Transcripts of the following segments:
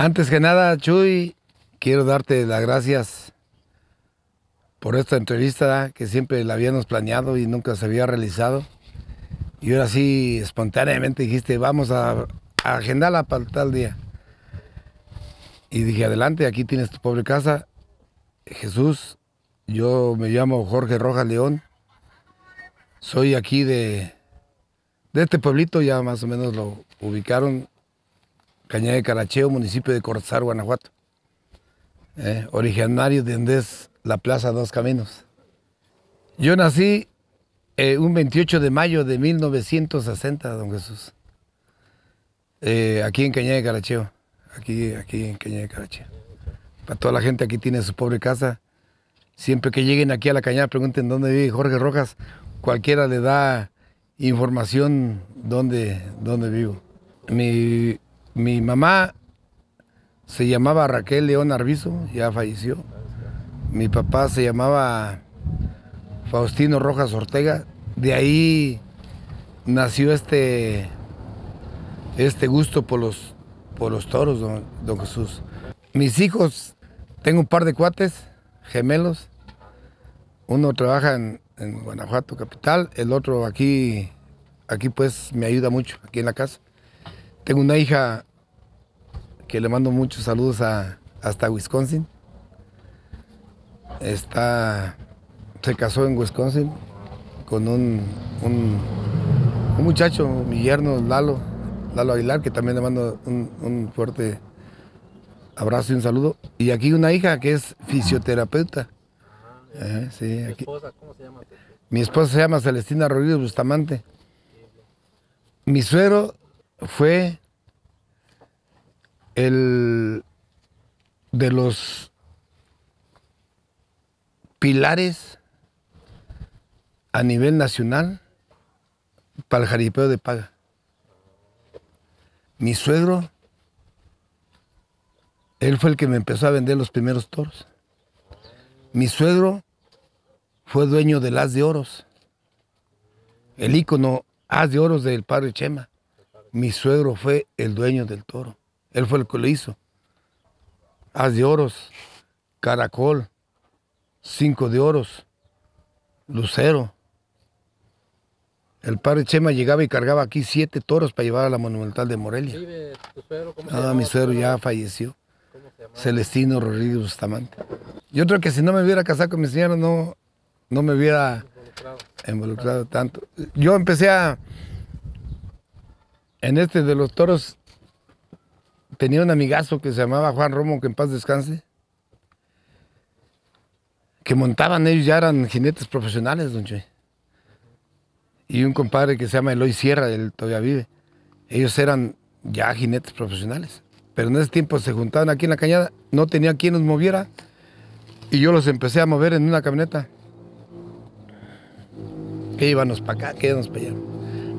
Antes que nada, Chuy, quiero darte las gracias por esta entrevista que siempre la habíamos planeado y nunca se había realizado. Y ahora sí, espontáneamente dijiste, vamos a, agendarla para tal día. Y dije, adelante, aquí tienes tu pobre casa. Jesús, yo me llamo Jorge Rojas León. Soy aquí de, de este pueblito, ya más o menos lo ubicaron. Cañada de Caracheo, municipio de Cortázar, Guanajuato. Eh, originario de es la Plaza Dos Caminos. Yo nací eh, un 28 de mayo de 1960, don Jesús. Eh, aquí en Cañada de Caracheo. Aquí, aquí en Cañada de Caracheo. Para toda la gente aquí tiene su pobre casa. Siempre que lleguen aquí a la cañada pregunten dónde vive Jorge Rojas. Cualquiera le da información dónde, dónde vivo. Mi, mi mamá se llamaba Raquel León Arbizo, ya falleció. Mi papá se llamaba Faustino Rojas Ortega. De ahí nació este, este gusto por los, por los toros, don, Jesús. Mis hijos, tengo un par de cuates, gemelos. Uno trabaja en, en Guanajuato capital, el otro aquí, aquí pues me ayuda mucho, aquí en la casa. Tengo una hija que le mando muchos saludos a, hasta Wisconsin. Está, se casó en Wisconsin con un, un, un muchacho, mi yerno Lalo, Lalo Aguilar, que también le mando un, un fuerte abrazo y un saludo. Y aquí una hija que es fisioterapeuta. Eh, sí, aquí. esposa cómo se llama? Mi esposa se llama Celestina Rodríguez Bustamante. Mi suegro fue el de los pilares a nivel nacional para el jaripeo de paga. Mi suegro, él fue el que me empezó a vender los primeros toros. Mi suegro fue dueño del As de Oros, el ícono As de Oros del padre Chema. Mi suegro fue el dueño del toro. Él fue el que lo hizo. As de Oros, Caracol, Cinco de Oros, Lucero. El padre Chema llegaba y cargaba aquí siete toros para llevar a la Monumental de Morelia. ¿Vive tu suegro? ¿Cómo se Ah, mi suegro ya falleció. ¿Cómo se llama? Celestino Rodríguez Bustamante. Yo creo que si no me hubiera casado con mi señora, no, no me hubiera Involucrado. involucrado tanto. Yo empecé a. En este de los toros, tenía un amigazo que se llamaba Juan Romo, que en paz descanse. Que montaban ellos, ya eran jinetes profesionales, don Chuy. Y un compadre que se llama Eloy Sierra, él todavía vive. Ellos eran ya jinetes profesionales. Pero en ese tiempo se juntaban aquí en la cañada, no tenía quien los moviera. Y yo los empecé a mover en una camioneta que íbamos para acá, que íbamos para allá.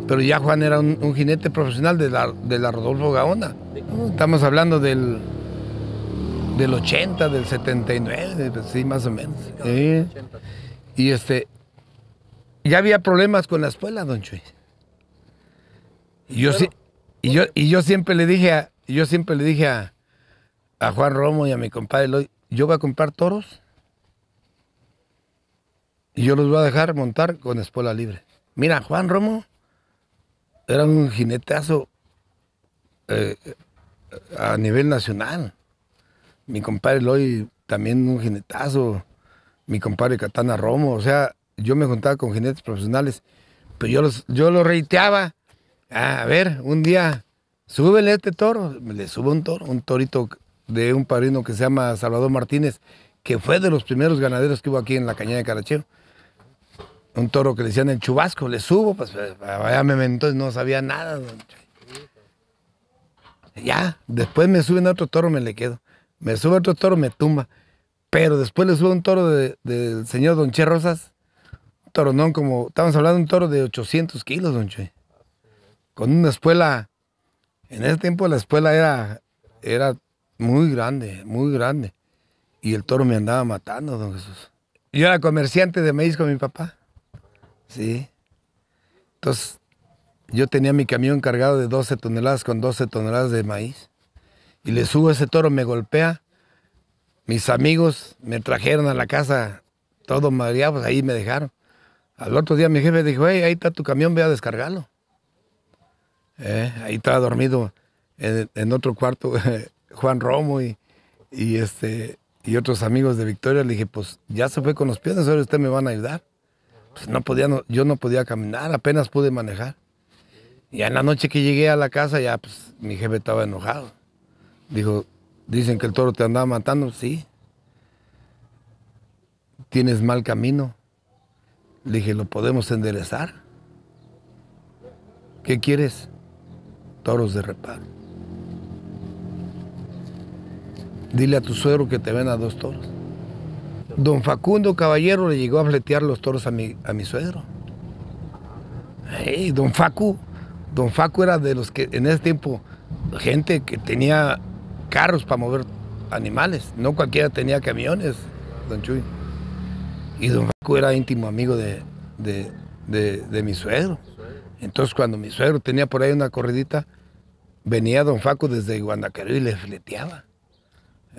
Pero ya Juan era un, un jinete profesional de la, de la Rodolfo Gaona. Estamos hablando del, del 80, del 79, pues sí, más o menos. Sí. 80. Y este, ya había problemas con la escuela, don Chuy. Y yo, y yo, y yo siempre le dije a, yo siempre le dije a, a Juan Romo y a mi compadre Eloy, yo voy a comprar toros y yo los voy a dejar montar con espuela libre. Mira, Juan Romo era un jinetazo eh, a nivel nacional. Mi compadre Eloy también un jinetazo. Mi compadre Catana Romo. O sea, yo me juntaba con jinetes profesionales, pero yo los, yo los reiteaba. Ah, a ver, un día, súbele este toro. Le subo un toro, un torito de un padrino que se llama Salvador Martínez, que fue de los primeros ganaderos que hubo aquí en la cañada de Caracheo. Un toro que le decían el chubasco, le subo, pues vaya me entonces no sabía nada. don. Ya, después me suben a otro toro, me le quedo. Me sube otro toro, me tumba. Pero después le sube un toro de- del señor Don Che Rosas. Un toronón como, estamos hablando de un toro de 800 kilos, Don Che. Con una espuela, en ese tiempo la espuela era, era muy grande, muy grande. Y el toro me andaba matando, don Jesús. Yo era comerciante de maíz con mi papá. Sí. Entonces, yo tenía mi camión cargado de 12 toneladas con 12 toneladas de maíz. y le subo ese toro, me golpea. Mis amigos me trajeron a la casa todos mareados, ahí me dejaron. Al otro día mi jefe dijo, hey, ahí está tu camión, ve a descargarlo. Eh, ahí estaba dormido en, en otro cuarto Juan Romo y, y, este, y otros amigos de Victoria. Le dije, pues ya se fue con los pies, ahora ustedes me van a ayudar. Pues no podía, yo no podía caminar, apenas pude manejar. Ya en la noche que llegué a la casa, ya pues mi jefe estaba enojado. Dijo, dicen que el toro te andaba matando. Sí. Tienes mal camino. Le dije, ¿lo podemos enderezar? ¿Qué quieres? Toros de reparo. Dile a tu suegro que te ven a dos toros. Don Facundo Caballero le llegó a fletear los toros a mi, a mi suegro. Don Facu, don Facu era de los que en ese tiempo, gente que tenía carros para mover animales. No cualquiera tenía camiones, don Chuy. Y don Facu era íntimo amigo de, de- de- mi suegro. Entonces cuando mi suegro tenía por ahí una corridita, venía don Facu desde Guandacareo y le fleteaba.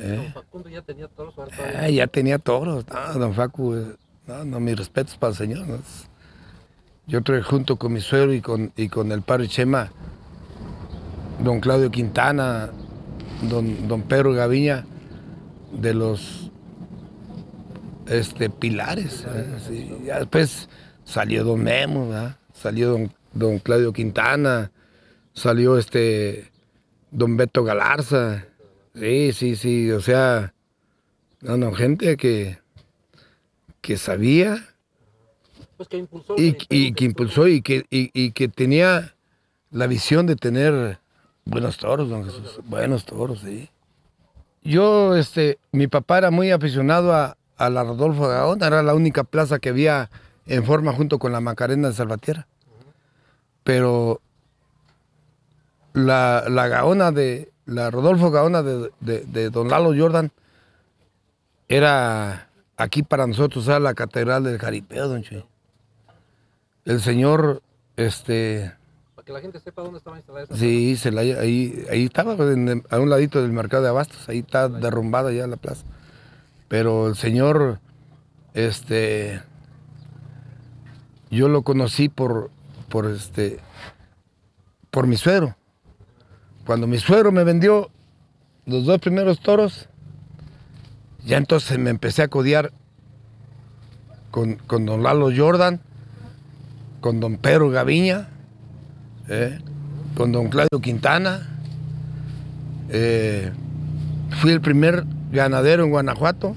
Don Facundo ya tenía toros. Ah, ya tenía toros. No, don Facu, eh, no, no, mis respetos para el señor. ¿no? Yo traje junto con mi suegro y con, y con el padre Chema, don Claudio Quintana, don, don Pedro Gaviña, de los este, pilares. ¿eh? Sí, ya después salió don Memo, ¿verdad? salió don, don Claudio Quintana, salió este don Beto Galarza. Sí, sí, sí, o sea, no, no, gente que, que sabía Pues que impulsó. y, que impulsó y que, y, y que tenía la visión de tener buenos toros, don Jesús, buenos toros, sí. Yo, este, mi papá era muy aficionado a, a la Rodolfo Gaona, era la única plaza que había en forma junto con la Macarena de Salvatierra. Pero la, la Gaona de, la Rodolfo Gaona de, de- de Don Lalo Jordan era aquí para nosotros, era la Catedral del Jaripeo, don Chuy. El señor, este, Para que la gente sepa dónde estaba instalada esa. sí, se la, ahí, ahí estaba, en a un ladito del mercado de abastos, ahí está derrumbada ya la plaza. Pero el señor, este, yo lo conocí por, por este, por mi suegro. Cuando mi suegro me vendió los dos primeros toros, ya entonces me empecé a codiar con, con don Lalo Jordan, con don Pedro Gaviña, ¿eh? con don Claudio Quintana. Eh, fui el primer ganadero en Guanajuato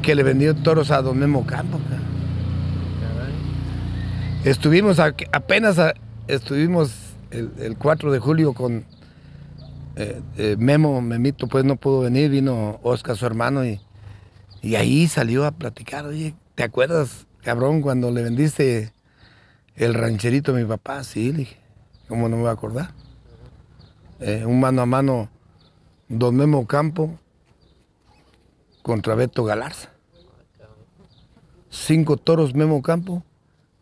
que le vendió toros a don Memo Campo. Estuvimos a- apenas a- estuvimos el, el 4 de julio con eh, eh, Memo, Memito, pues no pudo venir, vino Oscar, su hermano, y, y ahí salió a platicar. Oye, ¿te acuerdas, cabrón, cuando le vendiste el rancherito a mi papá? Sí, le dije, ¿cómo no me voy a acordar? Eh, un mano a mano, don Memo Campo contra Beto Galarza. Cinco toros Memo Campo,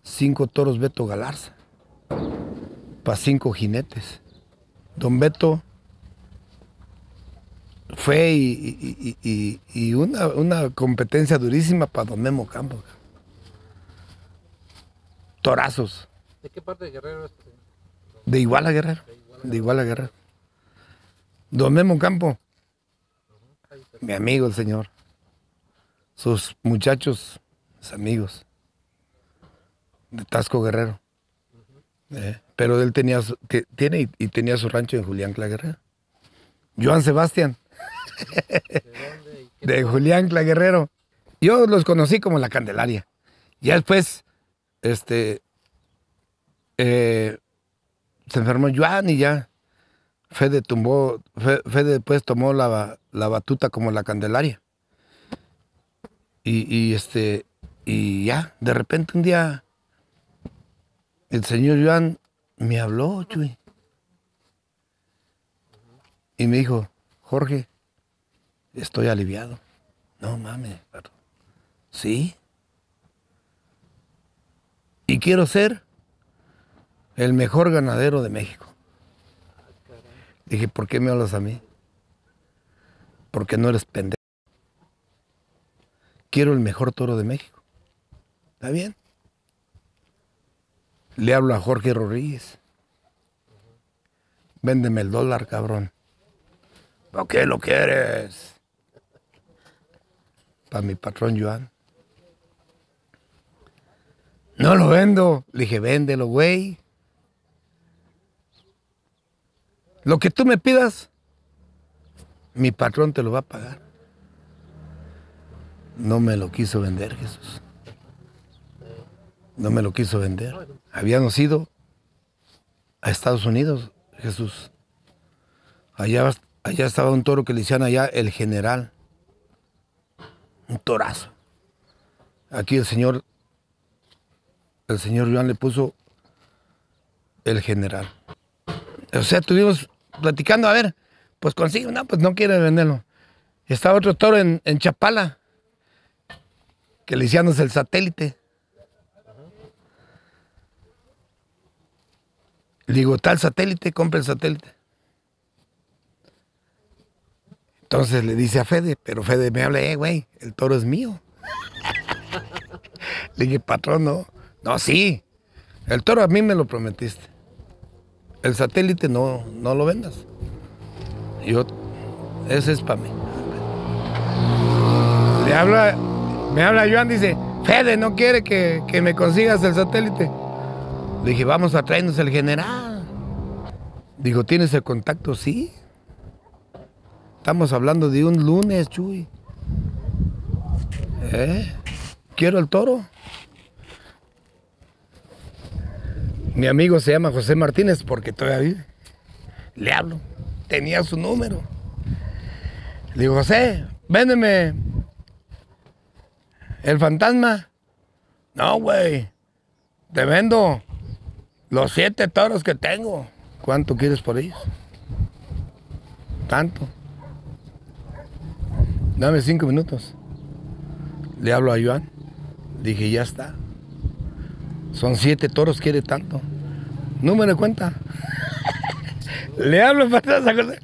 cinco toros Beto Galarza, para cinco jinetes. Don Beto fue y, y- y- y- y una, una competencia durísima para Don Memo Campo. Torazos, ¿De qué parte de Guerrero es? este de Iguala Guerrero, de Iguala Guerrero. Don Memo Campo, mi amigo el señor. Sus muchachos, sus amigos. De Tasco Guerrero. Eh, pero él tenía tiene y, tenía su rancho en Julián Cla Guerrero. Joan Sebastián, ¿De dónde y de Julián Cla Guerrero. Yo los conocí como la Candelaria. Ya después, este, eh, se enfermó Joan y ya Fede tumbó, Fe- Fede después tomó la, la batuta como la Candelaria. Y, y, este, y ya, de repente un día, el señor Joan me habló, Chuy. Y me dijo, Jorge, estoy aliviado. No mames, sí. Y quiero ser el mejor ganadero de México. Dije, ¿por qué me hablas a mí? Porque no eres pendejo. Quiero el mejor toro de México. ¿Está bien? Le hablo a Jorge Rodríguez. Véndeme el dólar, cabrón. ¿Para qué lo quieres? Para mi patrón Joan. No lo vendo. Le dije, véndelo, güey. Lo que tú me pidas, mi patrón te lo va a pagar. No me lo quiso vender, Jesús. No me lo quiso vender. Habíamos ido a Estados Unidos, Jesús. Allá, allá estaba un toro que le decían allá el general. Un torazo. Aquí el señor, el señor Joan le puso el general. O sea, estuvimos platicando, a ver, pues consigue, no, pues no quiere venderlo. Estaba otro toro en, en Chapala, que le decían el satélite. Digo, tal satélite, compra el satélite. Entonces le dice a Fede, pero Fede me habla, eh, güey, el toro es mío. le dije, patrón, no. No, sí. El toro a mí me lo prometiste. El satélite no, no lo vendas. Yo, ese es para mí. Le habla, me habla Joan, dice, Fede, no quiere que, que me consigas el satélite. Le dije, vamos a traernos el general. Digo, ¿tienes el contacto? Sí. Estamos hablando de un lunes, Chuy. ¿Eh? Quiero el toro. Mi amigo se llama José Martínez porque todavía vive. Le hablo. Tenía su número. Le digo, José, véndeme el fantasma. No, güey. Te vendo los siete toros que tengo. ¿Cuánto quieres por ellos? Tanto. Dame cinco minutos. Le hablo a Joan. Dije, ya está. Son siete toros, quiere tanto. Número de cuenta. Le hablo para atrás. Le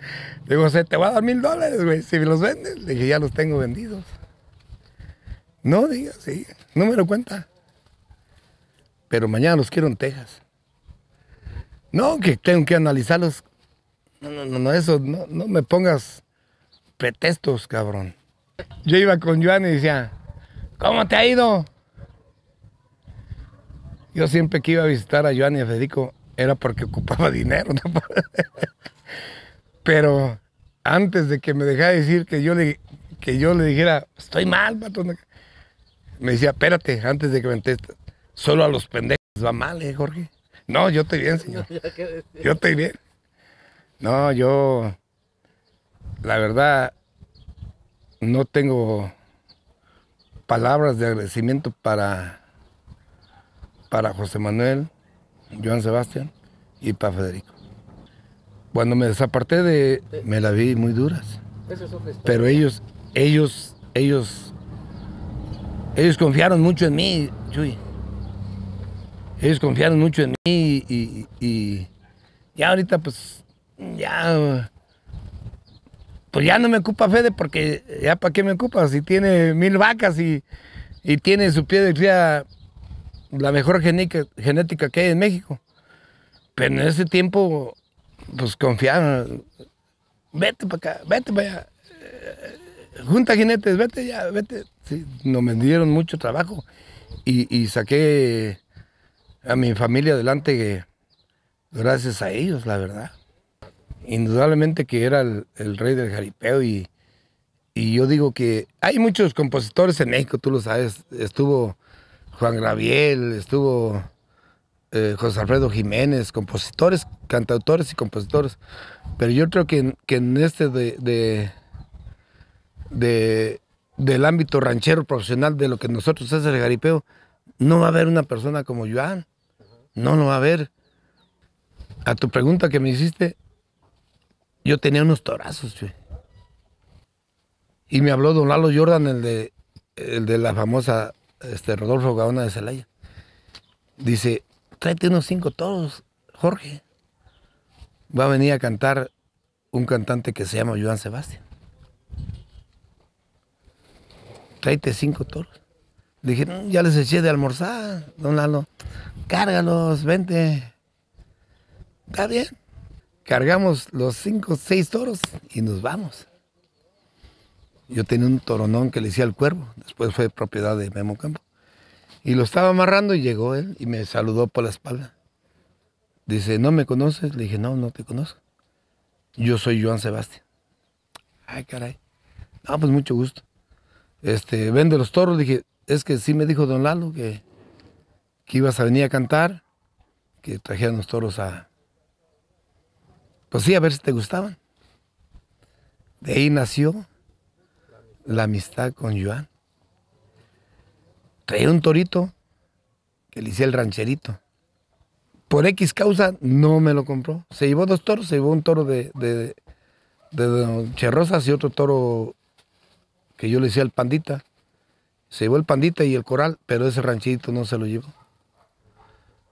digo, José, te voy a dar mil dólares, güey, si me los vendes. Le dije, ya los tengo vendidos. No, diga, sí. Número de cuenta. Pero mañana los quiero en Texas. No, que tengo que analizarlos. No, no, no, no eso, no, no me pongas pretextos, cabrón. Yo iba con Joan y decía, ¿cómo te ha ido? Yo siempre que iba a visitar a Joan y a Federico era porque ocupaba dinero. ¿no? Pero antes de que me dejara decir que yo le, que yo le dijera, estoy mal, patrón, me decía, espérate, antes de que me enteste, solo a los pendejos va mal, ¿eh, Jorge? No, yo estoy bien, señor. Yo estoy bien. No, yo, la verdad, no tengo palabras de agradecimiento para, para José Manuel, Joan Sebastián y para Federico. Cuando me desaparté de, me la vi muy duras. Pero ellos, ellos, ellos, ellos confiaron mucho en mí, Chuy. Ellos confiaron mucho en mí y, ya ahorita pues, ya, pues ya no me ocupa Fede porque ya para qué me ocupa si tiene mil vacas y, y tiene su pie de cría la mejor genética, genética que hay en México. Pero en ese tiempo, pues confiaron. Vete para acá, vete para allá. Eh, Junta jinetes, vete ya, vete. Sí, nos me dieron mucho trabajo y saqué a mi familia adelante gracias a ellos, la verdad. Indudablemente que era el, el rey del jaripeo y, y yo digo que hay muchos compositores en México, tú lo sabes. Estuvo Juan Gabriel, estuvo eh, José Alfredo Jiménez, compositores, cantautores y compositores. Pero yo creo que, que en este de- de- del ámbito ranchero profesional de lo que nosotros es el jaripeo, no va a haber una persona como Joan. No lo va a haber. A tu pregunta que me hiciste, yo tenía unos torazos, güey. Y me habló don Lalo Jordan, el de, el de la famosa este, Rodolfo Gaona de Celaya. Dice, tráete unos cinco toros, Jorge. Va a venir a cantar un cantante que se llama Joan Sebastián. Tráete cinco toros. Dije, "Mm, ya les eché de almorzar, don Lalo. Cárgalos, vente. Está bien. Cargamos los cinco, seis toros y nos vamos. Yo tenía un toronón que le decía el cuervo, después fue propiedad de Memo Campo. Y lo estaba amarrando y llegó él y me saludó por la espalda. Dice, ¿no me conoces? Le dije, no, no te conozco. Yo soy Joan Sebastián. Ay, caray. Ah, pues mucho gusto. Este, vende los toros. Le dije, es que sí me dijo don Lalo que, que ibas a venir a cantar, que trajeran los toros a... Pues sí, a ver si te gustaban. De ahí nació la amistad con Joan. Traía un torito que le hice el rancherito. Por X causa no me lo compró. Se llevó dos toros, se llevó un toro de, de, y otro toro que yo le decía el pandita. Se llevó el pandita y el coral, pero ese rancherito no se lo llevó.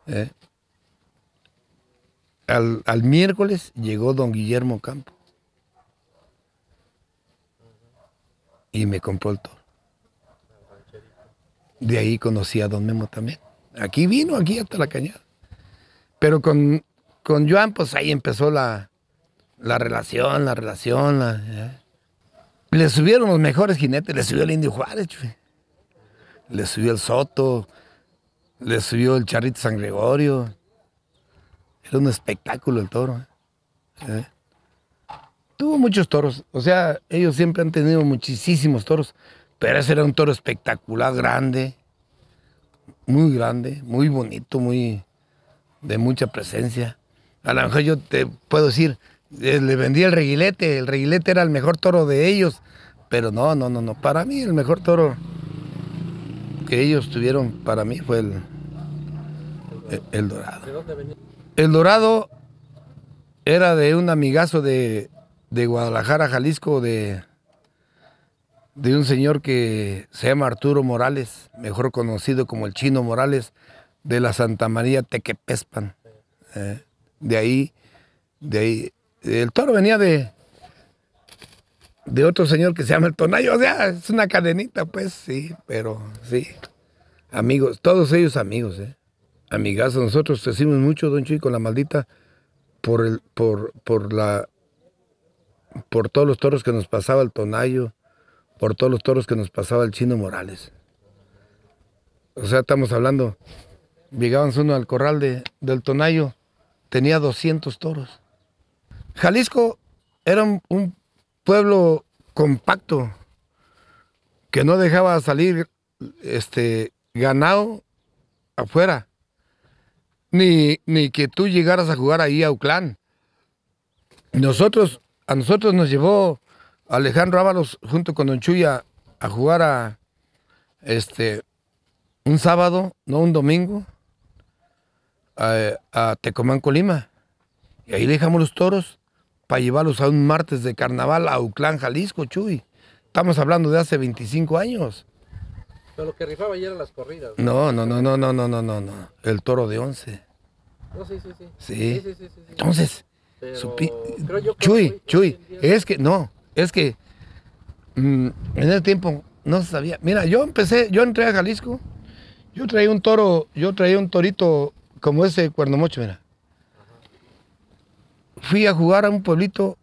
Eh. Al, al miércoles llegó don Guillermo Campo y me compró el toro. De ahí conocí a don Memo también. Aquí vino, aquí hasta la cañada. Pero con, con Joan, pues ahí empezó la, la relación, la relación. la-. Le subieron los mejores jinetes, le subió el Indio Juárez, le subió el Soto, le subió el Charrito San Gregorio. Era un espectáculo el toro. eh. Tuvo muchos toros, o sea, ellos siempre han tenido muchísimos toros, pero ese era un toro espectacular, grande, muy grande, muy bonito, muy de mucha presencia. A lo mejor yo te puedo decir, eh, le vendí el reguilete, el reguilete era el mejor toro de ellos, pero no, no, no, no, para mí el mejor toro que ellos tuvieron para mí fue el, el, dorado. El dorado era de un amigazo de, de Guadalajara, Jalisco, de, de un señor que se llama Arturo Morales, mejor conocido como el Chino Morales, de la Santa María Tequepespan. Eh, de ahí, de ahí. El toro venía de, de otro señor que se llama el Tonayo, o sea, es una cadenita, pues, sí, pero sí. Amigos, todos ellos amigos, ¿eh? Amigazos, nosotros decimos mucho, don Chuy, con la maldita, por el, por, por la, por todos los toros que nos pasaba el Tonayo, por todos los toros que nos pasaba el Chino Morales. O sea, estamos hablando, llegábamos uno al corral de, del Tonayo, tenía 200 toros. Jalisco era un, un pueblo compacto que no dejaba salir este ganado afuera. Ni, ni que tú llegaras a jugar ahí a Uclán. Nosotros, a nosotros nos llevó Alejandro Ábalos junto con Don Chuya a jugar a este un sábado, no un domingo, a, a Tecomán, Colima. Y ahí dejamos los toros para llevarlos a un martes de carnaval a Uclán, Jalisco, Chuy. Estamos hablando de hace 25 años. Pero lo que rifaba ya eran las corridas. No, no, no, no, no, no, no, no, no. El toro de 11. No, sí, sí, sí. Sí. Sí, sí, sí. Entonces, supi- yo Chuy, Chuy, es que no, es que mm, en el tiempo no se sabía. Mira, yo empecé, yo entré a Jalisco, yo traía un toro, yo traía un torito como ese cuerno mocho, mira. Fui a jugar a un pueblito,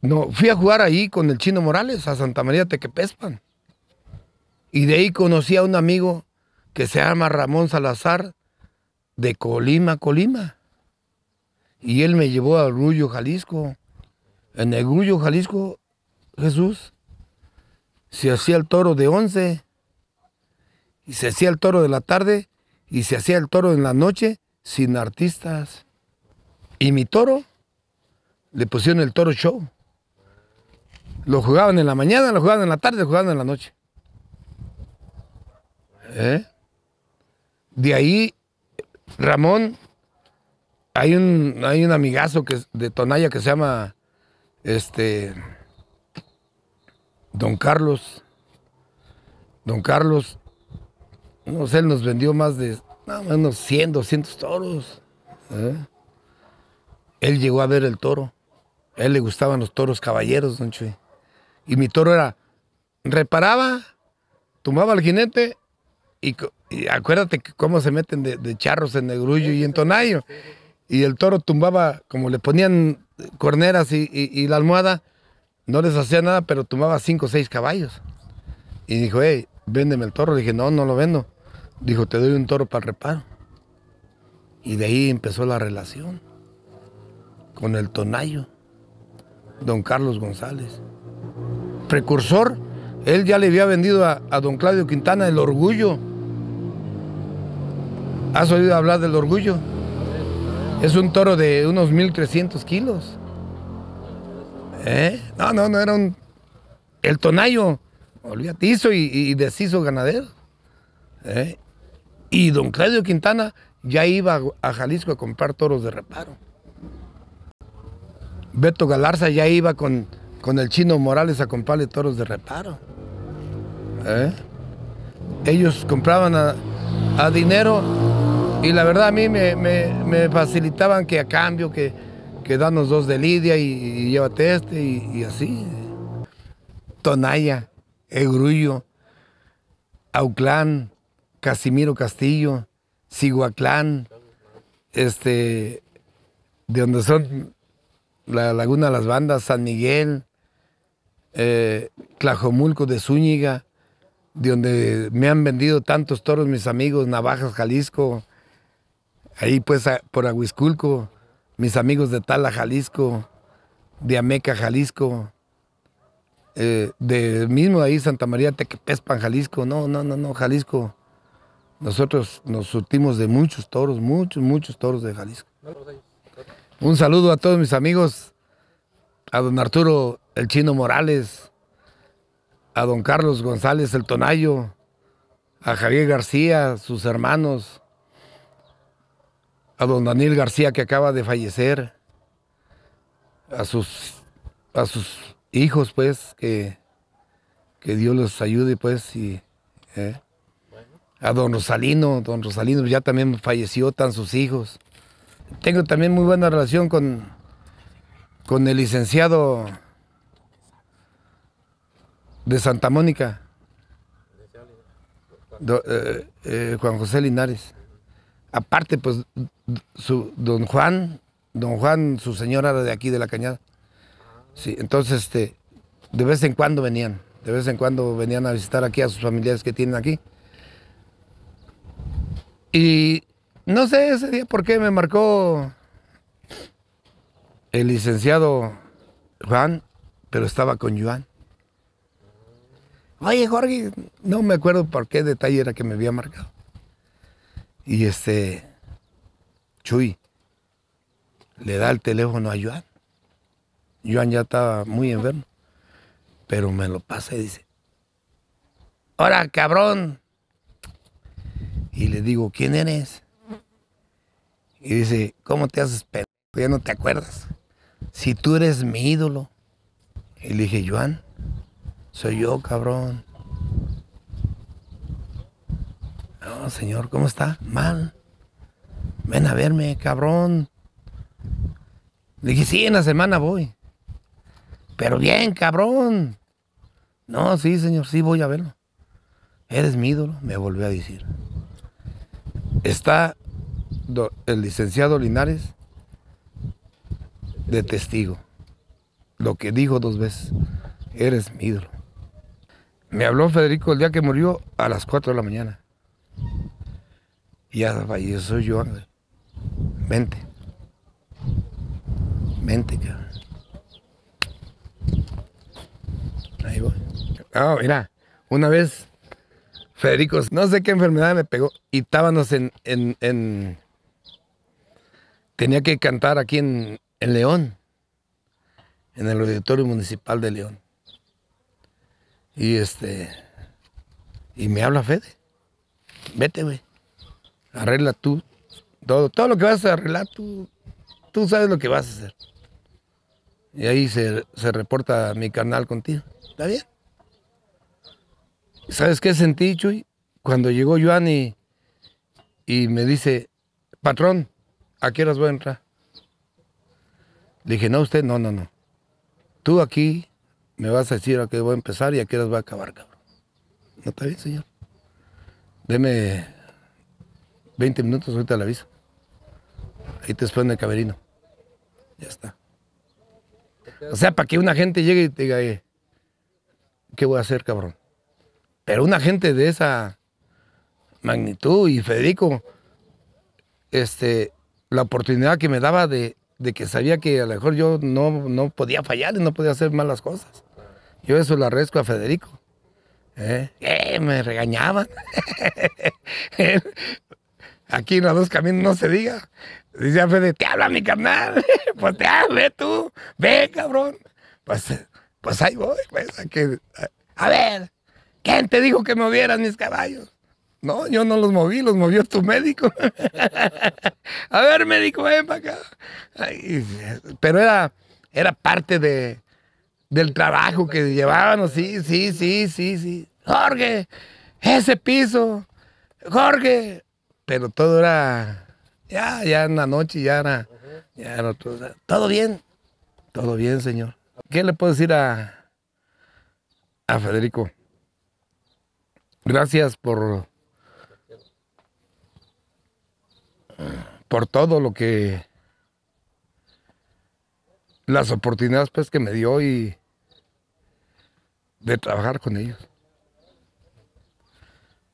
no, fui a jugar ahí con el Chino Morales a Santa María Tequepespan. Y de ahí conocí a un amigo que se llama Ramón Salazar de Colima, Colima. Y él me llevó a Grullo, Jalisco. En el Grullo, Jalisco, Jesús, se hacía el toro de 11, y se hacía el toro de la tarde, y se hacía el toro en la noche, sin artistas. Y mi toro, le pusieron el toro show. Lo jugaban en la mañana, lo jugaban en la tarde, lo jugaban en la noche. ¿Eh? De ahí, Ramón hay un, hay un amigazo que, de Tonaya que se llama este Don Carlos. Don Carlos, no sé, él nos vendió más de no, unos 100, 200 toros. ¿eh? Él llegó a ver el toro. A él le gustaban los toros caballeros, don Chuy. Y mi toro era, reparaba, tumbaba al jinete y, acuérdate cómo se meten de, charros en Negrullo y en Tonayo. Y el toro tumbaba, como le ponían corneras y, la almohada, no les hacía nada, pero tumbaba cinco o seis caballos. Y dijo, hey, véndeme el toro. Le dije, no, no lo vendo. Dijo, te doy un toro para el reparo. Y de ahí empezó la relación con el Tonayo, don Carlos González. Precursor, él ya le había vendido a don Claudio Quintana el orgullo. ¿Has oído hablar del orgullo? Es un toro de unos 1300 kilos. ¿Eh? No, no, no, era un. El Tonayo, olvídate, hizo y, y deshizo ganadero. ¿Eh? Y don Claudio Quintana ya iba a- Jalisco a comprar toros de reparo. Beto Galarza ya iba con, con el chino Morales a comprarle toros de reparo. ¿Eh? Ellos compraban a, a dinero y la verdad a mí me, me- facilitaban que a cambio que, que danos dos de Lidia y, llévate este y, así. Tonaya, Egrullo, Auclán, Casimiro Castillo, Siguaclán, este, de donde son la Laguna de las Bandas, San Miguel, eh, Tlajomulco de Zúñiga, de donde me han vendido tantos toros mis amigos, Navajas, Jalisco, ahí pues por Aguisculco, mis amigos de Tala, Jalisco, de Ameca, Jalisco, eh, de mismo ahí Santa María Tequepespan, Jalisco, no, no, no, no, Jalisco. Nosotros nos surtimos de muchos toros, muchos, muchos toros de Jalisco. Un saludo a todos mis amigos, a don Arturo el Chino Morales, a don Carlos González el Tonayo, a Javier García, sus hermanos, a don Daniel García que acaba de fallecer, a sus, a sus hijos pues, que, que Dios los ayude pues y... eh, a don Rosalino, don Rosalino ya también falleció, tan sus hijos. Tengo también muy buena relación con, con el licenciado de Santa Mónica, do- eh, eh, Juan José Linares. Aparte, pues, su, don Juan, don Juan, su señora era de aquí, de la Cañada. Sí, entonces, este, de vez en cuando venían, de vez en cuando venían a visitar aquí a sus familiares que tienen aquí. Y no sé ese día por qué me marcó el licenciado Juan, pero estaba con Joan. Oye, Jorge, no me acuerdo por qué detalle era que me había marcado. Y este, Chuy, le da el teléfono a Joan. Joan ya estaba muy enfermo, pero me lo pasa y dice, ahora cabrón. Y le digo, ¿quién eres? Y dice, ¿cómo te haces pendejo? Ya no te acuerdas. Si tú eres mi ídolo. Y le dije, Joan, soy yo, cabrón. No, señor, ¿cómo está? Mal. Ven a verme, cabrón. Le dije, sí, en la semana voy. Pero bien, cabrón. No, sí, señor, sí voy a verlo. Eres mi ídolo, me volvió a decir. Está el licenciado Linares de testigo. Lo que dijo dos veces. Eres mi ídolo. Me habló Federico el día que murió a las 4 de la mañana. Y ya falleció yo, Ángel. Vente. Vente, cabrón. Ahí voy. Ah, mira, una vez Federico, no sé qué enfermedad me pegó y estábamos en, en, en- tenía que cantar aquí en, en León, en el auditorio municipal de León. Y este, y me habla Fede, vete, güey, arregla tú, todo, todo lo que vas a arreglar, tú, tú sabes lo que vas a hacer. Y ahí se, se reporta mi canal contigo, ¿está bien? ¿Sabes qué sentí, Chuy? Cuando llegó Joan y, y me dice, patrón, ¿a qué horas voy a entrar? Le dije, no, usted, no, no, no. tú aquí me vas a decir a qué voy a empezar y a qué horas voy a acabar, cabrón. ¿No está bien, señor? Deme 20 minutos, ahorita le aviso. Ahí te espero el camerino. Ya está. O sea, para que una gente llegue y te diga, eh, ¿qué voy a hacer, cabrón? Pero una gente de esa magnitud y Federico, este, la oportunidad que me daba de, que sabía que a lo mejor yo no, no podía fallar y no podía hacer malas cosas. Yo eso lo arrezco a Federico. ¿Eh? Eh, me regañaban. Aquí en los dos caminos no se diga. Dice a Fede, te habla mi carnal. pues te habla, tú. Ve, cabrón. Pues, pues ahí voy. Pues, a, que- a- ver, ¿quién te dijo que movieras mis caballos? No, yo no los moví, los movió tu médico. a ver, médico, ven para acá. Pero era, era parte de, del trabajo que llevábamos, sí, sí, sí, sí, sí. Jorge, ese piso, Jorge. Pero todo era, ya, ya en la noche, ya era, ya todo, todo bien, todo bien, señor. ¿Qué le puedo decir a, a Federico? Gracias por, por todo lo que, las oportunidades pues que me dio y de trabajar con ellos.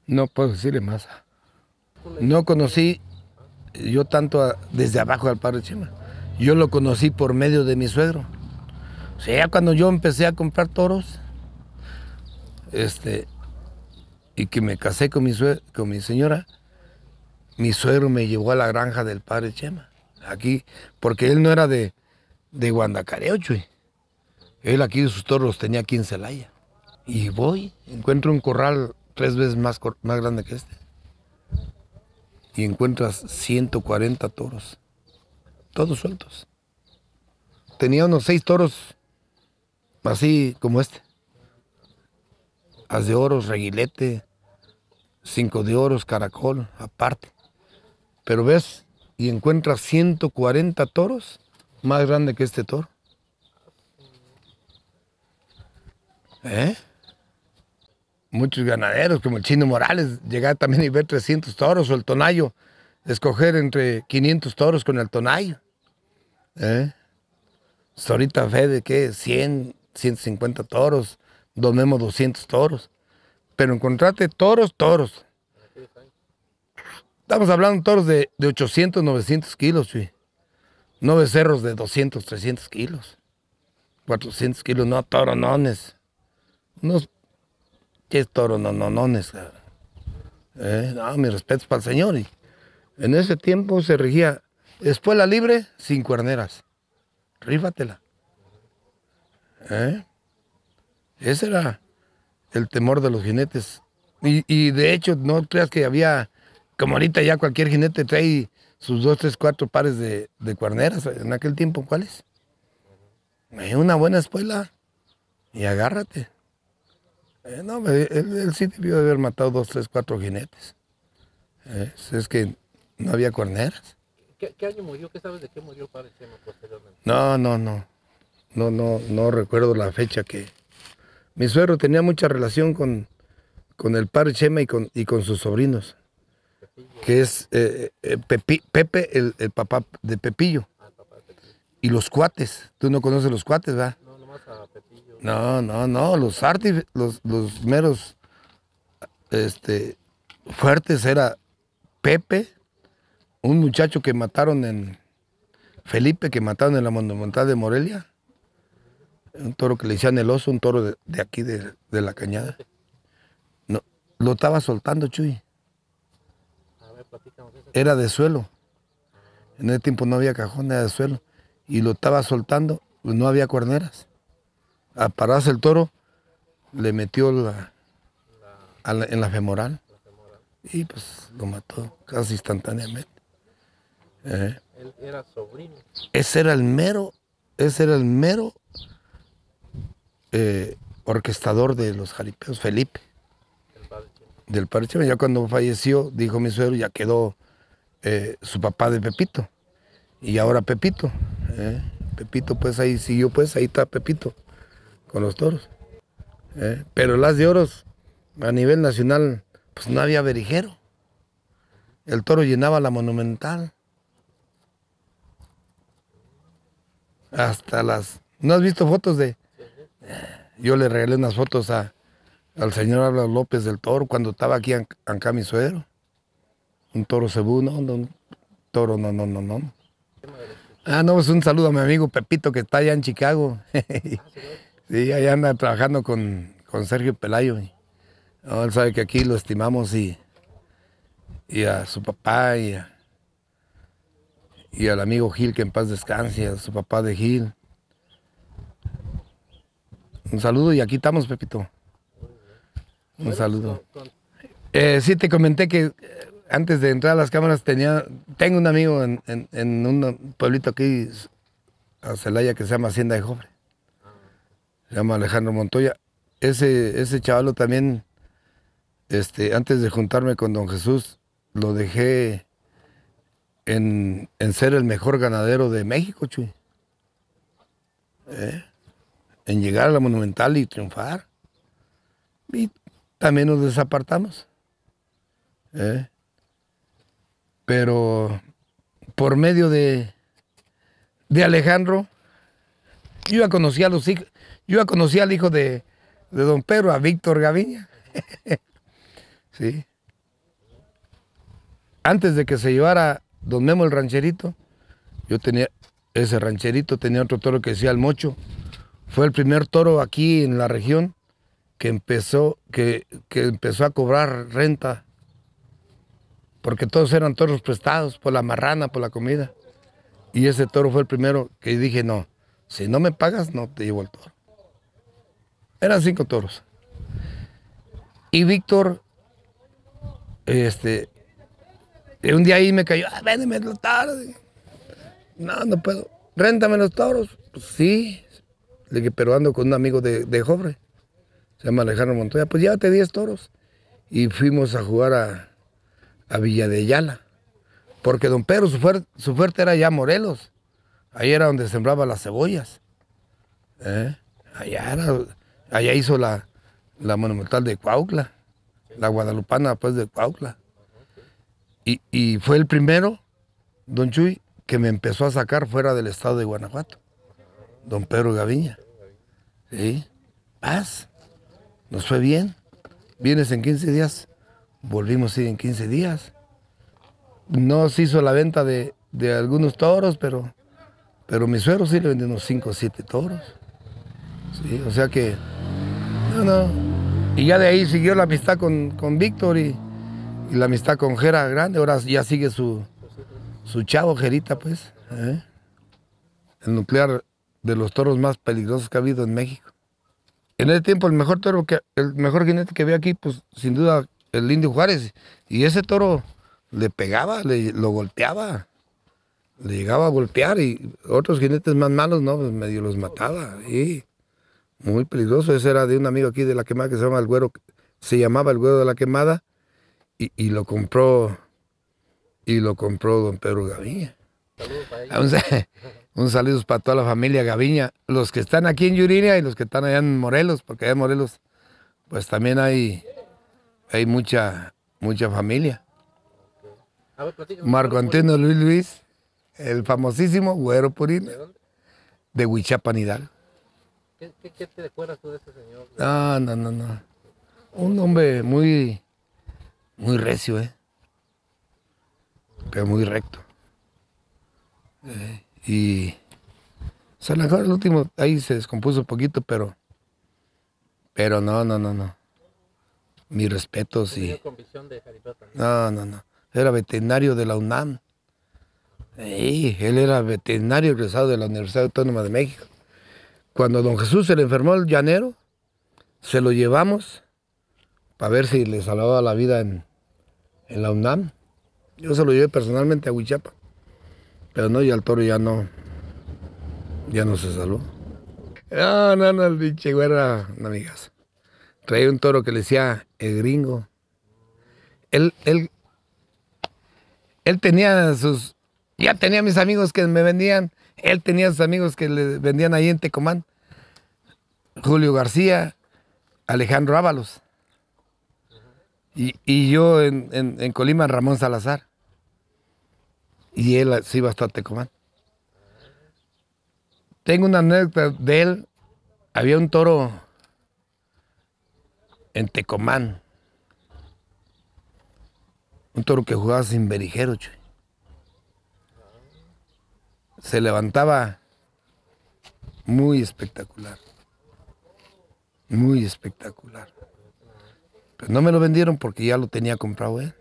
No puedo decirle más. No conocí yo tanto desde abajo al padre Chema. Yo lo conocí por medio de mi suegro. O sea, ya cuando yo empecé a comprar toros, este, y que me casé con mi, con mi señora, mi suegro me llevó a la granja del padre Chema. Aquí, porque él no era de, de Guandacareo, chuy. Él aquí sus toros tenía aquí en Celaya. Y voy, encuentro un corral tres veces más, más grande que este. Y encuentras 140 toros. Todos sueltos. Tenía unos seis toros así como este. Haz de oros, reguilete, cinco de oros, caracol, aparte. Pero ves, y encuentras 140 toros más grande que este toro. ¿Eh? Muchos ganaderos, como el Chino Morales, llegar también y ver 300 toros o el Tonayo, escoger entre 500 toros con el Tonayo. ¿Eh? Pues ahorita Fede, ¿qué? 100, 150 toros, domemos 200 toros. Pero encontrate toros, toros. Estamos hablando de toros de, de 800, 900 kilos, sí. No becerros de 200, 300 kilos. 400 kilos, no toronones. Unos ¿Qué toro? No, no, no, eh, no, mi respeto para el Señor. Y en ese tiempo se regía espuela libre sin cuerneras. Rífatela. ¿Eh? Ese era el temor de los jinetes. Y, y de hecho, no creas que había, como ahorita ya cualquier jinete trae sus dos, tres, cuatro pares de, de cuerneras. En aquel tiempo, ¿cuáles? Una buena espuela y agárrate. Eh, no, él, él sí debió de haber matado dos, tres, cuatro jinetes. Eh, es que no había cuerneras. ¿Qué, qué año murió? ¿Qué sabes de qué murió el padre Chema posteriormente? No, no, no. No, no, no recuerdo la fecha que. Mi suegro tenía mucha relación con, con el padre Chema y con, y con sus sobrinos. Que es eh, eh, Pepi- Pepe, el, el papá de Pepillo. Ah, el papá de Pepillo. Y los cuates. Tú no conoces los cuates, ¿verdad? No, Pepillo. No, no, no, los arti, los, los meros este, fuertes era Pepe, un muchacho que mataron en Felipe, que mataron en la monumental de Morelia, un toro que le decían el oso, un toro de, de aquí de, de la cañada. No, lo estaba soltando Chuy, era de suelo. En ese tiempo no había cajón, era de suelo. Y lo estaba soltando, pues no había cuerneras. A pararse el toro, le metió la, a la- en la femoral. Y pues lo mató casi instantáneamente. Eh, Él era sobrino. Ese era el mero, ese era el mero eh, orquestador de los jaripeos, Felipe, del padre Chema. Ya cuando falleció, dijo mi suegro, ya quedó eh, su papá de Pepito. Y ahora Pepito. Pepito, pues ahí siguió, pues ahí está Pepito con los toros. ¿eh? Pero las de oros, a nivel nacional, pues no había berijero. El toro llenaba la monumental. Hasta las... ¿No has visto fotos de...? Yo le regalé unas fotos a, al señor Álvaro López del Toro cuando estaba aquí en acá mi suegro. Un toro cebú, no, no, un toro, no, no, no, no. Ah, no, pues un saludo a mi amigo Pepito que está allá en Chicago. sí, allá anda trabajando con, con Sergio Pelayo. No, él sabe que aquí lo estimamos y, y a su papá y, y al amigo Gil que en paz descanse, a su papá de Gil. Un saludo y aquí estamos, Pepito. Un saludo. Eh, sí, te comenté que antes de entrar a las cámaras tenía, tengo un amigo en, en- un pueblito aquí, a Celaya, que se llama Hacienda de Jobre. Se llama Alejandro Montoya. Ese, ese chavalo también, este, antes de juntarme con don Jesús, lo dejé en, en ser el mejor ganadero de México, Chuy. ¿Eh? En llegar a la Monumental y triunfar. Y también nos desapartamos. ¿eh? Pero por medio de, de Alejandro, yo ya conocí a los hijos, yo ya conocí al hijo de, de don Pedro, a Víctor Gaviña. sí. Antes de que se llevara don Memo el rancherito, yo tenía, ese rancherito tenía otro toro que decía el mocho. Fue el primer toro aquí en la región que empezó, que, que empezó a cobrar renta, porque todos eran toros prestados por la marrana, por la comida. Y ese toro fue el primero que dije, no, si no me pagas, no te llevo el toro. Eran cinco toros. Y Víctor, este, un día ahí me cayó, ah, véndeme los toros. No, no puedo. Réntame los toros. Pues sí. Pero ando con un amigo de, de se llama Alejandro Montoya, pues llévate 10 toros. Y fuimos a jugar a, a Villa de Yala, porque don Pedro, su, fuer- su fuerte era ya Morelos, ahí era donde sembraba las cebollas. ¿eh? Allá, era- allá hizo la, la monumental de Cuautla, la guadalupana pues de Cuautla. Y, y fue el primero, don Chuy, que me empezó a sacar fuera del estado de Guanajuato, don Pedro Gaviña. Sí, paz. Nos fue bien. Vienes en 15 días. Volvimos a en 15 días. No se hizo la venta de, de algunos toros, pero, pero mi suegro sí le vendió unos 5 o 7 toros. Sí, o sea que. No, no. Y ya de ahí siguió la amistad con, con Víctor y, la amistad con Jera Grande. Ahora ya sigue su, su chavo, Jerita, pues. ¿eh? El nuclear de los toros más peligrosos que ha habido en México. En ese tiempo el mejor toro que el mejor jinete que había aquí, pues sin duda el Indio Juárez. Y ese toro le pegaba, le, lo golpeaba, le llegaba a golpear y otros jinetes más malos, no, pues medio los mataba. Y muy peligroso. Ese era de un amigo aquí de la quemada que se llama el güero, se llamaba el güero de la quemada y, y lo compró y lo compró don Pedro Gaviña. Saludos para ellos. Un, un saludo para toda la familia Gaviña, los que están aquí en Yuriria y los que están allá en Morelos, porque allá en Morelos pues también hay, hay mucha, mucha familia. Marco ¿cuál fue- Antonio Luis Luis, el famosísimo Güero Purina ¿De dónde? de Huichapan Hidalgo. ¿Qué, qué, qué te recuerdas tú de ese señor? No, no, no, no. Un hombre muy, muy recio, ¿eh? Pero muy recto. Eh, y o sea, a lo mejor el último ahí se descompuso un poquito, pero, pero no, no, no, no. Mis respetos y... Tenía convicción de. No, no, no. Era veterinario de la UNAM. Sí, él era veterinario egresado de la Universidad Autónoma de México. Cuando don Jesús se le enfermó el llanero, se lo llevamos para ver si le salvaba la vida en, en la UNAM. Yo se lo llevé personalmente a Huichapa. Pero no, y al toro ya no, ya no se salvó. No, no, no, el pinche güey era una amigas. Traía un toro que le decía el gringo. Él, él, él tenía sus, ya tenía mis amigos que me vendían Él tenía sus amigos que le vendían ahí en Tecomán. Julio García, Alejandro Ábalos. Y, y yo en, en- Colima, Ramón Salazar. Y él se iba hasta Tecomán. Tengo una anécdota de él. Había un toro en Tecomán. Un toro que jugaba sin berijero, chuy. Se levantaba muy espectacular. Muy espectacular. Pero no me lo vendieron porque ya lo tenía comprado él.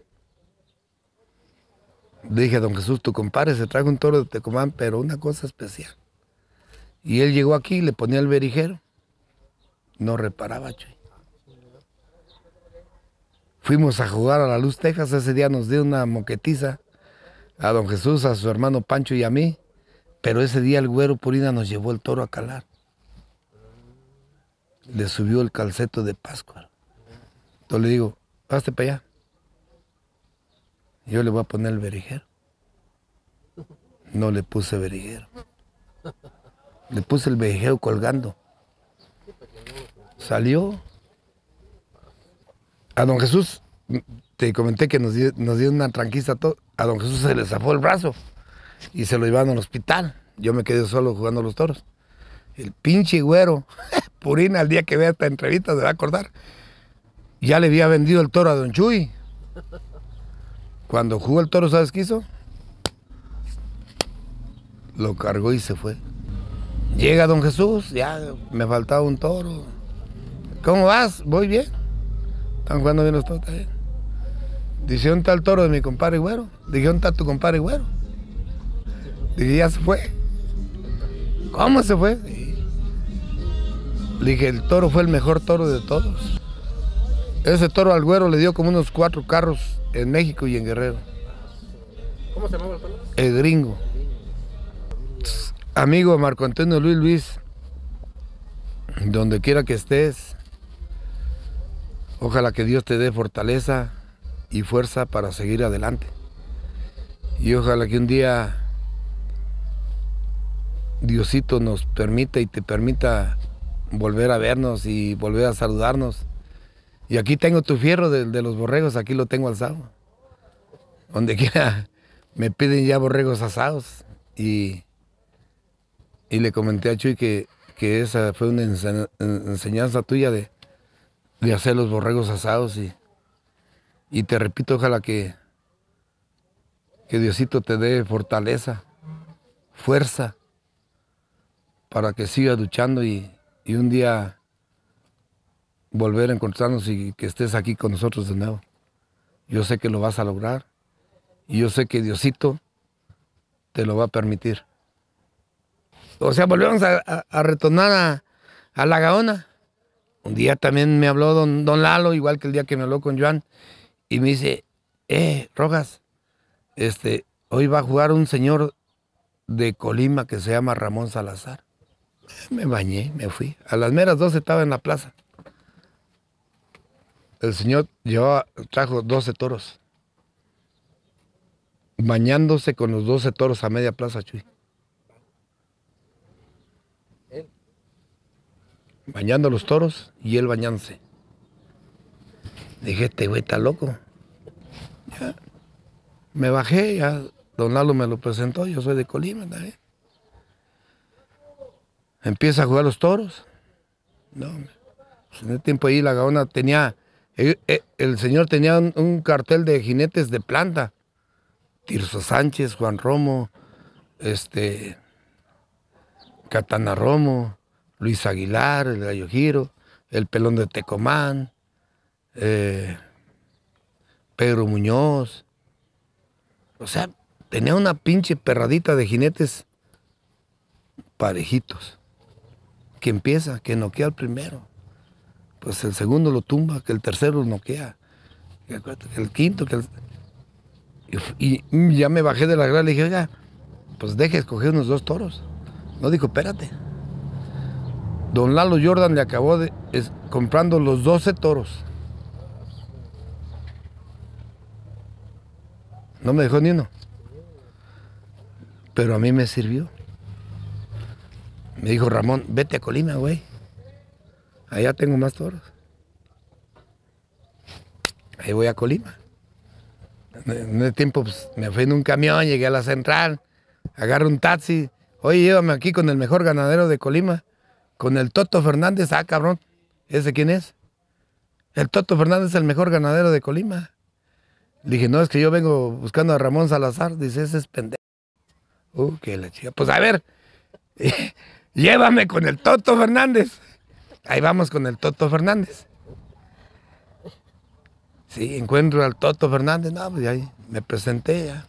Le dije, don Jesús, tu compadre se trajo un toro de Tecomán, pero una cosa especial. Y él llegó aquí, le ponía el berijero. No reparaba, chuy. Fuimos a jugar a la Luz, Texas. Ese día nos dio una moquetiza a don Jesús, a su hermano Pancho y a mí. Pero ese día el güero Purina nos llevó el toro a calar. Le subió el calceto de Pascua. Entonces le digo, hazte para allá. Yo le voy a poner el berijero. No le puse berijero. Le puse el berijero colgando. Salió. A don Jesús, te comenté que nos dio, una tranquista. to- A don Jesús se le zafó el brazo y se lo llevaron al hospital. Yo me quedé solo jugando a los toros. El pinche güero, Purina, al día que vea esta entrevista se va a acordar. Ya le había vendido el toro a don Chuy. Cuando jugó el toro, ¿sabes qué hizo? Lo cargó y se fue. Llega don Jesús, ya me faltaba un toro. ¿Cómo vas? Voy bien. Están jugando bien los toros, bien. Dice, ¿dónde está el toro de mi compadre güero? Dije, ¿dónde está tu compadre güero? Dije, ya se fue. ¿Cómo se fue? Le dije, el toro fue el mejor toro de todos. Ese toro al güero le dio como unos cuatro carros en México y en Guerrero. ¿Cómo se llamaba el toro? El gringo. Amigo Marco Antonio Luis Luis, donde quiera que estés, ojalá que Dios te dé fortaleza y fuerza para seguir adelante. Y ojalá que un día Diosito nos permita y te permita volver a vernos y volver a saludarnos. Y aquí tengo tu fierro de, los borregos, aquí lo tengo alzado. Donde quiera me piden ya borregos asados. Y, y le comenté a Chuy que, que esa fue una ense- en- enseñanza tuya de, de hacer los borregos asados. Y, y te repito, ojalá que, que Diosito te dé fortaleza, fuerza, para que sigas luchando y, y un día volver a encontrarnos y que estés aquí con nosotros de nuevo. Yo sé que lo vas a lograr y yo sé que Diosito te lo va a permitir. O sea, volvemos a, a- a retornar a, a la Gaona. Un día también me habló don, don Lalo, igual que el día que me habló con Joan, y me dice, eh, Rojas, este, hoy va a jugar un señor de Colima que se llama Ramón Salazar. Me bañé, me fui. A las meras 12 estaba en la plaza. El señor llevaba, trajo 12 toros. Bañándose con los 12 toros a media plaza, Chuy. Bañando los toros y él bañándose. Dije, este güey está loco. Ya. Me bajé, ya don Lalo me lo presentó, yo soy de Colima también. Empieza a jugar los toros. No. Pues en ese tiempo ahí la Gaona tenía, el, el señor tenía un, un cartel de jinetes de planta. Tirso Sánchez, Juan Romo, este, Catana Romo, Luis Aguilar, el Gallo Giro, el Pelón de Tecomán, eh, Pedro Muñoz. O sea, tenía una pinche perradita de jinetes parejitos. Que empieza, que noquea al primero. Pues el segundo lo tumba, que el tercero lo noquea. Que el quinto, que el... Y, ya me bajé de la grada y le dije, oiga, pues deje escoger unos dos toros. No dijo, espérate. Don Lalo Jordan le acabó de, comprando los 12 toros. No me dejó ni uno. Pero a mí me sirvió. Me dijo Ramón, vete a Colima, güey. Allá tengo más toros. Ahí voy a Colima. En ese tiempo pues, me fui en un camión, llegué a la central, agarro un taxi. Oye, llévame aquí con el mejor ganadero de Colima, con el Toto Fernández. Ah, cabrón, ¿ese quién es? El Toto Fernández es el mejor ganadero de Colima. Le dije, no, es que yo vengo buscando a Ramón Salazar. Dice, ese es pendejo. Uh, qué la chica. Pues a ver, llévame con el Toto Fernández. Ahí vamos con el Toto Fernández. Sí, encuentro al Toto Fernández. No, pues ahí me presenté ya.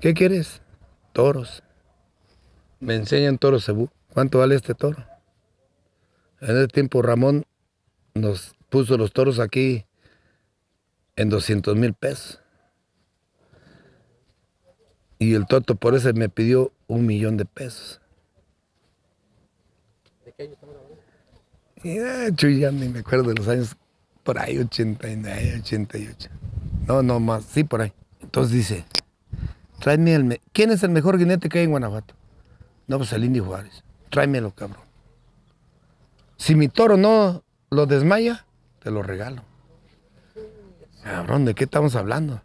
¿Qué quieres? Toros. Me enseñan toros cebú. ¿Cuánto vale este toro? En ese tiempo Ramón nos puso los toros aquí en 200 mil pesos. Y el Toto por eso me pidió un millón de pesos. ¿De qué año estamos hablando? Y ah, chuy, ya ni me acuerdo de los años, por ahí 89, 88. No, no más, sí, por ahí. Entonces dice, tráeme el... me- ¿Quién es el mejor jinete que hay en Guanajuato? No, pues el Indio Juárez. Tráemelo, cabrón. Si mi toro no lo desmaya, te lo regalo. Cabrón, ¿de qué estamos hablando?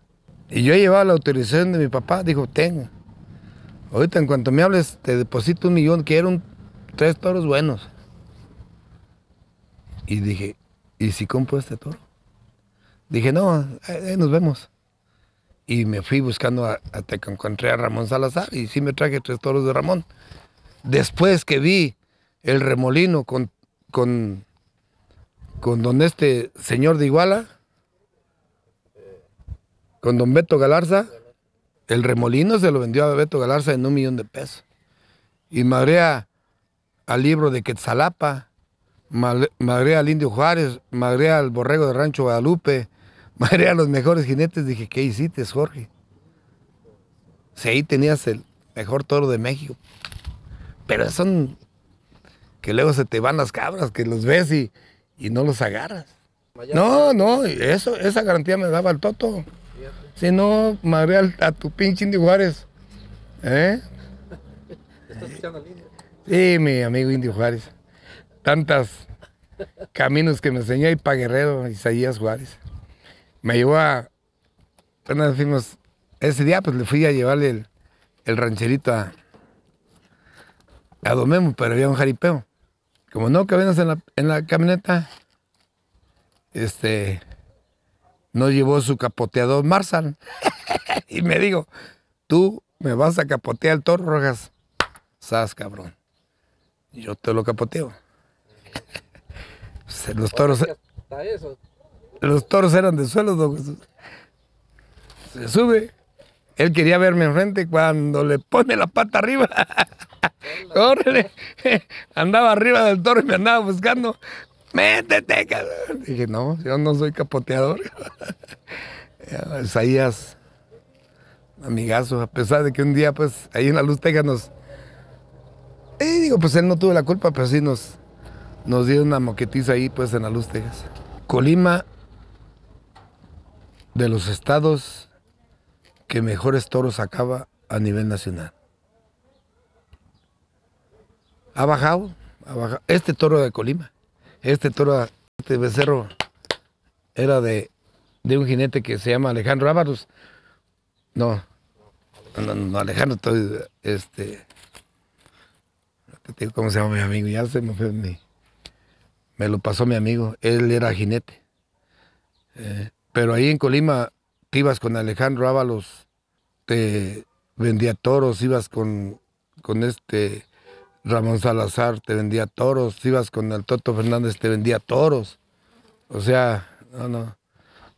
Y yo he llevado la autorización de mi papá, dijo, tengo. Ahorita en cuanto me hables, te deposito un millón, quiero un, tres toros buenos. Y dije, ¿y si compro este toro? Dije, no, nos vemos. Y me fui buscando a- hasta encontré a Ramón Salazar y sí me traje tres toros de Ramón. Después que vi el remolino con, con, con don este señor de Iguala, con don Beto Galarza, el remolino se lo vendió a Beto Galarza en un millón de pesos. Y magrea al libro de Quetzalapa, Magrea al Indio Juárez, Magrea al Borrego de Rancho Guadalupe, Magrea a los mejores jinetes. Dije, ¿qué hiciste, Jorge? Si ahí tenías el mejor toro de México. Pero son que luego se te van las cabras, que los ves y, y no los agarras. No, no, eso, esa garantía me daba el Toto. Si no, Magrea al- a tu pinche Indio Juárez. ¿Eh? ¿Te estás escuchando al indio? Sí, mi amigo Indio Juárez. Tantos caminos que me enseñó ahí para Guerrero, Isaías Juárez. Me llevó a. Vez fuimos. Ese día, pues le fui a llevarle el, el rancherito a. A Don Memo, pero había un jaripeo. Como no cabíamos en la, en la camioneta, este. No llevó su capoteador Marshall. y me dijo: Tú me vas a capotear el toro, Rojas. Sas, cabrón. Y Yo te lo capoteo. Los toros, eso. los toros eran de suelo, don Jesús. Se sube. Él quería verme enfrente cuando le pone la pata arriba. ¡Córrele! Andaba arriba del toro y me andaba buscando. ¡Métete, cabrón! Dije, no, yo no soy capoteador. Isaías, amigazo, a pesar de que un día, pues, ahí en la Luz Teja nos... Y digo, pues él no tuvo la culpa, pero sí nos, nos dio una moquetiza ahí, pues, en la Luz Tejas. Colima, de los estados que mejores toros sacaba a nivel nacional. Ha bajado, ha bajado. Este toro de Colima, este toro, este becerro, era de, de un jinete que se llama Alejandro Ábalos. No, no, no, Alejandro, estoy, este, cómo se llama mi amigo, ya se me fue mi, me lo pasó mi amigo, él era jinete. Eh, pero ahí en Colima, te ibas con Alejandro Ábalos, te vendía toros, ibas con, con este Ramón Salazar, te vendía toros, ibas con el Toto Fernández, te vendía toros. O sea, no, no.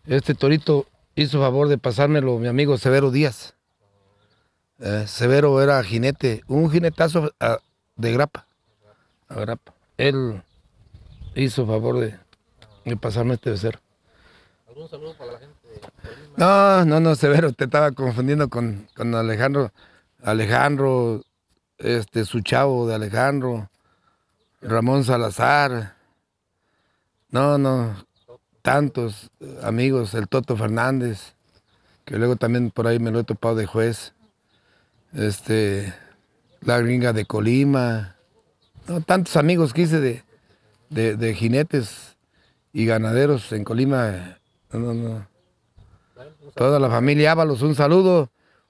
Este torito hizo favor de pasármelo mi amigo Severo Díaz. Eh, Severo era jinete, un jinetazo ah, de grapa. A grapa. Él hizo favor de, de pasarme este becerro. ¿Algún saludo para la gente? No, no, no, Severo, te estaba confundiendo con, con Alejandro. Alejandro, este, su chavo de Alejandro, Ramón Salazar. No, no, tantos amigos, el Toto Fernández, que luego también por ahí me lo he topado de juez. Este, la gringa de Colima, no, tantos amigos que hice de, de, de jinetes y ganaderos en Colima. No, no, no. Toda la familia Ábalos, un saludo.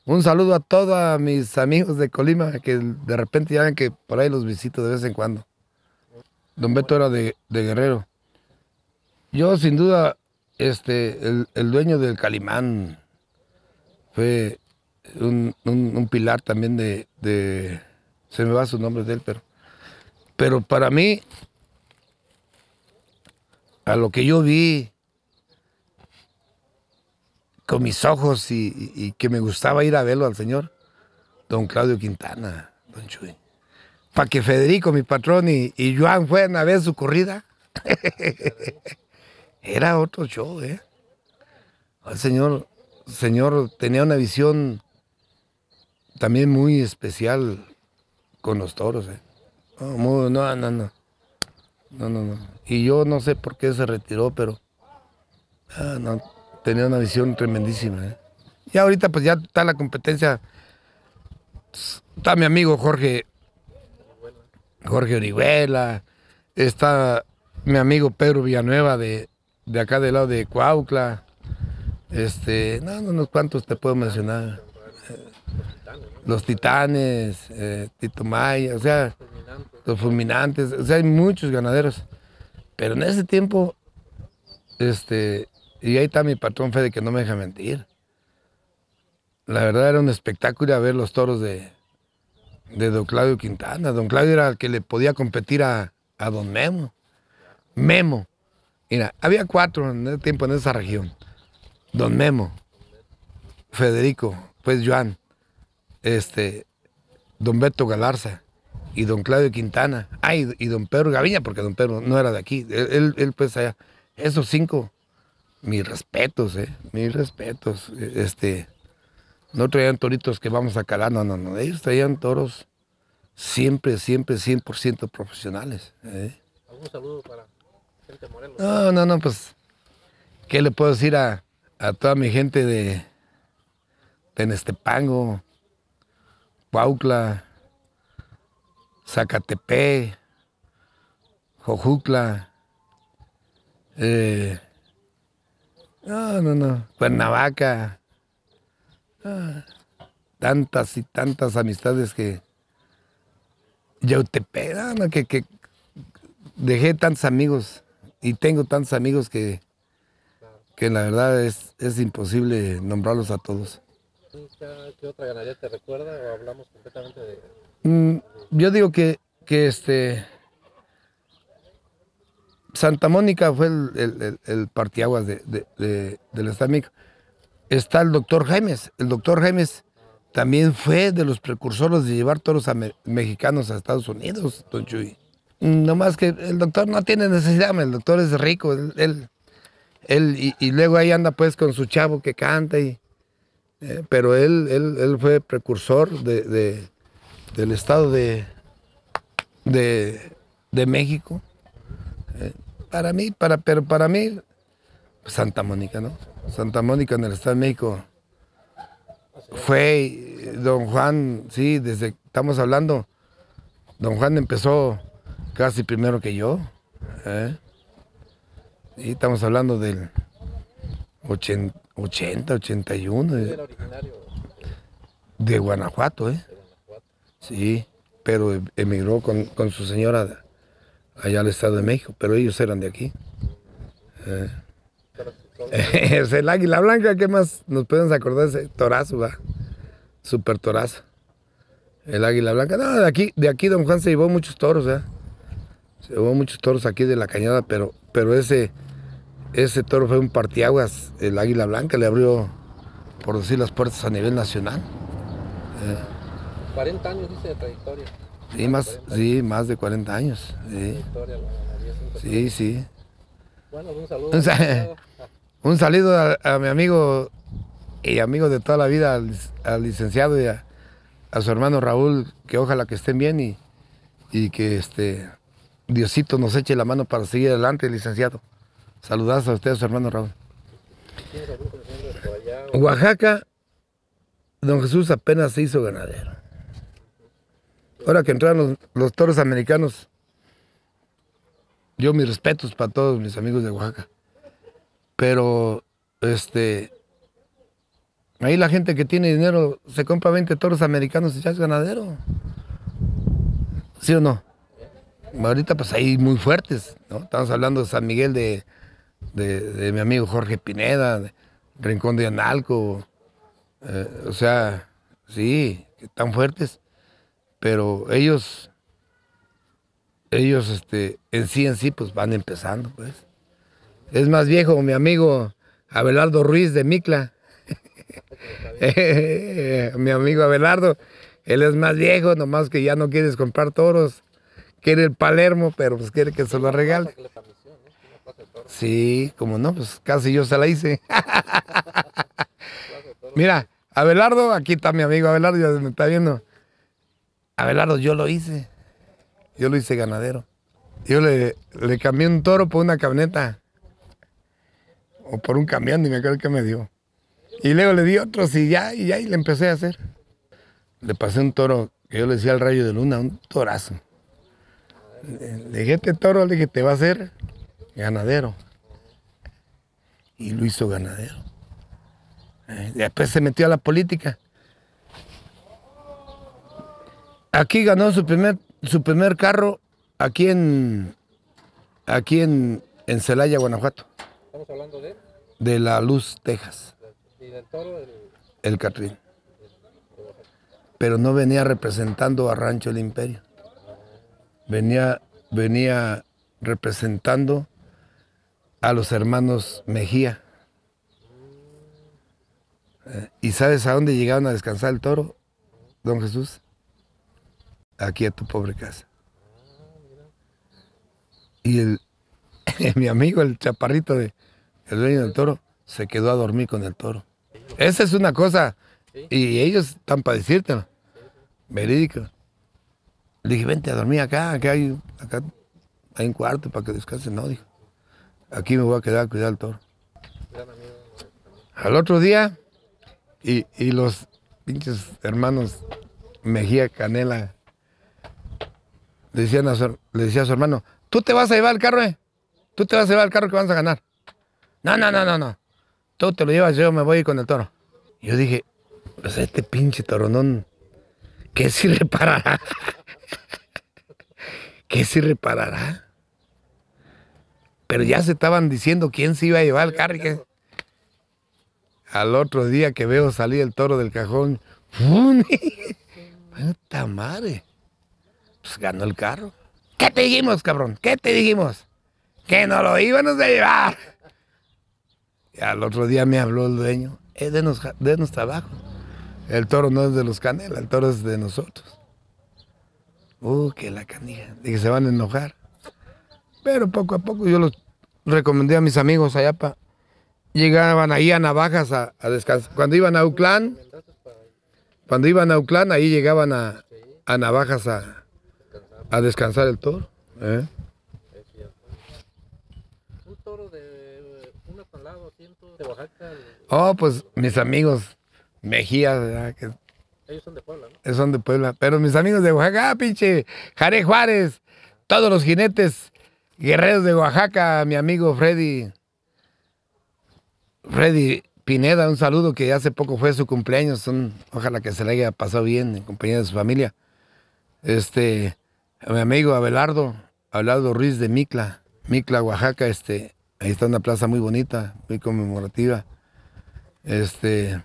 Un saludo a todos mis amigos de Colima que de repente ya ven que por ahí los visito de vez en cuando. Don Beto era de, Guerrero. Yo sin duda, este, el, dueño del Calimán fue un pilar también de, de- se me va su nombre de él, pero, pero para mí, a lo que yo vi con mis ojos y, que me gustaba ir a verlo al señor, don Claudio Quintana, don Chuy. Para que Federico, mi patrón, y, y Joan fueran a ver su corrida. Era otro show, ¿eh? El señor, señor tenía una visión también muy especial con los toros, ¿eh? No, muy- no, no, no. No, no, no. Y yo no sé por qué se retiró, pero ah, tenía una visión tremendísima. ¿eh? Y ahorita pues ya está la competencia. Está mi amigo Jorge, Jorge Orihuela, está mi amigo Pedro Villanueva de, de acá del lado de Cuautla. Este, no, no, unos cuantos te puedo mencionar. Los Titanes, eh, Tito Maya, o sea, los fulminantes, o sea, hay muchos ganaderos. Pero en ese tiempo, este, y ahí está mi patrón Fede que no me deja mentir. La verdad era un espectáculo ver los toros de, de don Claudio Quintana. Don Claudio era el que le podía competir a, a don Memo. Memo. Mira, había cuatro en ese tiempo en esa región. Don Memo, Federico, pues Joan, este, don Beto Galarza y don Claudio Quintana. Ah, y, don Pedro Gaviña, porque don Pedro no era de aquí. Él, él, pues allá. Esos cinco, mis respetos, eh, mis respetos. eh, Este, no traían toritos que vamos a calar, no, no, no. Ellos traían toros siempre, siempre 100% profesionales. eh. ¿Algún saludo para gente de Morelos? No, no, no, pues, ¿qué le puedo decir a, a toda mi gente de Tenestepango, Cuautla, Zacatepec, Jojucla, eh, no, no, no, Cuernavaca, ah, tantas y tantas amistades que, Yautepec, no, no, que, que dejé tantos amigos y tengo tantos amigos que, que la verdad es, es imposible nombrarlos a todos. Sí, ¿qué- ¿Qué otra ganadería te recuerda o hablamos completamente de Mm, yo digo que, que este Santa Mónica fue el, el, partiaguas de, de- de- del Estado de México. Está el doctor Jaimes. El doctor Jaimes también fue de los precursores de llevar toros a me- mexicanos a Estados Unidos, don Chuy. No más que el doctor no tiene necesidad, el doctor es rico, él, él, y, luego ahí anda pues con su chavo que canta y eh, pero él, él, él fue precursor de- del estado de, de, de México. Para mí, para, pero para mí, Santa Mónica, ¿no? Santa Mónica en el estado de México. Fue don Juan, sí, desde estamos hablando, don Juan empezó casi primero que yo. ¿eh? Y estamos hablando del 80, 80 81. eh, era originario de Guanajuato, ¿eh? de Guanajuato? Sí, pero emigró con, con su señora allá al Estado de México, pero ellos eran de aquí. Son- es el águila blanca, ¿qué más nos podemos acordar? Ese torazo, va. Super torazo. El águila blanca. No, de aquí, de aquí don Juan se llevó muchos toros, ¿eh? Se llevó muchos toros aquí de la cañada, pero, pero ese, ese toro fue un partiaguas. El águila blanca le abrió, por decir, las puertas a nivel nacional. 40 años dice de trayectoria. Sí, más, sí, más de 40 años. Sí, sí. sí. Bueno, un saludo. Un sa- al- Un saludo a, a mi amigo y amigo de toda la vida, al, lic- al licenciado y a, a su hermano Raúl, que ojalá que estén bien y, y que este Diosito nos eche la mano para seguir adelante, licenciado. Saludas a usted, a su hermano Raúl. Oaxaca, don Jesús apenas se hizo ganadero. Ahora que entraron los, toros americanos, yo mis respetos para todos mis amigos de Oaxaca. Pero, este, ahí la gente que tiene dinero se compra 20 toros americanos y ya es ganadero. ¿Sí o no? Ahorita pues ahí muy fuertes, ¿no? Estamos hablando de San Miguel de, de, de mi amigo Jorge Pineda, de Rincón de Analco, eh, o sea, sí, están fuertes, pero ellos, ellos este, en sí en sí pues van empezando, pues. Es más viejo mi amigo Abelardo Ruiz de Micla. mi amigo Abelardo, él es más viejo, nomás que ya no quieres comprar toros. Quiere el Palermo, pero pues quiere que se lo regale. Sí, como no, pues casi yo se la hice. Mira, Abelardo, aquí está mi amigo Abelardo, ya me está viendo. Abelardo, yo lo hice. Yo lo hice ganadero. Yo le, le cambié un toro por una camioneta. O por un camión, ni me acuerdo qué me dio. Y luego le di otros y ya, y ya, y le empecé a hacer. Le pasé un toro que yo le decía al rayo de luna, un torazo. Le dije, este toro, le dije, te va a hacer ganadero. Y lo hizo ganadero. Eh, Después se metió a la política. Aquí ganó su primer, su primer carro aquí en aquí en, en Celaya, Guanajuato, Estamos hablando de, de La Luz, Texas, y del toro, el, el Catrín. Pero no venía representando a Rancho el Imperio. Venía, venía representando a los hermanos Mejía. Eh, ¿Y sabes a dónde llegaron a descansar el toro, don Jesús? Aquí a tu pobre casa. Y el, mi amigo, el chaparrito de el dueño del toro, se quedó a dormir con el toro. Esa es una cosa, y ellos están para decírtelo, verídico. Le dije, vente a dormir acá, acá hay, acá hay un cuarto para que descanse. No, dijo, aquí me voy a quedar a cuidar al toro. Al otro día, y, y los pinches hermanos Mejía Canela le, decían a su, le decía a su hermano, tú te vas a llevar el carro, eh. Tú te vas a llevar el carro que vas a ganar. No, no, no, no, no. Tú te lo llevas, yo me voy con el toro. Yo dije, pues este pinche toronón, ¿qué si reparará? ¿Qué si reparará? Pero ya se estaban diciendo quién se iba a llevar el carro y qué. Al otro día que veo salir el toro del cajón. ¡Puta madre! Pues ganó el carro. ¿Qué te dijimos, cabrón? ¿Qué te dijimos? Que no lo íbamos a llevar. Y al otro día me habló el dueño. Eh, denos, denos trabajo. El toro no es de los canela, el toro es de nosotros. Uh, que la canija. Dije, se van a enojar. Pero poco a poco yo los recomendé a mis amigos allá para... Llegaban ahí a Navajas a, a descansar. Cuando iban a Uclán, cuando iban a Uclán, ahí llegaban a, a Navajas a, a descansar el toro. ¿eh? Es cierto. Un toro de con lado, ciento de Oaxaca, Oh, pues mis amigos Mejía, ¿verdad? que ellos son de Puebla, ¿no? son de Puebla. Pero mis amigos de Oaxaca, ah, pinche, Jare Juárez, todos los jinetes guerreros de Oaxaca, mi amigo Freddy, Freddy Pineda, un saludo que hace poco fue su cumpleaños, un- ojalá que se le haya pasado bien en compañía de su familia. Este, a mi amigo Abelardo, Abelardo Ruiz de Micla, Micla, Oaxaca, este, ahí está una plaza muy bonita, muy conmemorativa. Este,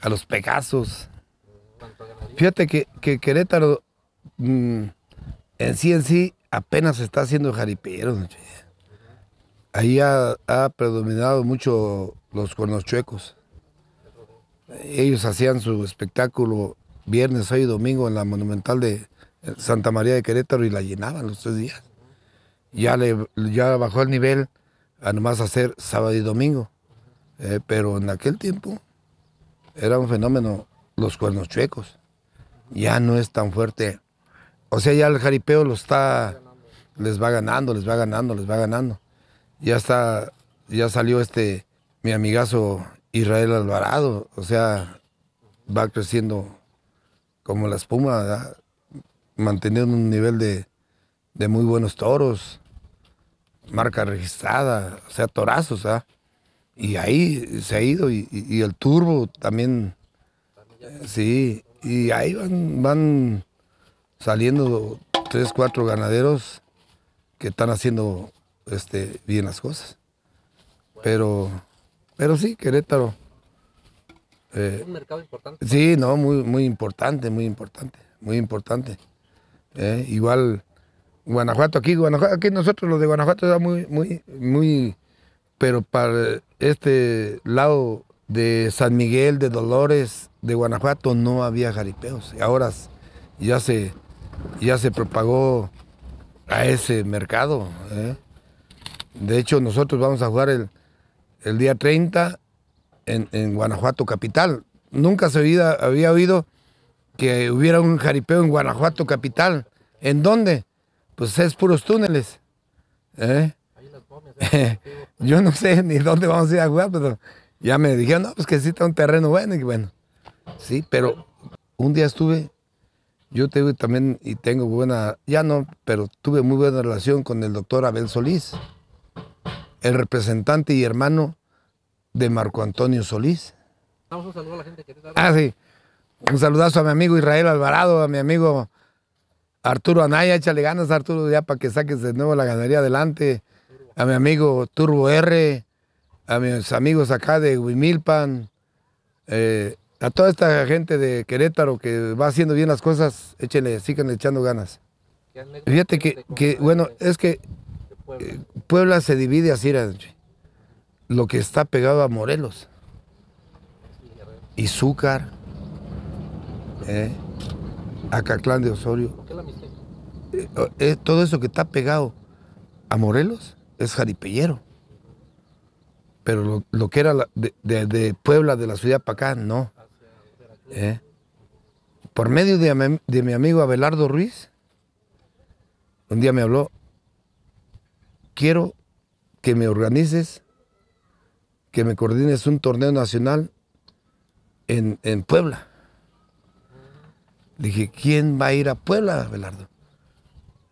a los Pegasos. Fíjate que, que Querétaro mm, en sí en sí apenas está haciendo jaripero. Ahí ha, ha predominado mucho los cuernos chuecos. Ellos hacían su espectáculo viernes, hoy y domingo en la monumental de Santa María de Querétaro y la llenaban los tres días. Ya, le, ya bajó el nivel a nomás hacer sábado y domingo. Eh, pero en aquel tiempo era un fenómeno los cuernos chuecos. Ya no es tan fuerte. O sea, ya el jaripeo lo está, les va ganando, les va ganando, les va ganando. Ya está, ya salió este, mi amigazo Israel Alvarado. O sea, va creciendo como la espuma. Manteniendo un nivel de, de muy buenos toros, marca registrada, o sea, torazos, ¿verdad? Y ahí se ha ido, y, y- y el turbo también, sí, y ahí van, van saliendo tres, cuatro ganaderos que están haciendo este, bien las cosas. Pero, pero sí, Querétaro. eh, Un mercado importante. Sí, no, muy, muy importante, muy importante, muy importante. Eh, igual Guanajuato, aquí, Guanajuato, aquí nosotros los de Guanajuato era muy, muy, muy, pero para este lado de San Miguel, de Dolores, de Guanajuato no había jaripeos. Ahora ya se, ya se propagó a ese mercado. eh. De hecho, nosotros vamos a jugar el, el día 30 en, en Guanajuato capital. Nunca se había, había oído que hubiera un jaripeo en Guanajuato capital. ¿En dónde? Pues es puros túneles. ¿eh? Yo no sé ni dónde vamos a ir a jugar, pero ya me dijeron, no, pues que sí está un terreno bueno. Y bueno, sí, pero un día estuve, yo tuve también, y tengo buena, ya no, pero tuve muy buena relación con el doctor Abel Solís, el representante y hermano de Marco Antonio Solís. Damos un saludo a la gente que está. Ah, sí. Un saludazo a mi amigo Israel Alvarado, a mi amigo Arturo Anaya, échale ganas Arturo ya para que saques de nuevo la ganadería adelante. A mi amigo Turbo R, a mis amigos acá de Huimilpan, eh, a toda esta gente de Querétaro que va haciendo bien las cosas, échenle, sigan echando ganas. Fíjate que, que bueno, es que eh, Puebla se divide así, lo que está pegado a Morelos. Sí, Guerrero. Eh, Acatlán de Osorio, ¿Por qué la eh, eh, todo eso que está pegado a Morelos es jaripellero. Pero lo, lo que era la- de, de- de Puebla, de la ciudad para acá, no. Eh. Por medio de, mi- de mi amigo Abelardo Ruiz, un día me habló, quiero que me organices, que me coordines un torneo nacional en, en Puebla. Dije, ¿quién va a ir a Puebla, Abelardo?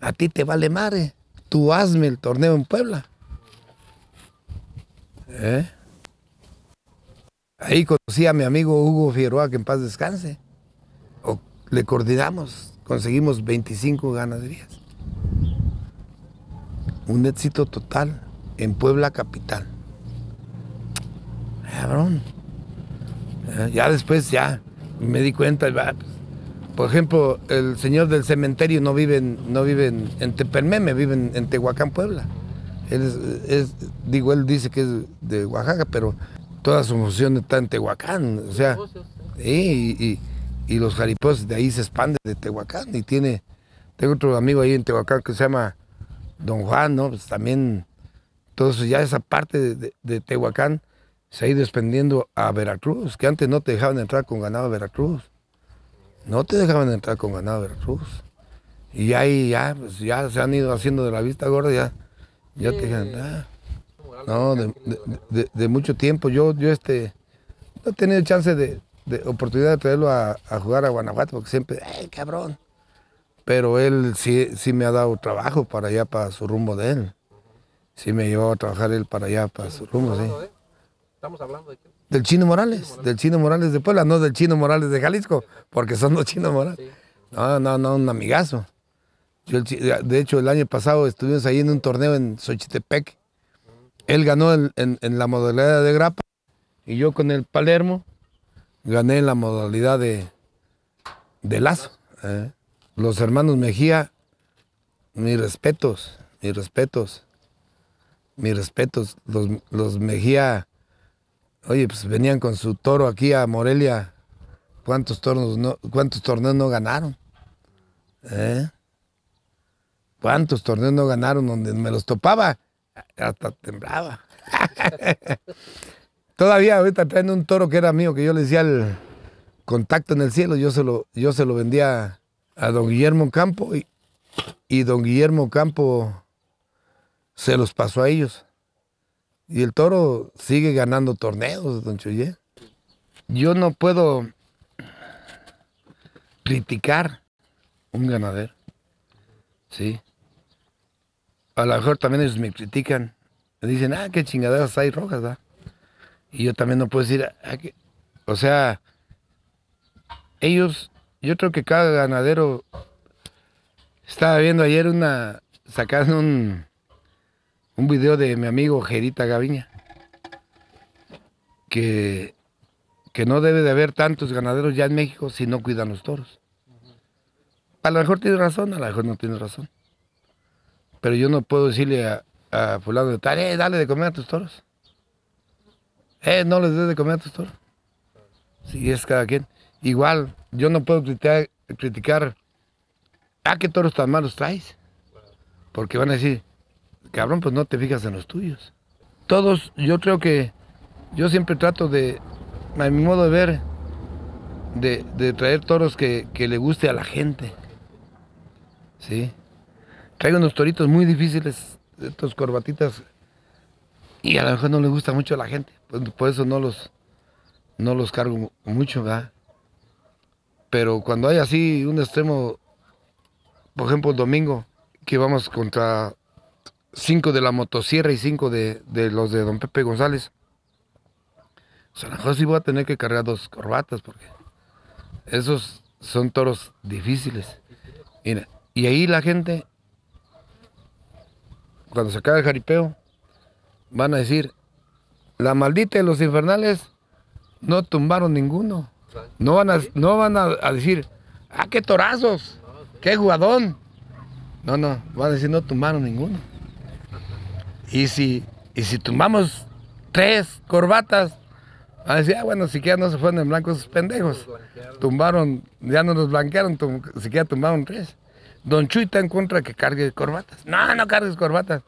A ti te vale madre. Tú hazme el torneo en Puebla. ¿Eh? Ahí conocí a mi amigo Hugo Figueroa, que en paz descanse. Le coordinamos, conseguimos 25 ganaderías. Un éxito total en Puebla capital. Cabrón. Eh, Ya después ya me di cuenta, por ejemplo, el señor del cementerio no vive en, no vive en, en Tepermeme, vive en, en Tehuacán, Puebla. Él es, digo, él dice que es de Oaxaca, pero toda su función está en Tehuacán. O sea, y, los jaripos de ahí se expanden de Tehuacán. Y tiene, tengo otro amigo ahí en Tehuacán que se llama Don Juan, ¿no? Pues también, todo ya esa parte de, de- de Tehuacán se ha ido expandiendo a Veracruz, que antes no te dejaban entrar con ganado a Veracruz. No te dejaban entrar con ganado a Veracruz. Y ahí ya, pues ya se han ido haciendo de la vista gorda, ya, ya te dejan. Moral, No, de, Veracruz, de- de- de mucho tiempo. Yo, yo este, no he tenido chance de, oportunidad de traerlo a, a jugar a Guanajuato, porque siempre, ¡ay, cabrón! Pero él sí, sí me ha dado trabajo para allá, para su rumbo de él. Sí me llevó a trabajar él para allá, para su rumbo, sí. Estamos hablando de qué? Del Chino Morales, del Chino Morales de Puebla, no del Chino Morales de Jalisco, porque son los Chinos Morales. No, no, no, un amigazo. Yo de hecho, el año pasado estuvimos ahí en un torneo en Xochitepec. Él ganó en, en- en la modalidad de grapa y yo con el Palermo gané en la modalidad de, de lazo. ¿eh? Los hermanos Mejía, mis respetos, mis respetos, mis respetos. Los, los Mejía, oye, pues venían con su toro aquí a Morelia. ¿Cuántos, torneos no, ganaron? ¿Eh? ¿Cuántos torneos no ganaron donde me los topaba? Hasta temblaba. Todavía ahorita traen un toro que era mío, que yo le decía el contacto en el cielo, yo se lo, yo se lo vendía a don Guillermo Campo y, y don Guillermo Campo se los pasó a ellos. Y el toro sigue ganando torneos, don Chuyé. Yo no puedo criticar un ganadero. Sí. A lo mejor también ellos me critican. Me dicen, ah, qué chingaderas hay rojas, ¿verdad? Y yo también no puedo decir, ah, que... o sea, ellos, yo creo que cada ganadero, estaba viendo ayer una, sacando un, un video de mi amigo Gerita Gaviña, que, que no debe de haber tantos ganaderos ya en México si no cuidan los toros. A lo mejor tiene razón, a lo mejor no tiene razón. Pero yo no puedo decirle a, fulano de tal, eh, dale de comer a tus toros. Eh, no les des de comer a tus toros. Si es cada quien. Igual, yo no puedo criticar, criticar ah, qué toros tan malos traes. Porque van a decir, cabrón, pues no te fijas en los tuyos. Todos, yo creo que yo siempre trato de, a mi modo de ver, de, traer toros que, le guste a la gente. ¿Sí? Traigo unos toritos muy difíciles, estos corbatitas, y a lo mejor no le gusta mucho a la gente. Pues, por eso no los, no los cargo mucho, ¿verdad? Pero cuando hay así un extremo, por ejemplo el domingo, que vamos contra cinco de la motosierra y cinco de, de los de don Pepe González, a lo mejor sí voy a tener que cargar dos corbatas porque esos son toros difíciles. Mira, y ahí la gente, cuando se acabe el jaripeo, van a decir, la maldita de los infernales no tumbaron ninguno. No van a, no van a, decir, ah, qué torazos, qué jugadón. No, no, van a decir, no tumbaron ninguno. Y si, y si tumbamos tres corbatas, van ah, bueno, siquiera no se fueron en blanco esos pendejos. Tumbaron, ya no los blanquearon, siquiera tumbaron tres. Don Chuy está en contra que cargue corbatas. No, no cargues corbatas.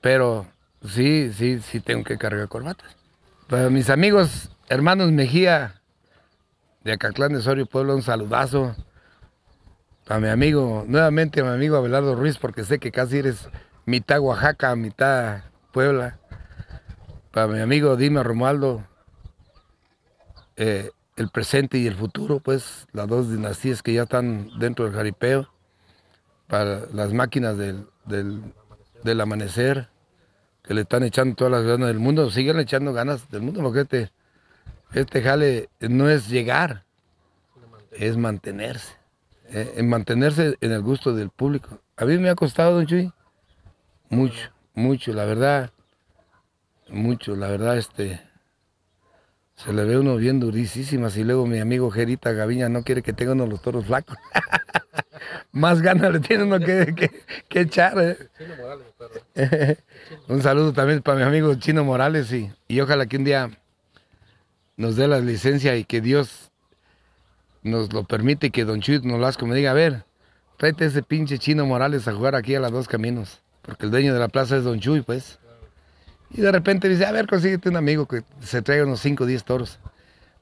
Pero sí, sí, sí tengo que cargar corbatas. Pero mis amigos, hermanos Mejía, de Acatlán de Sorio Pueblo, un saludazo. A mi amigo, nuevamente a mi amigo Abelardo Ruiz, porque sé que casi eres mitad Oaxaca, mitad Puebla. Para mi amigo Dime Romualdo, eh, el presente y el futuro, pues las dos dinastías que ya están dentro del jaripeo, para las máquinas del, del, amanecer, que le están echando todas las ganas del mundo, siguen echando ganas del mundo, porque este, este jale no es llegar, es mantenerse, eh, en mantenerse en el gusto del público. A mí me ha costado, don Chuy, mucho, mucho, la verdad, mucho, la verdad, este, se le ve uno bien durísimas y luego mi amigo Gerita Gaviña no quiere que tenga uno los toros flacos. Más ganas le tiene uno que, que, echar. ¿eh? Chino Morales, Un saludo también para mi amigo Chino Morales y, y ojalá que un día nos dé la licencia y que Dios nos lo permite que Don Chuy Nolasco me diga, a ver, tráete ese pinche Chino Morales a jugar aquí a los dos caminos. Porque el dueño de la plaza es Don Chuy, pues. Y de repente dice, a ver, consíguete un amigo que se traiga unos 5 o 10 toros.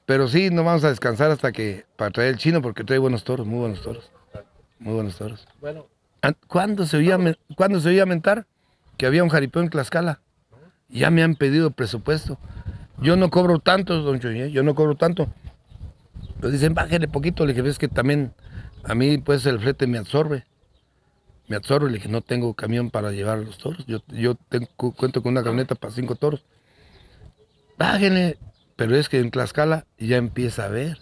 Pero sí, no vamos a descansar hasta que, para traer el chino, porque trae buenos toros, muy buenos toros. Muy buenos toros. Bueno. ¿Cuándo se oía, ¿cuándo se oía mentar? Que había un jaripeo en Tlaxcala. Ya me han pedido presupuesto. Yo no cobro tanto, don Chuy, ¿eh? yo no cobro tanto. Pero dicen, bájale poquito. Le dije, ves que también a mí pues el flete me absorbe me absorbo y le dije, no tengo camión para llevar los toros. Yo, yo tengo, cuento con una camioneta para cinco toros. Bájenle. Pero es que en Tlaxcala ya empieza a ver.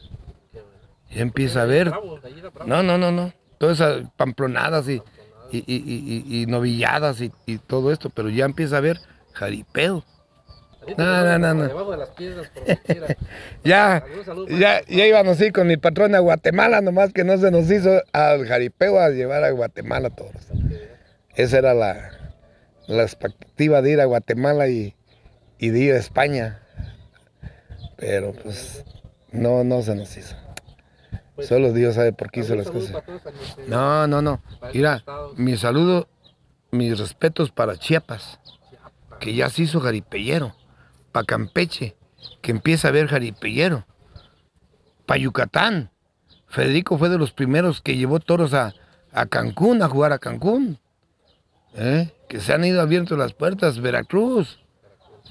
Ya empieza a ver. No, no, no, no. Todas esas pamplonadas y, y, novilladas y, todo esto, pero ya empieza a ver jaripeo. No, no, no, no. ya, ya, ya íbamos así con mi patrón a Guatemala, nomás que no se nos hizo al jaripeo a llevar a Guatemala todos. Esa era la, la expectativa de ir a Guatemala y, y de ir a España. Pero pues no, no se nos hizo. Pues, Solo Dios sabe por qué hizo las cosas. No, no, no. Mira, mi saludo, mis respetos para Chiapas, que ya se hizo jaripellero para Campeche, que empieza a ver jaripillero, para Yucatán. Federico fue de los primeros que llevó toros a, Cancún, a jugar a Cancún. ¿eh? Que se han ido abierto las puertas, Veracruz,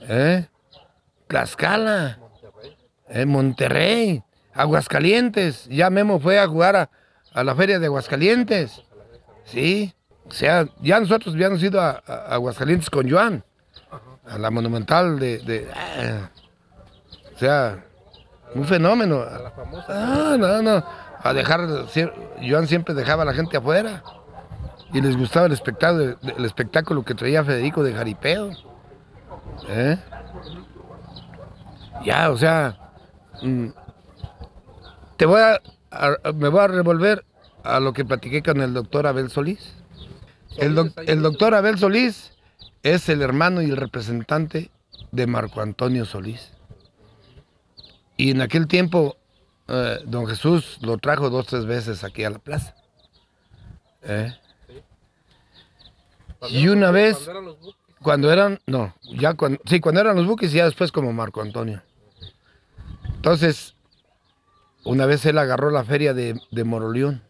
¿eh? Tlaxcala, ¿eh? Monterrey. Aguascalientes. Ya Memo fue a jugar a, a la feria de Aguascalientes. Sí. O sea, ya nosotros habíamos ido a, a Aguascalientes con Joan. A la monumental de... de- ah, o sea, un fenómeno. A la famosa. Ah, no, no. A dejar, Joan siempre dejaba a la gente afuera. Y les gustaba el espectáculo, el espectáculo que traía Federico de Jaripeo. ¿Eh? Ya, o sea, mm, te voy a, a- me voy a revolver a lo que platiqué con el doctor Abel Solís. El, doc- el doctor Abel Solís es el hermano y el representante de Marco Antonio Solís. Y en aquel tiempo, eh, don Jesús lo trajo dos, tres veces aquí a la plaza. ¿Eh? Cuando y una vez- Cuando eran los buques. Cuando eran, no, ya cuando, sí, cuando eran los buques y ya después como Marco Antonio. Entonces, una vez él agarró la feria de, de Moroleón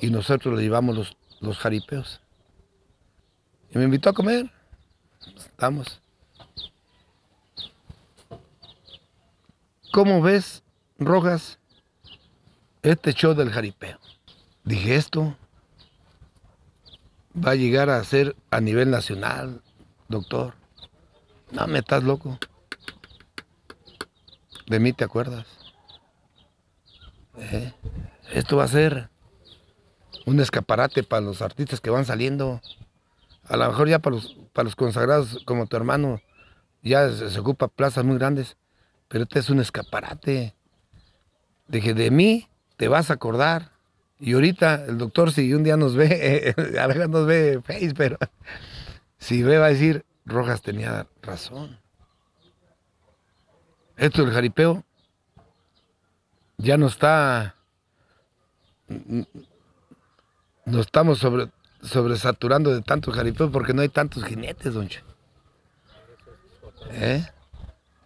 y nosotros le llevamos los, los jaripeos. Y me invitó a comer. Estamos. ¿Cómo ves, Rojas, este show del jaripeo? Dije esto va a llegar a ser a nivel nacional, doctor. No, me estás loco. De mí te acuerdas. ¿Eh? Esto va a ser un escaparate para los artistas que van saliendo. A lo mejor ya para los, para los consagrados como tu hermano, ya se, ocupa plazas muy grandes. Pero este es un escaparate. De que de mí te vas a acordar. Y ahorita el doctor, si un día nos ve, nos ve Face, pero si ve, va a decir, Rojas tenía razón. Esto del jaripeo ya no está. Nos estamos sobre, sobresaturando de tanto jaripeo porque no hay tantos jinetes, don Che. ¿Eh?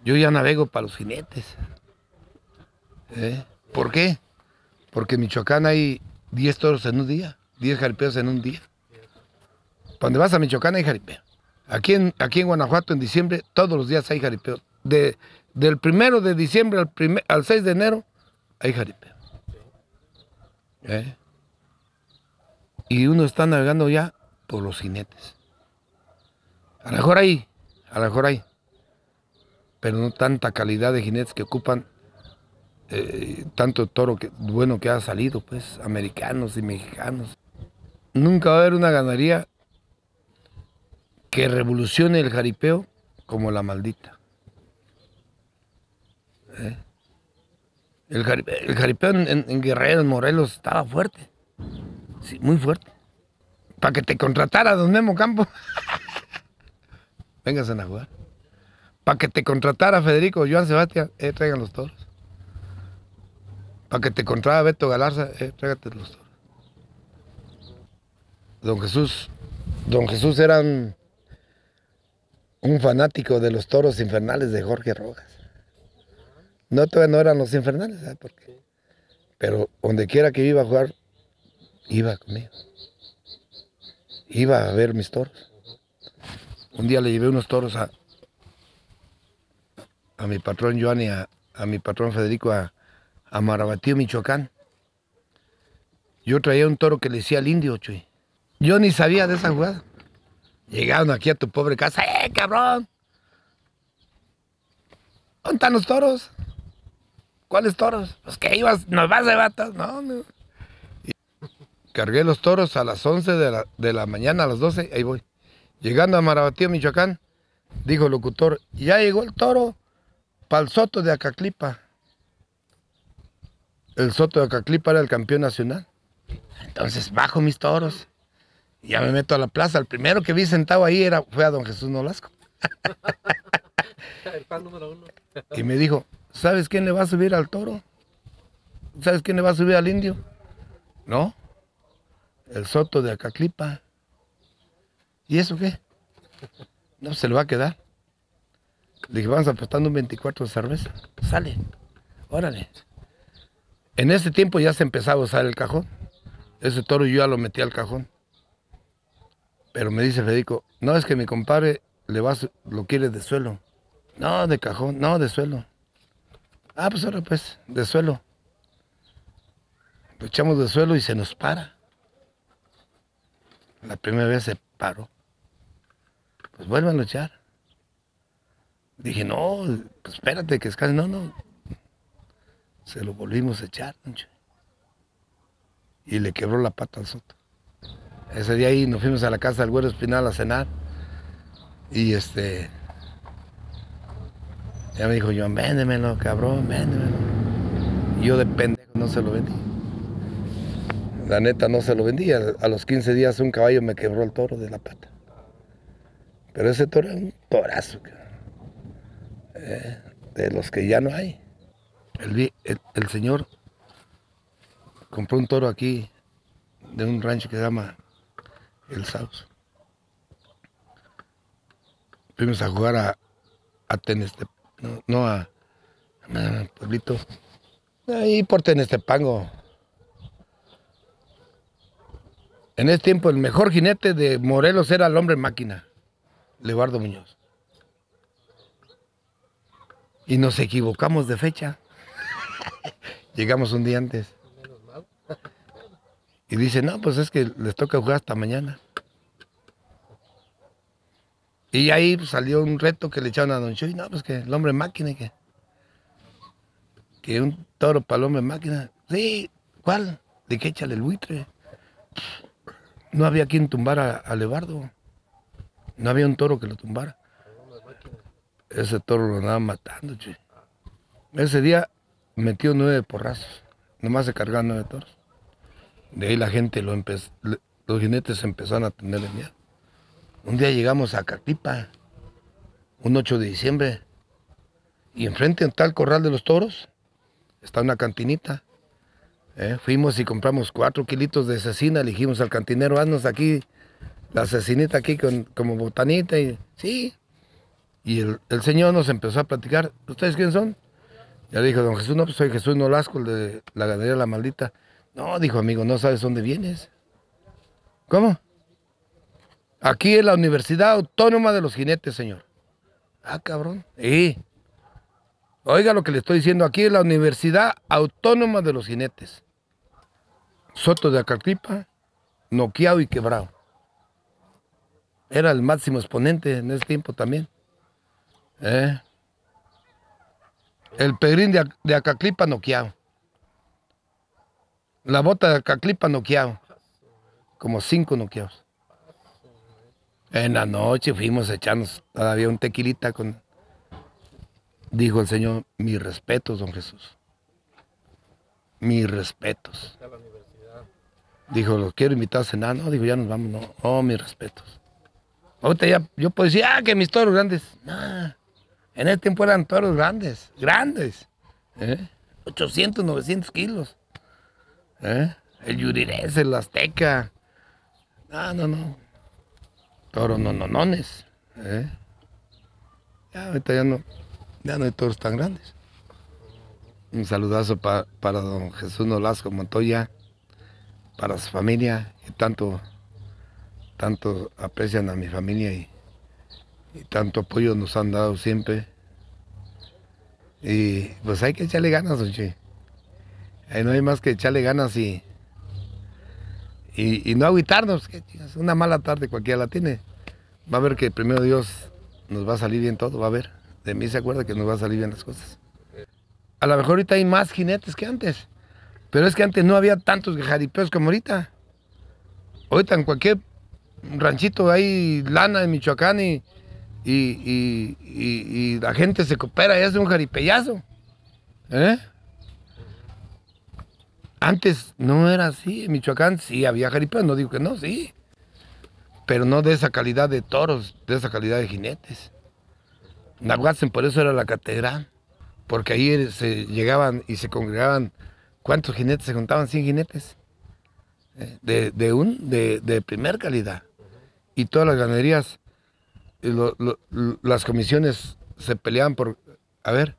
Yo ya navego para los jinetes. ¿Eh? ¿Por qué? Porque en Michoacán hay 10 toros en un día, 10 jaripeos en un día. Cuando vas a Michoacán hay jaripeo. Aquí en, aquí en Guanajuato en diciembre todos los días hay jaripeo. De, del primero de diciembre al, primer- al 6 de enero hay jaripeo. ¿Eh? Y uno está navegando ya por los jinetes. A lo mejor hay, a lo mejor hay. Pero no tanta calidad de jinetes que ocupan eh, tanto toro bueno que ha salido, pues, americanos y mexicanos. Nunca va a haber una ganadería que revolucione el jaripeo como la maldita. ¿Eh? El, jari- el jaripeo en Guerrero, en Morelos, estaba fuerte. Sí, muy fuerte. Para que te contratara don Memo Campo. Vénganse a jugar. Para que te contratara Federico Joan Sebastián, eh, traigan los toros. Para que te contratara Beto Galarza, eh, tráigate los toros. Don Jesús, don Jesús era un, un fanático de los toros infernales de Jorge Rojas. No, todavía no eran los infernales, ¿sabes por qué? Pero donde quiera que iba a jugar, iba conmigo. Iba a ver mis toros. Un día le llevé unos toros a, a mi patrón Joan y a, a mi patrón Federico a, a Marabatío, Michoacán. Yo traía un toro que le decía al indio, Chuy. Yo ni sabía de esa jugada. Llegaron aquí a tu pobre casa, ¡eh, cabrón! ¿Dónde los toros? ¿Cuáles toros? Pues que ibas, nos vas de batas. No, no. Cargué los toros a las 11 de la, de la mañana, a las 12, ahí voy. Llegando a Marabatío, Michoacán, dijo el locutor, ya llegó el toro para el Soto de Acaclipa. El Soto de Acaclipa era el campeón nacional. Entonces bajo mis toros. Ya me meto a la plaza. El primero que vi sentado ahí era, fue a don Jesús Nolasco. El fan número uno. Y me dijo, ¿sabes quién le va a subir al toro? ¿Sabes quién le va a subir al indio? No, el Soto de Acaclipa. ¿Y eso qué? No, se le va a quedar. Le dije, vamos apostando un 24 de cerveza. Sale, órale. En ese tiempo ya se empezaba a usar el cajón. Ese toro yo ya lo metí al cajón. Pero me dice Federico, no, es que mi compadre le va lo quiere de suelo. No, de cajón, no, de suelo. Ah, pues ahora pues, de suelo. Lo echamos de suelo y se nos para. La primera vez se paró. Pues vuelvan a echar. Dije, no, pues espérate que escase. No, no. Se lo volvimos a echar. Y le quebró la pata al soto. Ese día ahí nos fuimos a la casa del güero espinal a cenar. Y este. Ya me dijo Joan, véndemelo, cabrón, véndemelo. Y yo de pendejo no se lo vendí. La neta no se lo vendí. A, a los 15 días un caballo me quebró el toro de la pata. Pero ese toro era un torazo. Eh, de los que ya no hay. El, señor compró un toro aquí de un rancho que se llama El Sauce. Fuimos a jugar a, a no, no a, a Pueblito, ahí por Tenestepango. En ese tiempo el mejor jinete de Morelos era el hombre máquina, Leobardo Muñoz. Y nos equivocamos de fecha. Llegamos un día antes. Y dice, no, pues es que les toca jugar hasta mañana. Y ahí salió un reto que le echaron a Don Chuy, no, pues que el hombre máquina, que, que un toro para el hombre máquina. Sí, ¿cuál? De que échale el buitre. No había quien tumbara a Lebardo. No había un toro que lo tumbara. Ese toro lo andaba matando. Ese día metió nueve porrazos. Nomás se cargaban nueve toros. De ahí la gente lo los jinetes empezaron a tenerle miedo. Un día llegamos a Catipa, un 8 de diciembre, y enfrente está el corral de los toros, está una cantinita. Eh, Fuimos y compramos cuatro kilitos de cecina, le dijimos al cantinero, haznos aquí la cecinita aquí con, como botanita, y sí. Y el, señor nos empezó a platicar, ¿ustedes quién son? Ya dijo, don Jesús, no, pues soy Jesús Nolasco, el de la ganadería La Maldita. No, dijo amigo, no sabes dónde vienes. ¿Cómo? Aquí en la Universidad Autónoma de los Jinetes, señor. Ah, cabrón. Sí. Oiga lo que le estoy diciendo, aquí en la Universidad Autónoma de los Jinetes. Soto de Acaltipa, noqueado y quebrado. Era el máximo exponente en ese tiempo también. ¿Eh? El pedrín de, Ac- de Acaclipa noqueado. La bota de Acaclipa noqueado. Como cinco noqueados. En la noche fuimos a echarnos todavía un tequilita con... Dijo el Señor, mis respetos, don Jesús. Mis respetos. Dijo, los quiero invitar a cenar. No, digo, ya nos vamos. No, oh, mis respetos. Ahorita ya, yo puedo decir, ah, que mis toros grandes. No, en ese tiempo eran toros grandes, grandes. ¿eh? 800, 900 kilos. ¿eh? El yurirés, el azteca. No, no, no. Toros no, no, nones. ¿eh? Ya, ahorita ya no, ya no hay toros tan grandes. Un saludazo pa- para don Jesús Nolasco Montoya, para su familia, que tanto, tanto aprecian a mi familia y, y tanto apoyo nos han dado siempre. Y pues hay que echarle ganas, don Che. Ahí no hay más que echarle ganas y, y, no agüitarnos. Una mala tarde cualquiera la tiene. Va a ver que primero Dios nos va a salir bien todo, va a ver. De mí se acuerda que nos va a salir bien las cosas. A lo mejor ahorita hay más jinetes que antes. Pero es que antes no había tantos jaripeos como ahorita. Ahorita en cualquier ranchito hay lana en Michoacán y, la gente se coopera y hace un jaripeyazo. ¿Eh? Antes no era así. En Michoacán sí había jaripeos, no digo que no, sí. Pero no de esa calidad de toros, de esa calidad de jinetes. Nahuatzen por eso era la catedral. Porque ahí se llegaban y se congregaban. ¿Cuántos jinetes se juntaban? 100 jinetes. Eh, De, de un, de, de primer calidad. Y todas las ganaderías, las comisiones se peleaban por, a ver,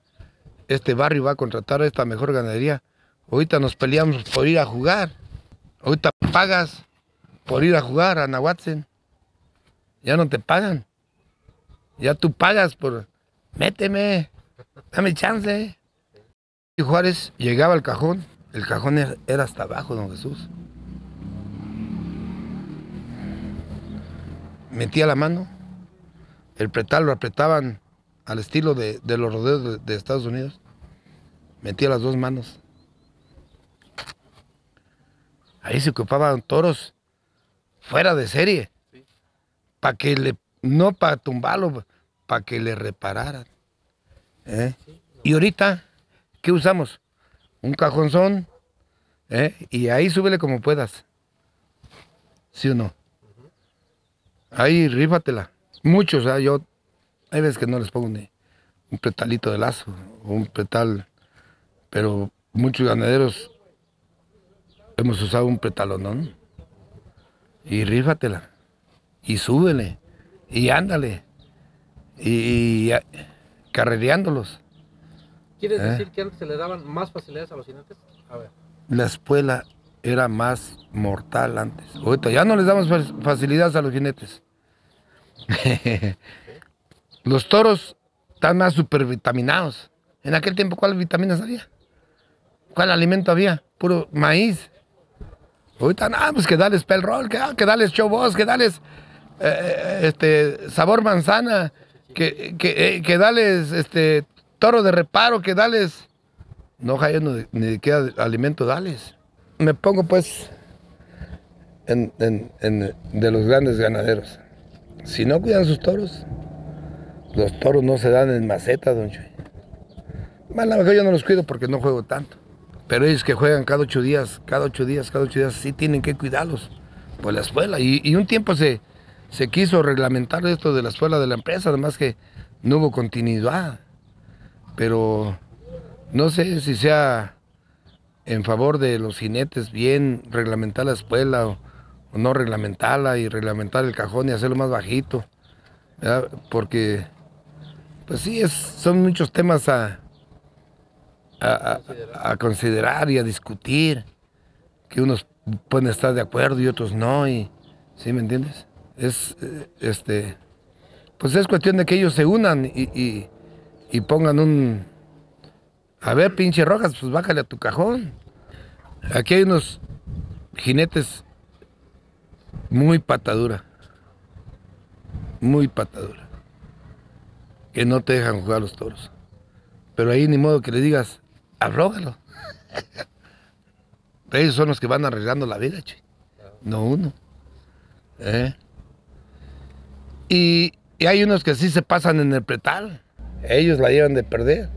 este barrio va a contratar a esta mejor ganadería. Ahorita nos peleamos por ir a jugar. Ahorita pagas por ir a jugar a Nahuatzen. Ya no te pagan. Ya tú pagas por, méteme, dame chance. Y Juárez llegaba al cajón, el cajón era, hasta abajo, don Jesús. Metía la mano, el pretal lo apretaban al estilo de, de los rodeos de, de Estados Unidos. Metía las dos manos. Ahí se ocupaban toros fuera de serie. Para que le, no para tumbarlo, para que le repararan. ¿eh? Y ahorita, ¿qué usamos? Un cajonzón, ¿eh? y ahí súbele como puedas. ¿Sí o no? Ahí rífatela. Muchos, ¿ah? yo, hay veces que no les pongo ni un petalito de lazo, o un petal, pero muchos ganaderos hemos usado un petalonón. Y rífatela. Y súbele. Y ándale. Y, y carrereándolos. ¿Quieres ¿Eh? decir que antes se le daban más facilidades a los jinetes? A ver. La espuela era más mortal antes. Ahorita ya no les damos fa- facilidades a los jinetes. los toros están más supervitaminados. En aquel tiempo, ¿cuáles vitaminas había? ¿Cuál alimento había? Puro maíz. Ahorita, nada, pues que dales pel roll, que, ah, que dales chobos, que dales eh, este, sabor manzana, eh, que dales este, toro de reparo, que dales... No, Jairo, no, ni de qué a- alimento dales. Me pongo pues en, de los grandes ganaderos. Si no cuidan sus toros, los toros no se dan en maceta, don Chuy. Más a lo mejor yo no los cuido porque no juego tanto. Pero ellos que juegan cada ocho días, cada ocho días, cada ocho días, sí tienen que cuidarlos. Pues la escuela. Y un tiempo se, se quiso reglamentar esto de la escuela de la empresa, además que no hubo continuidad. Pero no sé si sea en favor de los jinetes bien reglamentar la escuela o, no reglamentarla y reglamentar el cajón y hacerlo más bajito. Porque, pues sí, es, son muchos temas a, a, a- a considerar y a discutir, que unos pueden estar de acuerdo y otros no, y ¿sí me entiendes? Es, este, pues es cuestión de que ellos se unan y, y- pongan un, a ver, pinche Rojas, pues bájale a tu cajón. Aquí hay unos jinetes muy patadura. Muy patadura. Que no te dejan jugar los toros. Pero ahí ni modo que le digas, aflójalo. Ellos son los que van arreglando la vida, che. No uno. ¿Eh? Y, hay unos que sí se pasan en el pretal. Ellos la llevan de perder.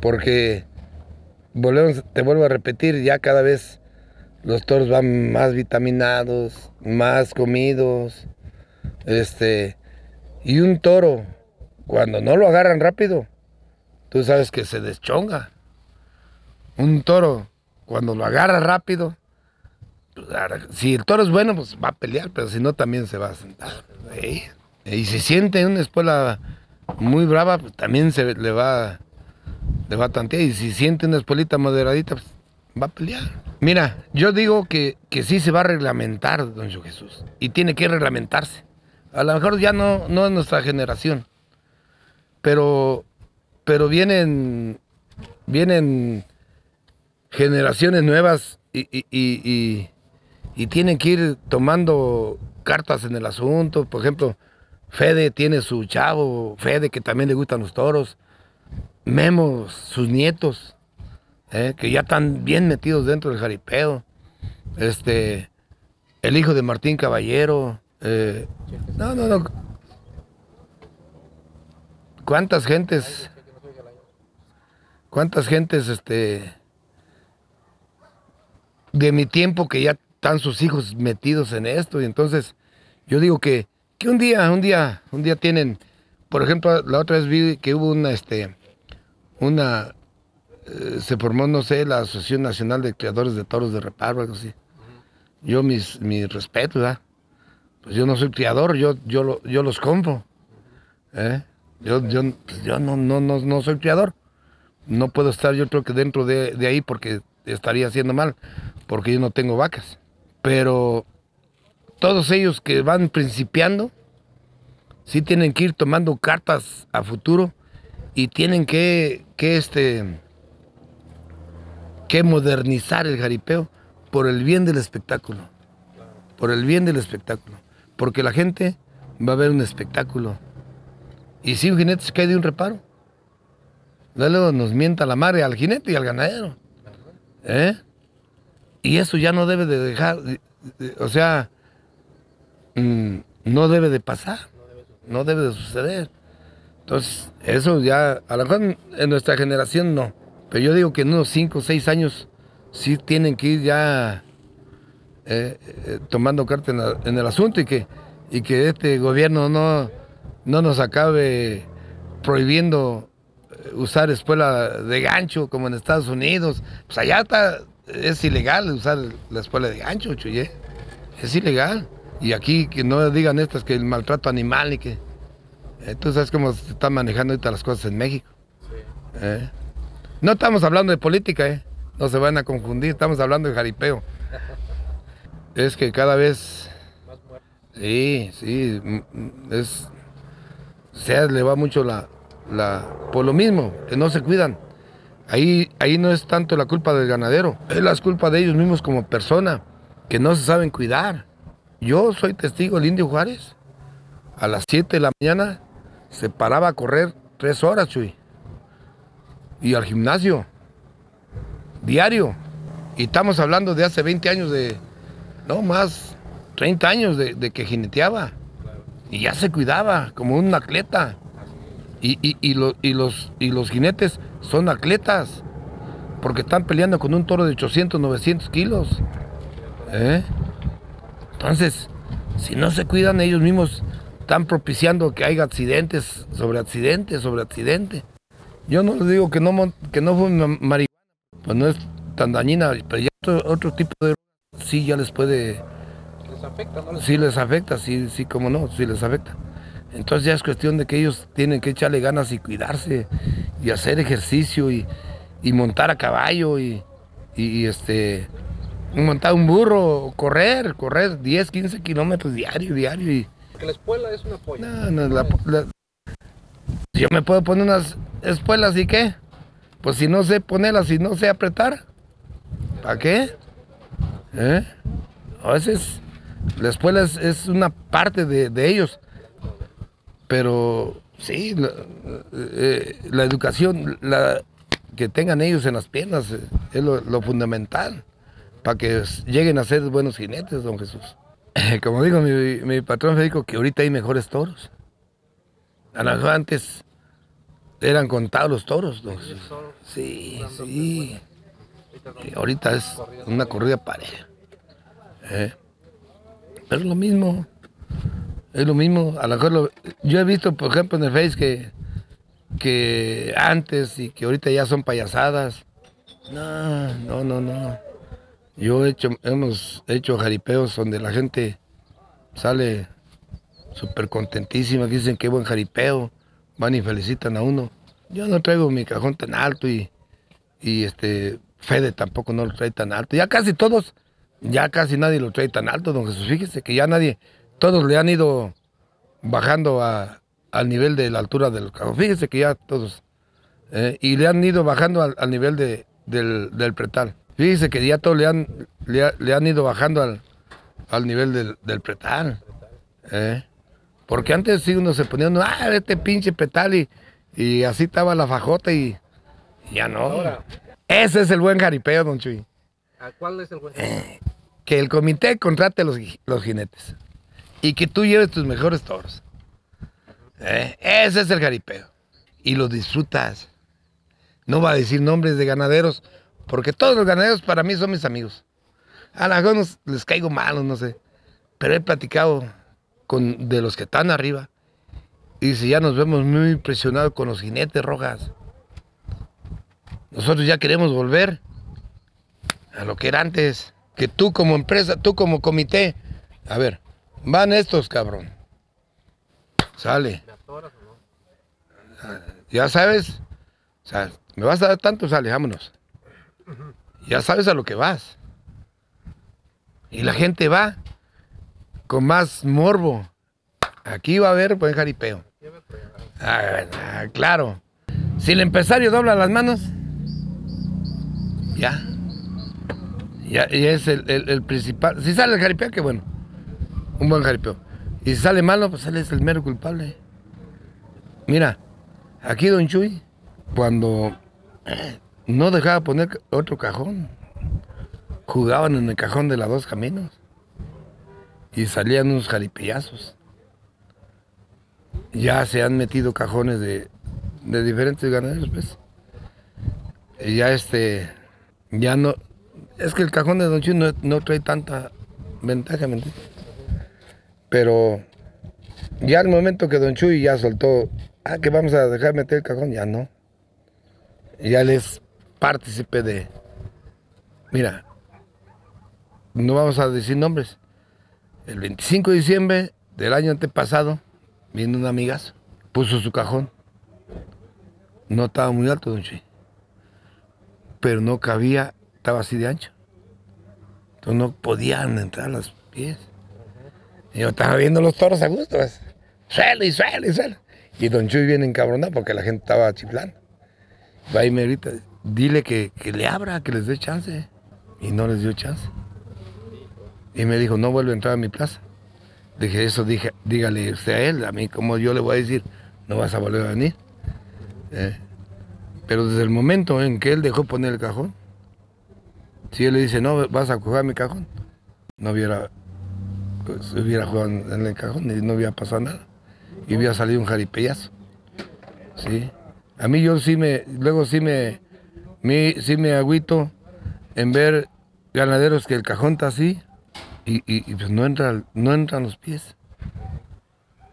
Porque te vuelvo a repetir, ya cada vez los toros van más vitaminados, más comidos. Este, y un toro, cuando no lo agarran rápido, tú sabes que se deschonga. Un toro, cuando lo agarra rápido, si el toro es bueno, pues va a pelear, pero si no, también se va a sentar. Ey, Y si siente en una espuela muy brava, pues también se le va, le va a tantear. Y si siente una espuelita moderadita, pues va a pelear. Mira, yo digo que, que sí se va a reglamentar, don Jesús. Y tiene que reglamentarse. A lo mejor ya no, no es nuestra generación. Pero, pero vienen, vienen generaciones nuevas y- y tienen que ir tomando cartas en el asunto. Por ejemplo, Fede tiene su chavo, Fede que también le gustan los toros. Memo, sus nietos, eh, que ya están bien metidos dentro del jaripeo. Este, el hijo de Martín Caballero. eh, no, no, no. ¿Cuántas gentes? ¿Cuántas gentes, este, de mi tiempo que ya están sus hijos metidos en esto? Y entonces, yo digo que, que un día, un día, un día tienen, por ejemplo, la otra vez vi que hubo una, este, una, eh, se formó, no sé, la Asociación Nacional de Criadores de Toros de Reparo, algo así. Yo mis, mis respetos, ¿verdad? Pues yo no soy criador, yo, yo, lo- yo los compro. ¿eh? Yo, yo, pues yo no, no, no, no soy criador. No puedo estar yo creo que dentro de, de ahí porque estaría haciendo mal, porque yo no tengo vacas. Pero todos ellos que van principiando, sí tienen que ir tomando cartas a futuro y tienen que, que este, que modernizar el jaripeo por el bien del espectáculo. Por el bien del espectáculo. Porque la gente va a ver un espectáculo. Y si un jinete se cae de un reparo, luego nos mienta la madre al jinete y al ganadero. ¿Eh? Y eso ya no debe de dejar, o sea, mm, no debe de pasar, no debe de suceder. Entonces, eso ya, a lo mejor en nuestra generación no, pero yo digo que en unos 5 o 6 años sí tienen que ir ya eh, eh, tomando carta en, el asunto y que, y que este gobierno no, no nos acabe prohibiendo eh, usar escuela de gancho como en Estados Unidos. Pues allá está, es ilegal usar la escuela de gancho, chuye. Es ilegal. Y aquí que no digan estas que el maltrato animal y que... Eh, tú sabes cómo se están manejando ahorita las cosas en México. Eh. No estamos hablando de política, ¿eh? No se van a confundir, estamos hablando de jaripeo. es que cada vez... Sí, sí, es... Se le va mucho la, la... Por lo mismo, que no se cuidan. Ahí, ahí no es tanto la culpa del ganadero, es la culpa de ellos mismos como persona, que no se saben cuidar. Yo soy testigo del Indio Juárez. A las 7 de la mañana se paraba a correr tres horas, Chuy. Y al gimnasio. Diario. Y estamos hablando de hace 20 años de, no más, 30 años de, que jineteaba. Y ya se cuidaba como un atleta. Y, y, los, y los jinetes son atletas, porque están peleando con un toro de 800, 900 kilos. ¿eh? Entonces, si no se cuidan ellos mismos, están propiciando que haya accidentes sobre accidentes sobre accidentes. Yo no les digo que no, que no fue marihuana, pues no es tan dañina, pero ya otro, tipo de sí ya les puede... Les afecta, ¿no? Sí les afecta, sí, sí, como no, sí les afecta. Entonces ya es cuestión de que ellos tienen que echarle ganas y cuidarse y hacer ejercicio y, montar a caballo y, este montar un burro, correr, correr 10, 15 kilómetros diario, diario. Y... La espuela es una polla. No, no, yo me puedo poner unas espuelas y qué, pues si no sé ponerlas, si no sé apretar, ¿para qué? ¿Eh? A veces la espuela es, una parte de ellos pero sí, la, eh, educación la, que tengan ellos en las piernas eh, es lo, fundamental para que lleguen a ser buenos jinetes, don Jesús. Como digo, mi, patrón me dijo que ahorita hay mejores toros. A lo antes eran contados los toros, don Jesús. Sí, sí. ahorita es una corrida pareja. ¿eh? Pero es lo mismo. Es lo mismo, a lo mejor yo he visto, por ejemplo, en el Face que, que antes y que ahorita ya son payasadas. No, no, no, no. Yo he hecho, hemos hecho jaripeos donde la gente sale súper contentísima, dicen qué buen jaripeo, van y felicitan a uno. Yo no traigo mi cajón tan alto y, y este Fede tampoco no lo trae tan alto. Ya casi todos, ya casi nadie lo trae tan alto, don Jesús. Fíjese que ya nadie, todos le han ido bajando al nivel de la altura del carro. Fíjese que ya todos. Eh, y le han ido bajando al, nivel de, del, pretal. Fíjese que ya todos le han, le, han ido bajando al, al nivel del, pretal. Eh. Porque antes sí uno se ponía, uno, ah, este pinche pretal y, y así estaba la fajota y, ya no. Ese es el buen jaripeo, don Chuy. ¿Cuál es el buen jaripeo? que el comité contrate los, los jinetes y que tú lleves tus mejores toros. ¿Eh? Ese es el jaripeo. Y lo disfrutas. No va a decir nombres de ganaderos, porque todos los ganaderos para mí son mis amigos. A algunos les caigo malos, no sé. Pero he platicado con, de los que están arriba. Y dice, ya nos vemos muy impresionados con los jinetes rojas. Nosotros ya queremos volver a lo que era antes. Que tú como empresa, tú como comité, a ver, Van estos, cabrón. Sale. Ya sabes. O sea, me vas a dar tanto, sale, vámonos. Ya sabes a lo que vas. Y la gente va con más morbo. Aquí va a haber buen jaripeo. Ah, claro. Si el empresario dobla las manos, ya, Ya, y es el, el- el principal. Si sale el jaripeo, qué bueno. Un buen jaripeo. Y si sale malo, pues él es el mero culpable. Mira, aquí Don Chuy, cuando eh, no dejaba poner otro cajón, jugaban en el cajón de las dos caminos. Y salían unos jaripellazos. Ya se han metido cajones de, de diferentes ganaderos, pues. Y ya este, ya no, es que el cajón de Don Chuy no, no trae tanta ventaja, ¿me? Pero ya al momento que Don Chuy ya soltó, ah, que vamos a dejar meter el cajón, ya no. Ya él es partícipe de, mira, no vamos a decir nombres. El 25 de diciembre del año antepasado, vino una amigas, puso su cajón. No estaba muy alto, Don Chuy pero no cabía, estaba así de ancho. Entonces no podían entrar los pies. Y yo estaba viendo los toros a gusto, pues. suelo y suelo y suelo. Y don Chuy viene encabronado porque la gente estaba chiflando. Va y me grita, dile que, que le abra, que les dé chance. Y no les dio chance. Y me dijo, no vuelve a entrar a mi plaza. Dije, eso dije, dígale usted a él, a mí como yo le voy a decir, no vas a volver a venir. Eh, pero desde el momento en que él dejó poner el cajón, si él le dice, no, vas a jugar mi cajón, no hubiera, pues, hubiera jugado en el cajón y no hubiera pasado nada. Y hubiera salido un jaripellazo. Sí. A mí yo sí me, luego sí me, me- sí me agüito en ver ganaderos que el cajón está así y, pues no, entra, no entran los pies.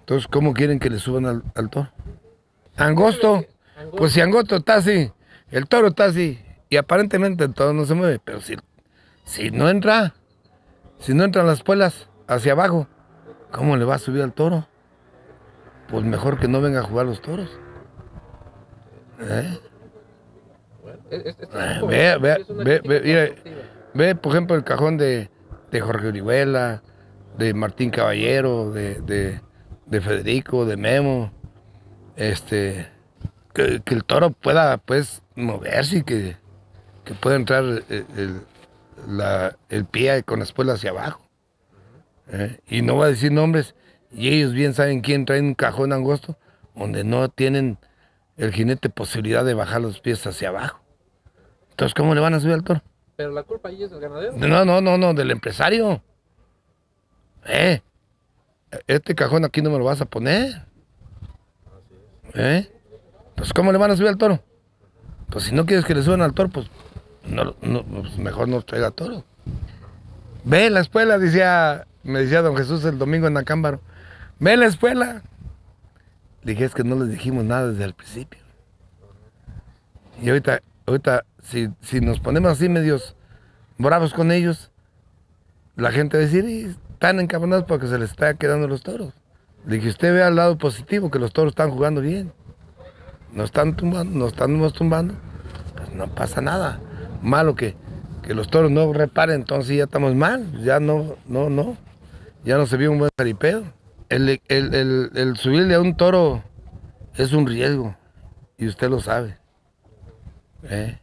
Entonces, ¿cómo quieren que le suban al, al toro? Angosto. Pues si Angosto está así, el toro está así, y aparentemente el toro no se mueve, pero si, si no entra, si no entran las puelas hacia abajo, ¿cómo le va a subir al toro? Pues mejor que no venga a jugar los toros. ¿Eh? Bueno, como- ve, ve, ve, crítica ve, mira, constructiva. ve, por ejemplo, el cajón de, de Jorge Orihuela, de Martín Caballero, de, de- de Federico, de Memo, este, que, que el toro pueda, pues, moverse y que, que pueda entrar el, el- la- el pie con la espuela hacia abajo. ¿Eh? Y no voy a decir nombres, y ellos bien saben quién trae un cajón angosto, donde no tienen el jinete posibilidad de bajar los pies hacia abajo. Entonces, ¿cómo le van a subir al toro? Pero la culpa ahí es del ganadero. No, no, no, no, del empresario. Eh, este cajón aquí no me lo vas a poner. ¿Eh? Pues, ¿cómo le van a subir al toro? Pues, si no quieres que le suban al toro, pues, no, no, pues mejor no traiga toro. Ve en la escuela, decía, me decía don Jesús el domingo en Acámbaro. Ve en la escuela. Le dije, es que no les dijimos nada desde el principio. Y ahorita, ahorita, si, si nos ponemos así medios bravos con ellos, la gente va a decir, "Y están encabronados porque se les está quedando los toros. Le dije, usted ve al lado positivo, que los toros están jugando bien. No están tumbando, no estamos tumbando. Pues no pasa nada. Malo que, que los toros no reparen, entonces ya estamos mal. Ya no, no, no. Ya no se vio un buen jaripeo. El, el, el- el subirle a un toro es un riesgo. Y usted lo sabe. ¿eh?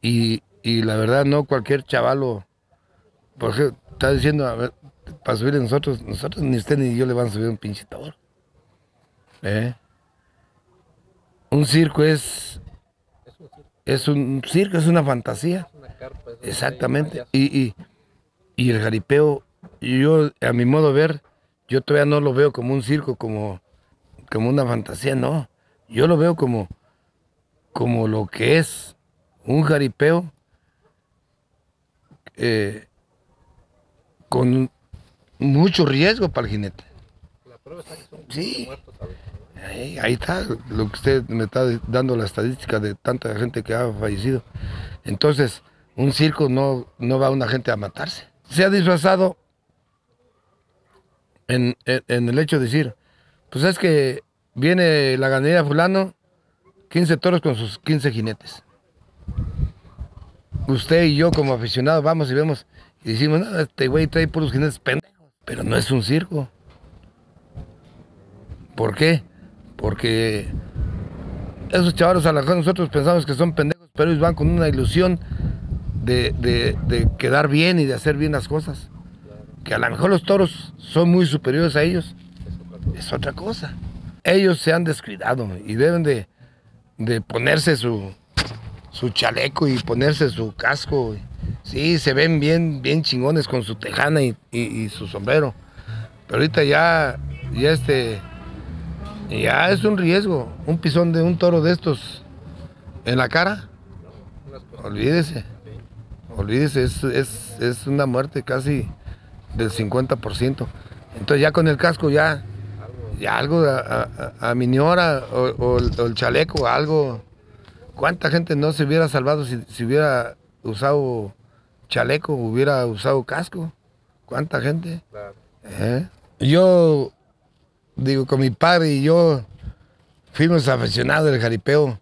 Y, y la verdad, no cualquier chavalo, porque está diciendo, a ver, para subirle nosotros, nosotros ni usted ni yo le van a subir un pinche toro. ¿eh? Un circo es, Es un circo, es una fantasía. es una carpa. es Exactamente. Y, y, y el jaripeo, yo a mi modo de ver, yo todavía no lo veo como un circo, como, como una fantasía, no. Yo lo veo como, como lo que es un jaripeo eh, con mucho riesgo para el jinete. La prueba está que son Sí. muertos a veces. Ahí, ahí está lo que usted me está dando la estadística de tanta gente que ha fallecido. Entonces, un circo no, no va una gente a matarse. Se ha disfrazado en, en- el hecho de decir, pues es que viene la ganadería fulano, 15 toros con sus 15 jinetes. Usted y yo como aficionados vamos y vemos y decimos, no, este güey trae puros jinetes pendejos, pero no es un circo. ¿Por qué? Porque esos chavalos a lo mejor nosotros pensamos que son pendejos, pero ellos van con una ilusión de- de quedar bien y de hacer bien las cosas. Que a lo mejor los toros son muy superiores a ellos, es otra cosa. Ellos se han descuidado y deben de, de ponerse su, su chaleco y ponerse su casco. Sí, se ven bien, bien chingones con su tejana y, y- su sombrero. Pero ahorita ya, ya este, ya es un riesgo. Un pisón de un toro de estos en la cara, olvídese. Olvídese, es, es, es una muerte casi del 50%. Entonces ya con el casco ya, ya algo a, a- a miniora o, o el, o el chaleco, algo. ¿Cuánta gente no se hubiera salvado si, si hubiera usado chaleco, hubiera usado casco? ¿Cuánta gente? Claro. ¿Eh? Yo, digo, con mi padre y yo fuimos aficionados del jaripeo.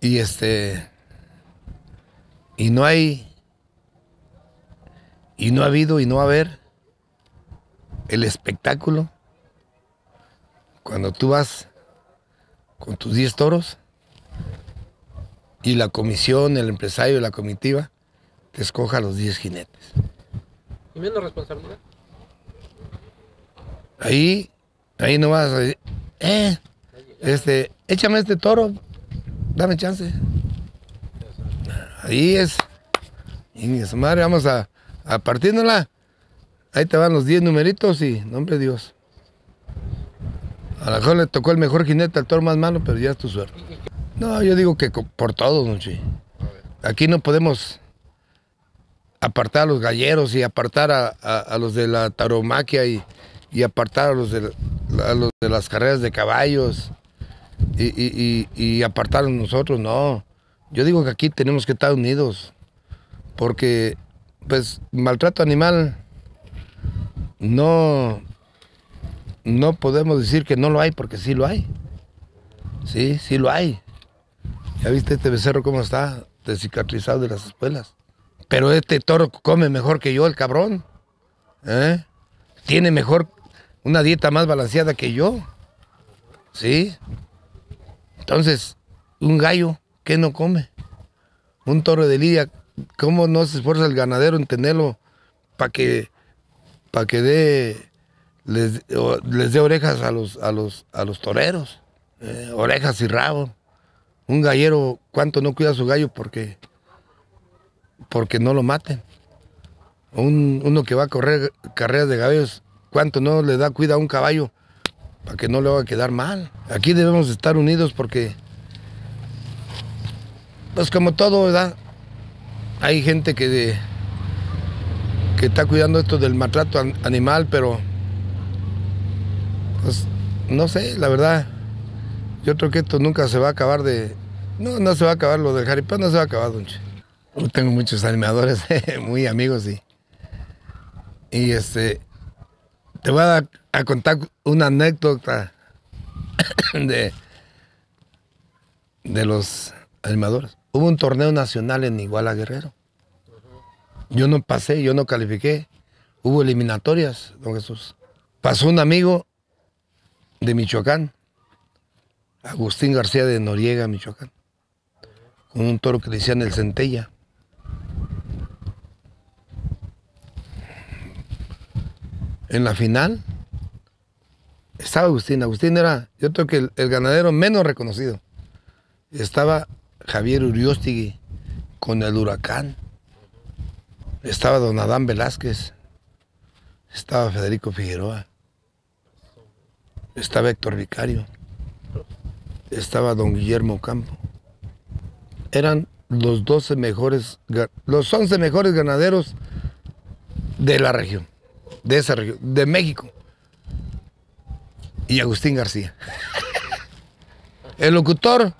Y este. Y no hay. Y no ha habido y no va a haber el espectáculo cuando tú vas con tus 10 toros y la comisión, el empresario, la comitiva, te escoja los 10 jinetes. ¿Y menos responsabilidad? Ahí, ahí no vas a decir, eh, este, échame este toro, dame chance. Ahí es. Y su madre, vamos a, a partiéndola. Ahí te van los 10 numeritos y, nombre de Dios. A lo mejor le tocó el mejor jinete al toro más malo, pero ya es tu suerte. No, yo digo que por todo, don Chuy. Aquí no podemos apartar a los galleros y apartar a, los de la taromaquia y, apartar a los, de, las carreras de caballos y- y apartar a nosotros, no. Yo digo que aquí tenemos que estar unidos porque, pues, maltrato animal no, no podemos decir que no lo hay porque sí lo hay. Sí, sí lo hay. Ya viste este becerro cómo está, descicatrizado de las espuelas. Pero este toro come mejor que yo, el cabrón. ¿Eh? Tiene mejor, una dieta más balanceada que yo. ¿Sí? Entonces, un gallo, ¿qué no come? Un toro de lidia, ¿cómo no se esfuerza el ganadero en tenerlo para que, para que dé, les, les dé orejas a los, a los, a los toreros? Eh, orejas y rabo. Un gallero, ¿cuánto no cuida a su gallo porque, porque no lo maten? Un- uno que va a correr carreras de caballos, ¿cuánto no le da cuida a un caballo para que no le va a quedar mal? Aquí debemos estar unidos porque, pues como todo, ¿verdad? Hay gente que, que está cuidando esto del maltrato an- animal, pero, pues, no sé, la verdad, yo creo que esto nunca se va a acabar de... No, no se va a acabar lo del jaripeo, no se va a acabar, don Che. Yo tengo muchos animadores muy amigos y... Y este... Te voy a, a contar una anécdota de... De los animadores. Hubo un torneo nacional en Iguala Guerrero. Yo no pasé, yo no califiqué. Hubo eliminatorias, don Jesús. Pasó un amigo de Michoacán, Agustín García de Noriega, Michoacán, con un toro que le decían el centella. En la final estaba Agustín. Agustín era, yo creo que el, el ganadero menos reconocido. Estaba Javier Uriostigui con el huracán. Estaba don Adán Velázquez. Estaba Federico Figueroa. Estaba Héctor Vicario. Estaba don Guillermo Campo. Eran los 12 mejores, los 11 mejores ganaderos de la región, de esa región, de México. Y Agustín García. El locutor,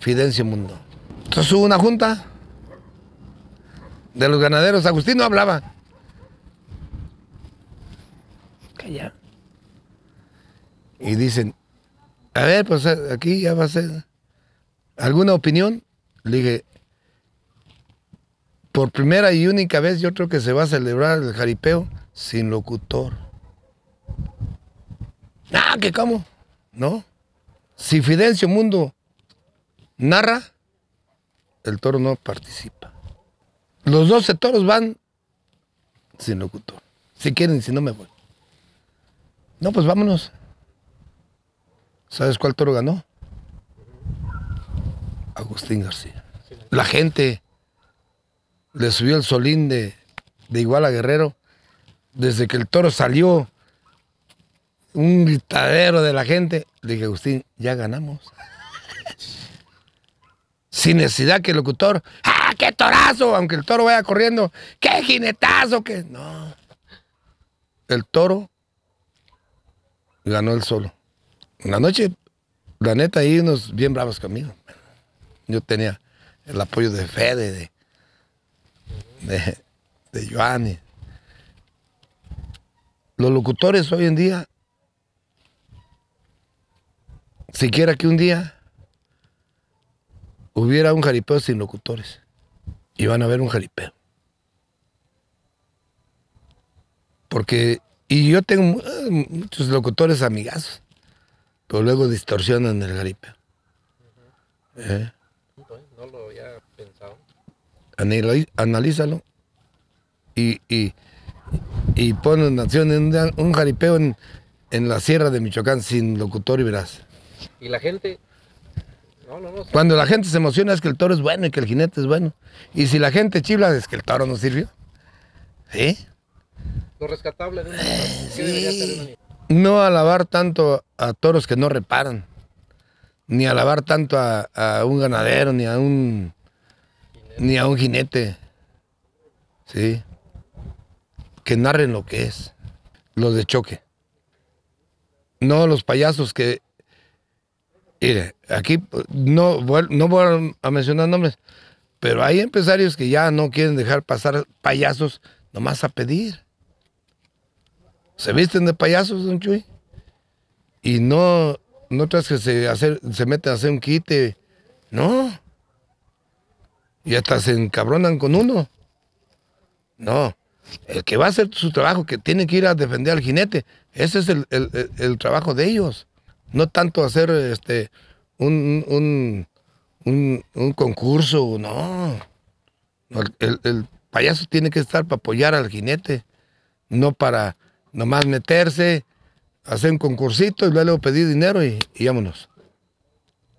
Fidencio Mundo. Entonces hubo una junta de los ganaderos. Agustín no hablaba. Calla. Y dicen, a ver, pues eh, aquí ya va a ser. ¿Alguna opinión? Le dije, por primera y única vez yo creo que se va a celebrar el jaripeo sin locutor. Ah, ¿que cómo? ¿No? Si Fidencio Mundo narra, el toro no participa. Los 12 toros van sin locutor. Si quieren, si no me voy. No, pues vámonos. ¿Sabes cuál toro ganó? Agustín García. La gente le subió el solín de, de Iguala Guerrero desde que el toro salió. Un gritadero de la gente. Le dije, Agustín, ya ganamos. Sin necesidad que el locutor, ¡ah, qué torazo! Aunque el toro vaya corriendo, ¡qué jinetazo! Que... No. El toro ganó el solo. En la noche, la neta, ahí unos bien bravos conmigo. Yo tenía el apoyo de Fede, de, de, de Joanny. Los locutores hoy en día, siquiera que un día hubiera un jaripeo sin locutores, y van a ver un jaripeo. Porque, y yo tengo eh, muchos locutores amigazos, pero luego distorsionan el jaripeo. ¿Eh? No lo había pensado. Analízalo y, y, y pon en acción un, un jaripeo en, en la sierra de Michoacán sin locutor y verás. Y la gente. No, no, no. sí. Cuando la gente se emociona es que el toro es bueno y que el jinete es bueno. Y si la gente chifla es que el toro no sirvió. ¿Sí? Lo rescatable de una ¿Qué debería ser de una No alabar tanto a toros que no reparan. Ni alabar tanto a, a un ganadero, ni a un ni a un jinete. Sí. Que narren lo que es. Los de choque. No los payasos que. Mire, aquí no, no voy a mencionar nombres, pero hay empresarios que ya no quieren dejar pasar payasos nomás a pedir. Se visten de payasos, don Chuy. Y no, no tras que se, hacer, se meten a hacer un quite. No. Y hasta se encabronan con uno. No. El que va a hacer su trabajo, que tiene que ir a defender al jinete, ese es el- el- el trabajo de ellos. No tanto hacer este un, un, un- concurso, no. El, payaso tiene que estar para apoyar al jinete, no para nomás meterse, hacer un concursito y luego pedir dinero y, y vámonos.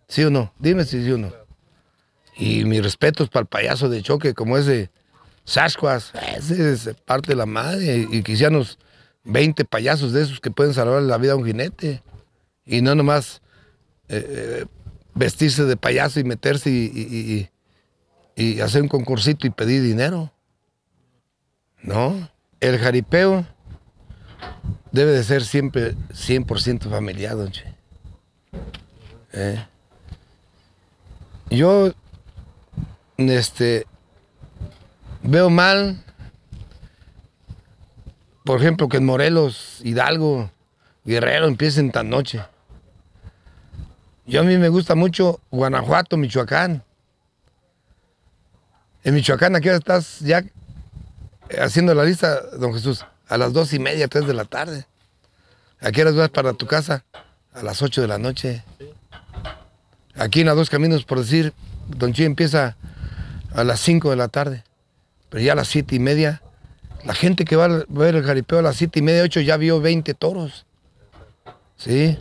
¿Sí o no? Dime si sí o no. Y mis respetos para el payaso de choque como ese Sasquatch, ese es parte de la madre. Y quisiéramos 20 payasos de esos que pueden salvar la vida a un jinete. Y no nomás eh, eh, vestirse de payaso y meterse y, y- hacer un concursito y pedir dinero. No. El jaripeo debe de ser siempre 100% familiar, don Che. Eh. Yo, este, veo mal, por ejemplo, que en Morelos, Hidalgo, Guerrero empiecen tan noche. Yo a mí me gusta mucho Guanajuato, Michoacán. En Michoacán, aquí estás ya haciendo la lista, don Jesús, a las dos y media, tres de la tarde. ¿A qué horas vas para tu casa? A las ocho de la noche. Aquí en a dos caminos, por decir, Don Chi empieza a las cinco de la tarde. Pero ya a las siete y media, la gente que va a ver el jaripeo a las siete y media, ocho, ya vio 20 toros. ¿Sí?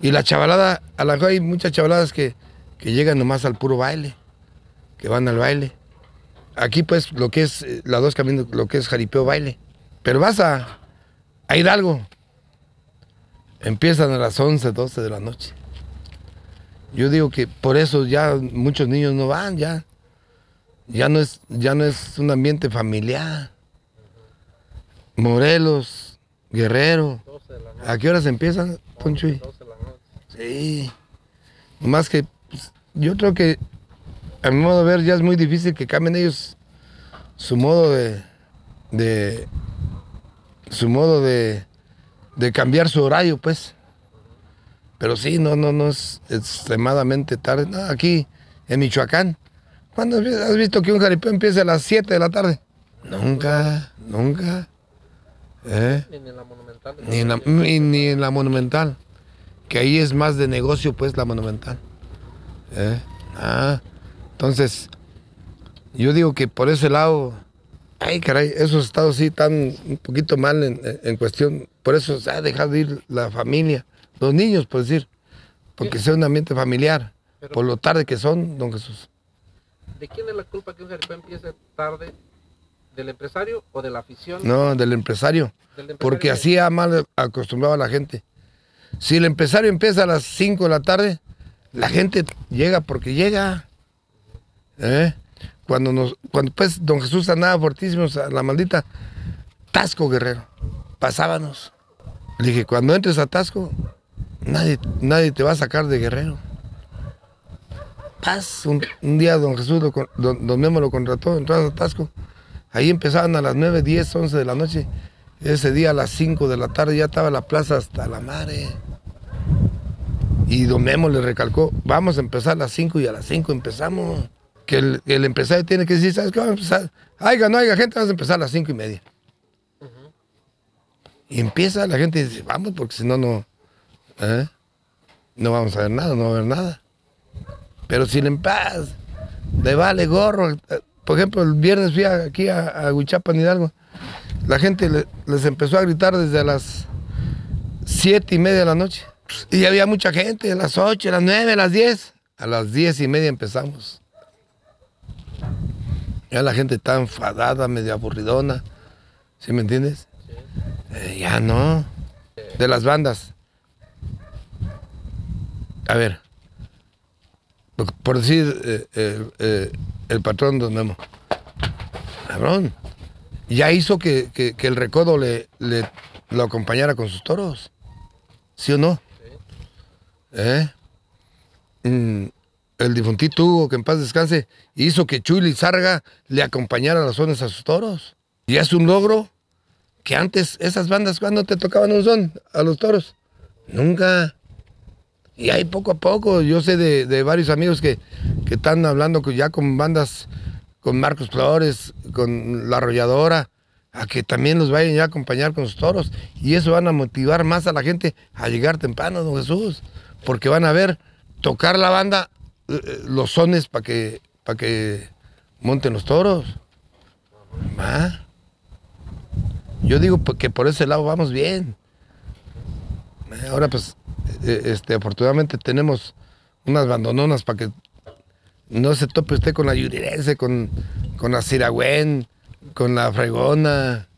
Y la chavalada, a la hay muchas chavaladas que, que llegan nomás al puro baile, que van al baile. Aquí pues lo que es eh, la dos caminos, lo que es jaripeo baile. Pero vas a, a Hidalgo, empiezan a las 11, 12 de la noche. Yo digo que por eso ya muchos niños no van, ya. Ya no es, ya no es un ambiente familiar. Morelos, Guerrero. 12 de la noche. ¿A qué horas empiezan, Don Sí. Más que pues, yo creo que a mi modo de ver ya es muy difícil que cambien ellos su modo de, de su modo de, de cambiar su horario, pues. Pero sí, no, no, no es extremadamente tarde. No, aquí en Michoacán. ¿Cuándo has visto que un jaripeo empieza a las 7 de la tarde? Nunca, nunca. ¿Eh? Ni en la monumental. Ni en la, ni, ni en la monumental. Que ahí es más de negocio, pues, la monumental. ¿Eh? Ah, entonces, Yo digo que por ese lado, ay caray, esos estados sí están un poquito mal en, en cuestión. Por eso se ha dejado de ir la familia, los niños, por decir, porque sea un ambiente familiar, Pero- por lo tarde que son, don Jesús. ¿De quién es la culpa que un jaripeo empiece tarde? ¿Del empresario o de la afición? No, del empresario. Del empresario Porque que- así ha mal acostumbrado a la gente. Si el empresario empieza a las 5 de la tarde, la gente llega porque llega. ¿Eh? Cuando nos, cuando pues don Jesús andaba fortísimo, la maldita Tasco Guerrero, pasábamos. Le dije, cuando entres a Tasco, nadie, nadie te va a sacar de Guerrero. Paz, un, día don Jesús, lo don, don Memo lo contrató, entró a Tasco. Ahí empezaban a las 9, 10, 11 de la noche. Ese día a las 5 de la tarde ya estaba la plaza hasta la madre. Y don Memo le recalcó, vamos a empezar a las 5 y a las 5 empezamos. Que el, el empresario tiene que decir, ¿sabes qué? Vamos a empezar. Haiga, no haya gente, vamos a empezar a las 5 y media. Y empieza la gente dice, vamos, porque si no, no, ¿eh? no vamos a ver nada, no va a haber nada. Pero si le paz, le vale gorro. Eh, Por ejemplo, el viernes fui aquí a, a Huichapan, Hidalgo. La gente le- les empezó a gritar desde las siete y media de la noche. Y había mucha gente, a las 8, a las 9, a las 10. A las diez y media empezamos. Ya la gente está enfadada, medio aburridona. ¿Sí me entiendes? Eh, ya no. De las bandas. A ver. Por- decir, eh, eh, el patrón Don Memo. Cabrón. Ya hizo que, que- que el recodo le, le- lo acompañara con sus toros. ¿Sí o no? ¿Eh? Mm, el difuntito Hugo, que en paz descanse, hizo que Chuy Lizarga le acompañara a las zonas a sus toros. Y es un logro que antes esas bandas, cuando te tocaban un son a los toros? Nunca. Y ahí poco a poco, yo sé de, de varios amigos que, que están hablando ya con bandas, con Marcos Flores, con La Arrolladora, a que también los vayan ya a acompañar con sus toros. Y eso van a motivar más a la gente a llegar temprano, don Jesús. Porque van a ver tocar la banda, eh, eh, los sones para que, que monten los toros. Yo digo que por ese lado vamos bien. Ahora pues, eh, este, afortunadamente tenemos unas bandononas para que no se tope usted con la yurirense, con, con la ciragüen, con la fregona,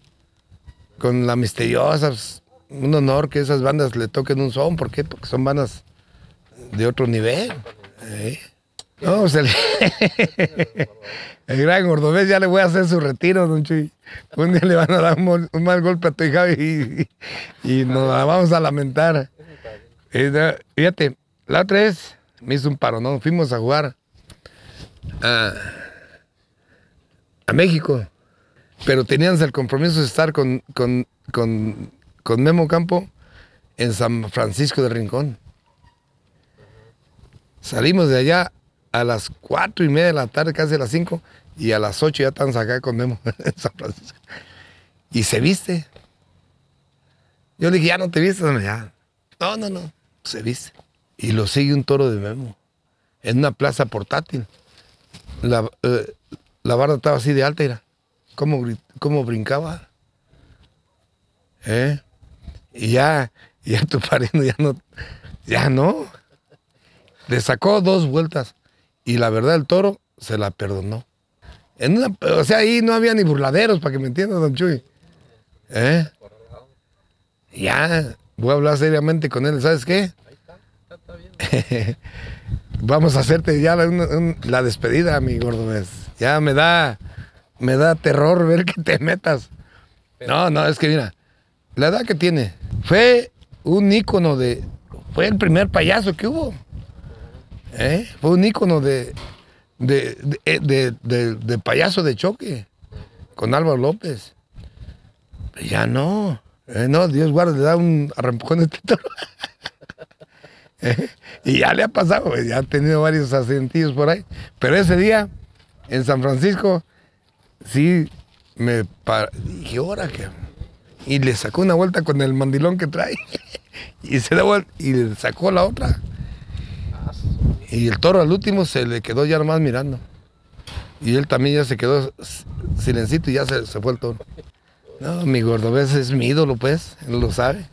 con la misteriosa. pues, un honor que esas bandas le toquen un son. ¿Por qué? Porque son bandas de otro nivel. ¿eh? No, pues el, gran Gordobés ya le voy a hacer su retiro, don Chuy. Un día le van a dar un, mal golpe a tu hija y, nos la vamos a lamentar. Fíjate, la otra vez me hizo un paro, ¿no? Fuimos a jugar a, a México, pero teníamos el compromiso de estar con, con, con, con Memo Campo en San Francisco de Rincón. Salimos de allá a las cuatro y media de la tarde, casi a las cinco, y a las ocho ya estamos acá con Memo en San Francisco. Y se viste. Yo le dije, ya no te vistes, ya. No, no, no, se viste. Y lo sigue un toro de Memo, en una plaza portátil. La, eh, la estaba así de alta, era. ¿Cómo, cómo brincaba? ¿Eh? Y ya, ya tu pariendo ya no, ya no. Le sacó dos vueltas y la verdad el toro se la perdonó. En una, o sea, ahí no había ni burladeros, para que me entienda, don Chuy. ¿Eh? Ya, voy a hablar seriamente con él. ¿Sabes qué? Está, está bien. Vamos a hacerte ya la, un- un- la despedida, mi gordobés. Ya me da, me da terror ver que te metas. No, no, es que mira, la edad que tiene, fue un ícono de, fue el primer payaso que hubo. ¿Eh? Fue un ícono de, de, de, eh, de- de- de payaso de choque con Álvaro López. Pero ya no, eh, no, Dios guarde, le da un arrempujón de este toro. Y ya le ha pasado, ya ha tenido varios acentillos por ahí. Pero ese día, en San Francisco, sí me dije, ahora que. Y le sacó una vuelta con el mandilón que trae. Y se da vuelta y le sacó la otra. Y el toro al último se le quedó ya nomás mirando. Y él también ya se quedó silencito y ya se, se fue el tono. No, mi gordobés es mi ídolo, pues, él lo sabe.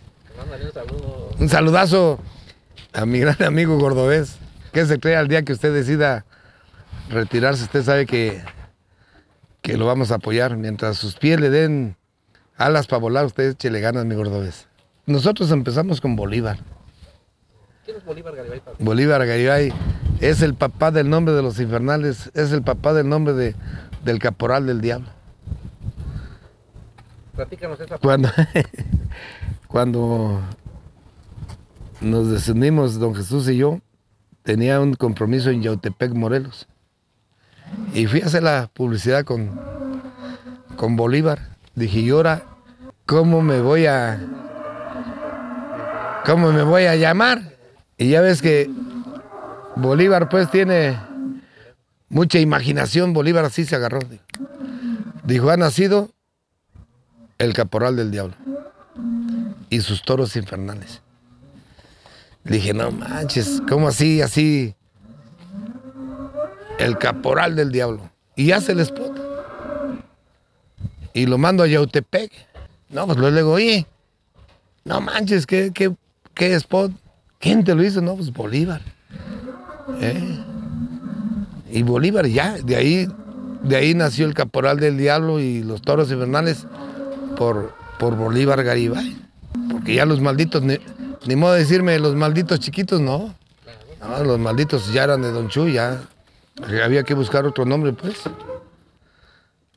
Un saludazo a mi gran amigo gordobés. Que se crea el día que usted decida retirarse, usted sabe que, que lo vamos a apoyar. Mientras sus pies le den alas para volar, usted échele ganas, mi gordobés. Nosotros empezamos con Bolívar. ¿Quién es Bolívar Garibay? padre? Bolívar Garibay es el papá del nombre de los infernales, es el papá del nombre de, del caporal del diablo. Platícanos esa Cuando, cuando nos desunimos, don Jesús y yo, tenía un compromiso en Yautepec, Morelos. Y fui a hacer la publicidad con, con Bolívar. Dije, ¿y ahora cómo me voy a... ¿Cómo me voy a llamar? Y ya ves que Bolívar pues tiene mucha imaginación. Bolívar así se agarró. Dijo ha nacido el caporal del diablo y sus toros infernales. Le dije, no manches, ¿cómo así, así? El caporal del diablo. Y hace el spot. Y lo mando a Yautepec. No, pues luego le digo, oye, no manches, ¿qué, qué, qué spot? ¿Quién te lo hizo? No, pues Bolívar. ¿Eh? Y Bolívar ya, de ahí, de ahí nació el caporal del diablo y los toros infernales por, por Bolívar Garibay. Porque ya los malditos, ni, modo de decirme los malditos chiquitos, no. Los malditos ya eran de Don Chu, ya había que buscar otro nombre, pues.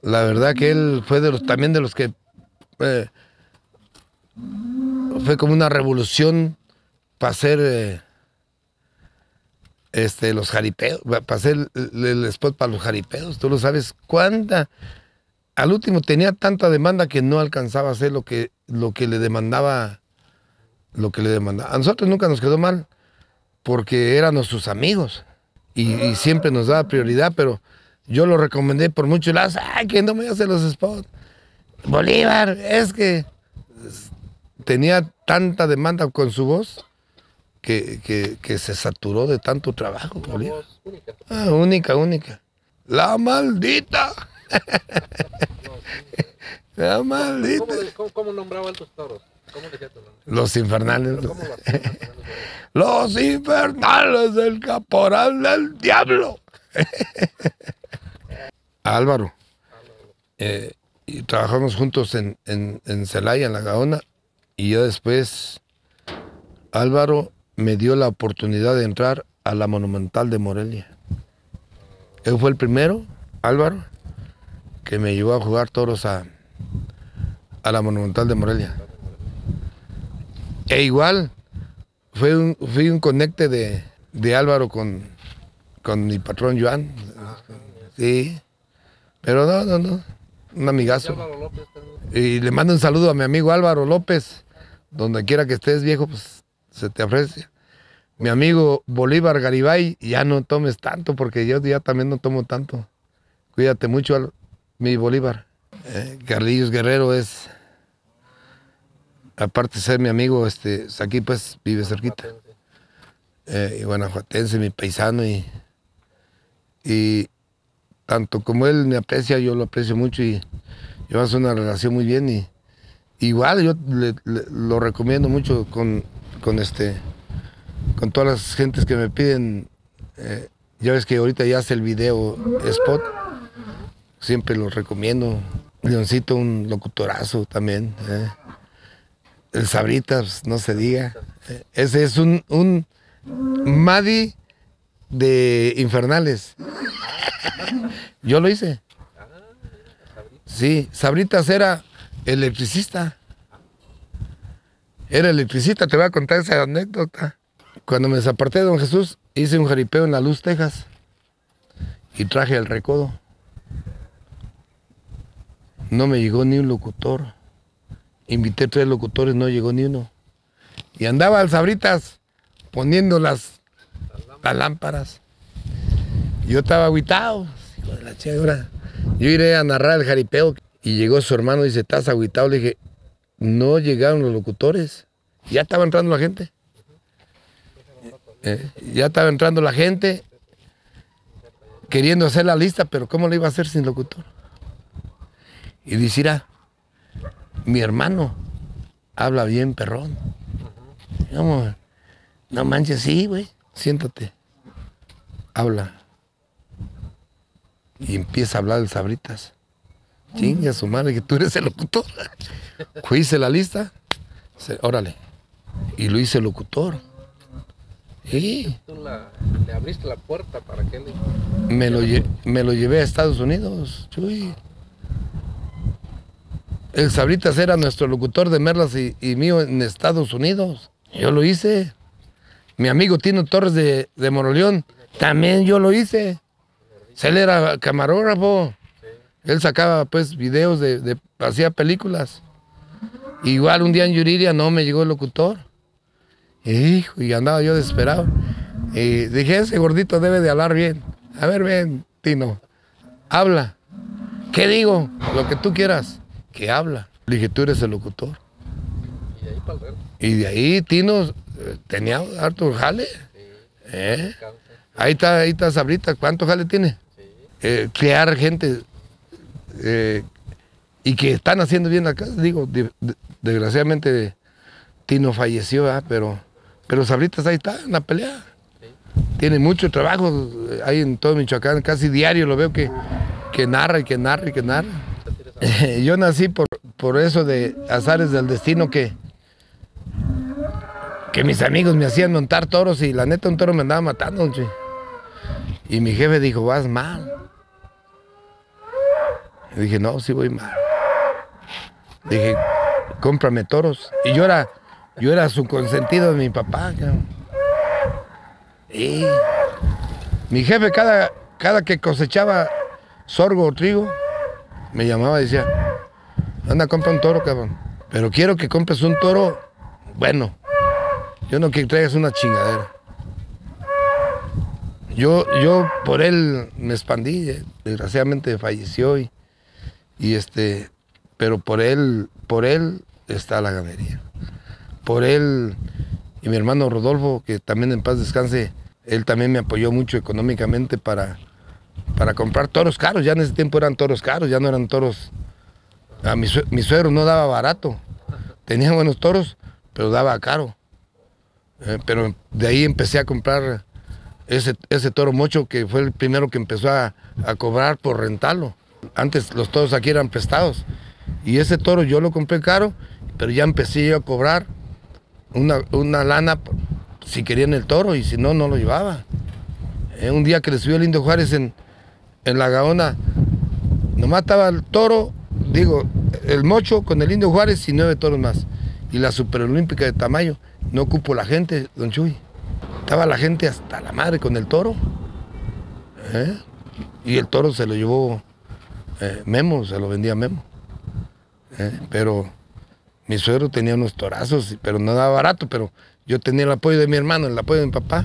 La verdad que él fue de los, también de los que eh, fue como una revolución para hacer eh, este, los jaripeos, para hacer el, el spot para los jaripeos. Tú lo sabes cuánta al último tenía tanta demanda que no alcanzaba a hacer lo que, lo que le demandaba, lo que le demandaba. A nosotros nunca nos quedó mal, porque éramos sus amigos y, y siempre nos daba prioridad, pero yo lo recomendé por muchos lados, ay, que no me hace los spots. Bolívar, es que tenía tanta demanda con su voz que, que- que se saturó de tanto trabajo, Una Bolívar. voz única. Ah, única, única. La maldita. La ¿Cómo, maldita. cómo, cómo nombraba a tus toros? ¿Cómo decía? Los infernales. ¿Cómo? Los infernales del caporal del diablo. Álvaro. eh, y trabajamos juntos en, en, en Celaya, en La Gaona. Y yo después, Álvaro me dio la oportunidad de entrar a la Monumental de Morelia. Él fue el primero, Álvaro, que me llevó a jugar toros a, a la Monumental de Morelia. E igual, fue un, fui un conecte de, de Álvaro con, con mi patrón Joan. Sí. Pero no, no, no. Un amigazo. Álvaro López también. Y le mando un saludo a mi amigo Álvaro López. Donde quiera que estés, viejo, pues se te aprecia. Mi amigo Bolívar Garibay, ya no tomes tanto, porque yo ya también no tomo tanto. Cuídate mucho, mi Bolívar. Eh, Carlillos Guerrero es, aparte de ser mi amigo, este, es aquí pues vive cerquita. Eh, y guanajuatense, mi paisano, y, y tanto como él me aprecia, yo lo aprecio mucho y llevamos una relación muy bien y igual yo le- lo recomiendo mucho con, con este con todas las gentes que me piden eh, ya ves que ahorita ya hace el video spot siempre lo recomiendo Leoncito un locutorazo también eh. Sabritas no se diga ese es un un de Infernales yo lo hice Sí, Sabritas era electricista. Era electricista, te voy a contar esa anécdota. Cuando me desaparté de Don Jesús, hice un jaripeo en La Luz, Texas. Y traje el recodo. No me llegó ni un locutor. Invité tres locutores, no llegó ni uno. Y andaba al Sabritas poniendo las, las lámparas. Yo estaba aguitado. Hijo de la chévere. Yo iré a narrar el jaripeo y llegó su hermano y dice, ¿estás aguitado? Le dije, no llegaron los locutores. Ya estaba entrando la gente. Eh, ya estaba entrando la gente. queriendo hacer la lista, pero ¿cómo lo iba a hacer sin locutor? Y dice, mi hermano habla bien perrón. Vamos, no manches, sí, güey, siéntate. Habla. Y empieza a hablar de sabritas. Chinga su madre, que tú eres el locutor. Hice la lista, órale. Y lo hice locutor. Sí. Tú le abriste la puerta para que él... Me lo, me lo llevé a Estados Unidos, chuy. El Sabritas era nuestro locutor de Merlas y, mío en Estados Unidos. Yo lo hice. Mi amigo Tino Torres de, de Moroleón, también yo lo hice. Él era camarógrafo. Él sacaba pues videos de, hacía películas. Igual un día en Yuriria no me llegó el locutor. Hijo, y andaba yo desesperado. Y dije, ese gordito debe de hablar bien. A ver, ven, Tino. Habla. ¿Qué digo? Lo que tú quieras. Que habla. Le dije, tú eres el locutor. Y de ahí para el Y de ahí Tino eh, tenía harto jale. ¿Eh? Ahí está, ahí está Sabrita. ¿Cuánto jale tiene? Eh, crear gente eh, y que están haciendo bien acá. Digo, desgraciadamente Tino falleció, pero, pero Sabritas ahí está en la pelea. Tiene mucho trabajo ahí en todo Michoacán, casi diario lo veo que, que narra y que narra y que narra. Yo nací por, por eso de azares del destino que, que mis amigos me hacían montar toros y la neta un toro me andaba matando. Y mi jefe dijo, vas mal. Y dije, no, sí voy mal. Dije, cómprame toros. Y yo era, yo era su consentido de mi papá. Y mi jefe cada, cada que cosechaba sorgo o trigo, me llamaba y decía, anda, compra un toro, cabrón. Pero quiero que compres un toro bueno. Yo no quiero que traigas una chingadera. Yo, yo por él me expandí, desgraciadamente falleció y, y este, pero por él, por él está la ganadería. Por él y mi hermano Rodolfo, que también en paz descanse, él también me apoyó mucho económicamente para, para comprar toros caros. Ya en ese tiempo eran toros caros, ya no eran toros. A mi, suegro no daba barato. Tenía buenos toros, pero daba caro. Eh, pero de ahí empecé a comprar ese, ese toro mocho que fue el primero que empezó a, a cobrar por rentarlo. Antes los toros aquí eran prestados. Y ese toro yo lo compré caro, pero ya empecé yo a cobrar una, lana si querían el toro y si no, no lo llevaba. Eh, un día que le subió el Indio Juárez en, en la Gaona, nomás estaba el toro, digo, el mocho con el Indio Juárez y nueve toros más. Y la Superolímpica de Tamayo, no ocupo la gente, don Chuy. Estaba la gente hasta la madre con el toro. ¿eh? Y el toro se lo llevó eh, Memo, se lo vendía Memo. Eh, pero mi suegro tenía unos torazos, pero no daba barato, pero yo tenía el apoyo de mi hermano, el apoyo de mi papá.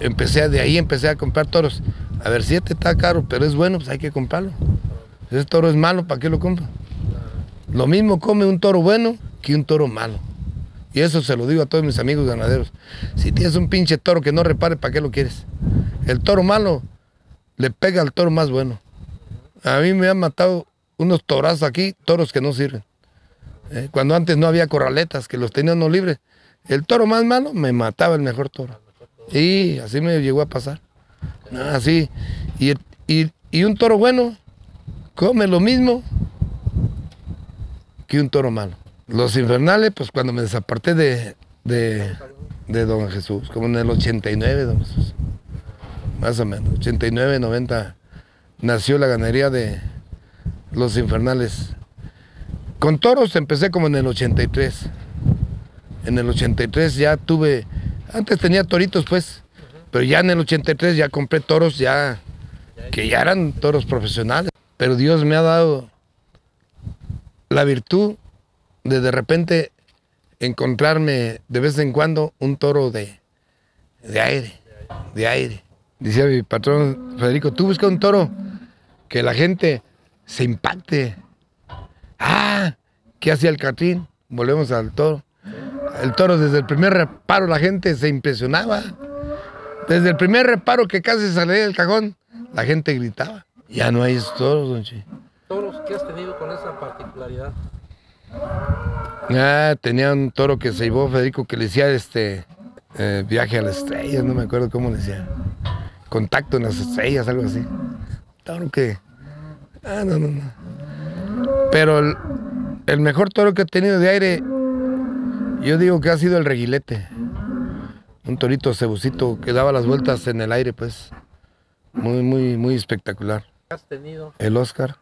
Empecé de ahí, empecé a comprar toros. A ver, si este está caro, pero es bueno, pues hay que comprarlo. Si ese toro es malo, ¿para qué lo compro? Lo mismo come un toro bueno que un toro malo. Y eso se lo digo a todos mis amigos ganaderos. Si tienes un pinche toro que no repare, ¿para qué lo quieres? El toro malo le pega al toro más bueno. A mí me han matado unos torazos aquí, toros que no sirven. Eh, cuando antes no había corraletas, que los tenían no libres. El toro más malo me mataba el mejor toro. Y así me llegó a pasar. Así. Y, y, un toro bueno come lo mismo que un toro malo. Los infernales, pues cuando me desaparté de, de, de Don Jesús, como en el 89, don Jesús. Más o menos, 89, 90 nació la ganadería de Los Infernales. Con toros empecé como en el 83. En el 83 ya tuve, antes tenía toritos pues, pero ya en el 83 ya compré toros ya, que ya eran toros profesionales. Pero Dios me ha dado la virtud de de repente encontrarme de vez en cuando un toro de, de aire, de aire. Decía mi patrón Federico, tú busca un toro que la gente se impacte. Ah, ¿qué hacía el Catrín? Volvemos al toro. El toro desde el primer reparo la gente se impresionaba. Desde el primer reparo que casi salía del cajón, la gente gritaba. Ya no hay esos toros, don Chi. Toros que has tenido con esa particularidad. Ah, tenía un toro que se llevó Federico que le decía este eh, viaje a las estrellas, no me acuerdo cómo le decía. Contacto en las estrellas, algo así. Toro que. Ah, no, no, no. Pero el, el mejor toro que he tenido de aire, yo digo que ha sido el reguilete. Un torito cebucito que daba las vueltas en el aire, pues. Muy, muy, muy espectacular. has tenido? El Oscar.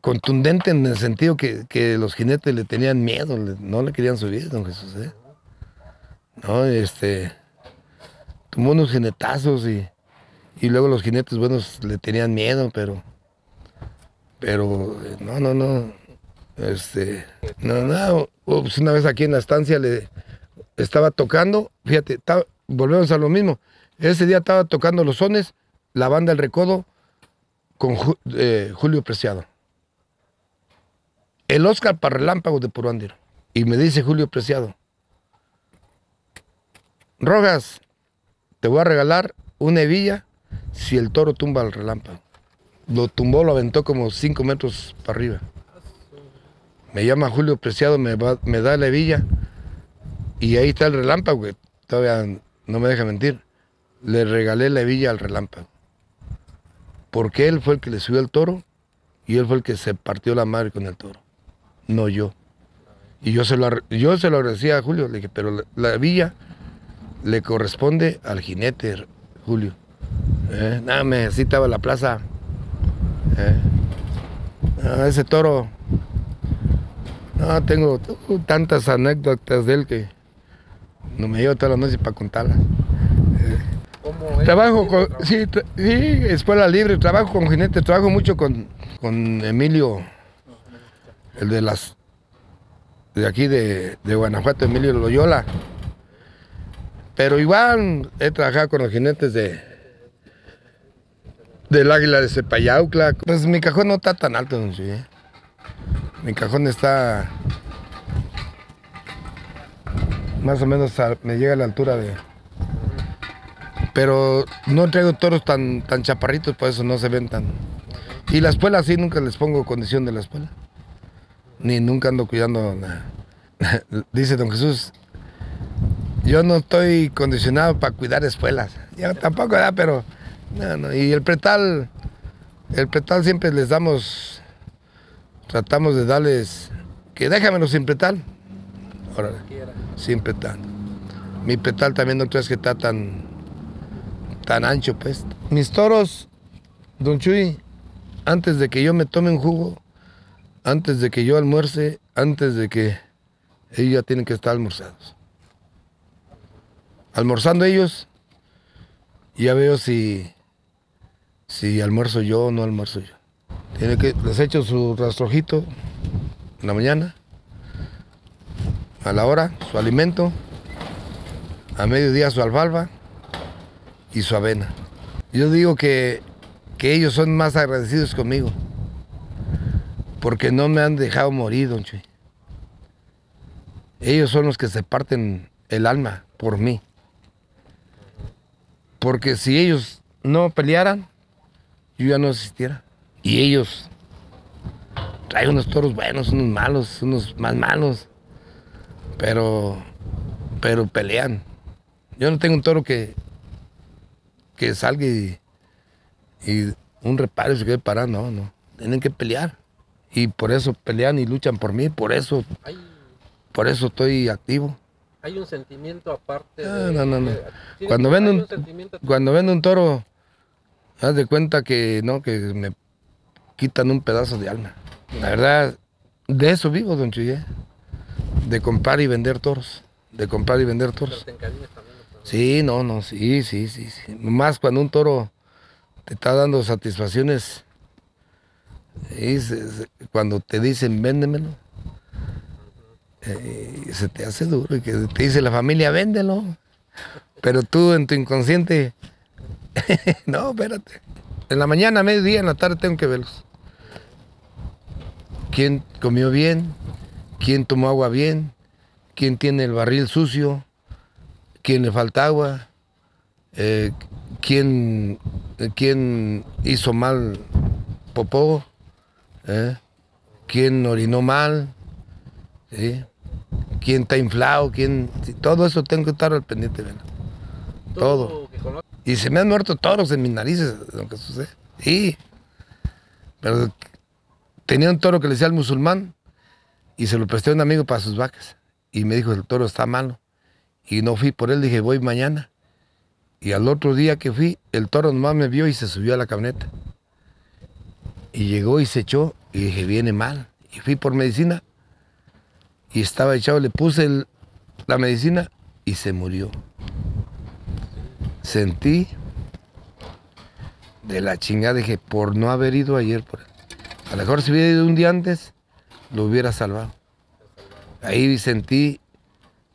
Contundente en el sentido que, que los jinetes le tenían miedo, le- no le querían subir, don Jesús. ¿eh? No, este. Tomó unos jinetazos y, y luego los jinetes buenos le tenían miedo, pero. Pero, eh, no, no, no. Este. No, no. pues una vez aquí en la estancia le estaba tocando, fíjate, volvemos a lo mismo. Ese día estaba tocando los sones, la banda El Recodo con eh, Julio Preciado. El Oscar para Relámpago de Puruándiro. Y me dice Julio Preciado, Rojas, te voy a regalar una hebilla si el toro tumba al relámpago. Lo tumbó, lo aventó como cinco metros para arriba. Me llama Julio Preciado, me, da la hebilla y ahí está el relámpago, todavía no me deja mentir. Le regalé la hebilla al relámpago. Porque él fue el que le subió el toro y él fue el que se partió la madre con el toro, no yo. Y yo se lo, yo se lo agradecía a Julio, le dije, pero la, la hebilla le corresponde al jinete, Julio. Eh, nada, me así estaba la plaza. Eh. Ah, ese toro. No, tengo tantas anécdotas de él que no me llevo toda la noche para contarlas. ¿Cómo Trabajo con, sí, tra- sí, escuela libre, trabajo con jinete, trabajo mucho con, con Emilio, el de las, de aquí de, de Guanajuato, Emilio Loyola. Pero igual he trabajado con los jinetes de, del águila de Cepayaucla. Pues mi cajón no está tan alto, Chuy, ¿eh? Mi cajón está más o menos, me llega a la altura de, pero no traigo toros tan, tan chaparritos, por eso no se ven tan. Y la espuela sí, nunca les pongo condición de la espuela. Ni nunca ando cuidando. la- Dice don Jesús, yo no estoy condicionado para cuidar espuelas. Yo tampoco, ¿verdad? Pero, no. Y el pretal, el pretal siempre les damos, tratamos de darles, que déjamelo sin pretal. Órale sin petal. Mi petal también no crees que está tan, tan ancho, pues. Mis toros, don Chuy, antes de que yo me tome un jugo, antes de que yo almuerce, antes de que ellos ya tienen que estar almorzados. Almorzando ellos, ya veo si, si almuerzo yo o no almuerzo yo. Tiene que, les echo su rastrojito en la mañana, a la hora, su alimento, a mediodía su alfalfa y su avena. Yo digo que, que ellos son más agradecidos conmigo, porque no me han dejado morir, don Chuy. Ellos son los que se parten el alma por mí. Porque si ellos no pelearan, yo ya no existiera. Y ellos traen unos toros buenos, unos malos, unos más malos pero pero pelean. Yo no tengo un toro que que salga y, y un reparo y se quede parado, no, no. Tienen que pelear. Y por eso pelean y luchan por mí, por eso, por eso estoy activo. hay un sentimiento aparte. Ah, de- no, no, no. de- Cuando ven un, cuando ven un toro, haz de cuenta que no, que me quitan un pedazo de alma. La verdad, de eso vivo, don Chuyé. De comprar y vender toros. De comprar y vender pero toros. Sí, no, no, sí, sí, sí, sí. Más cuando un toro te está dando satisfacciones. y se- se- cuando te dicen véndemelo, eh, se te hace duro. Y que te dice la familia, véndelo. Pero tú en tu inconsciente, no, espérate. En la mañana, a mediodía, en la tarde tengo que verlos. ¿Quién comió bien? ¿Quién tomó agua bien? ¿Quién tiene el barril sucio? ¿Quién le falta agua? eh, quién, quién hizo mal popó, ¿eh? quién orinó mal, ¿sí? quién está inflado, quién... todo eso tengo que estar al pendiente, ¿verdad? Todo. Y se me han muerto toros en mis narices, lo que sucede. Sí. Pero tenía un toro que le decía al musulmán y se lo presté a un amigo para sus vacas. Y me dijo, el toro está malo. Y no fui por él, dije, voy mañana. Y al otro día que fui, el toro nomás me vio y se subió a la camioneta. Y llegó y se echó y dije, viene mal. Y fui por medicina y estaba echado, le puse la medicina y se murió. Sentí de la chingada, dije, por no haber ido ayer por él. A lo mejor si hubiera ido un día antes, lo hubiera salvado. Ahí sentí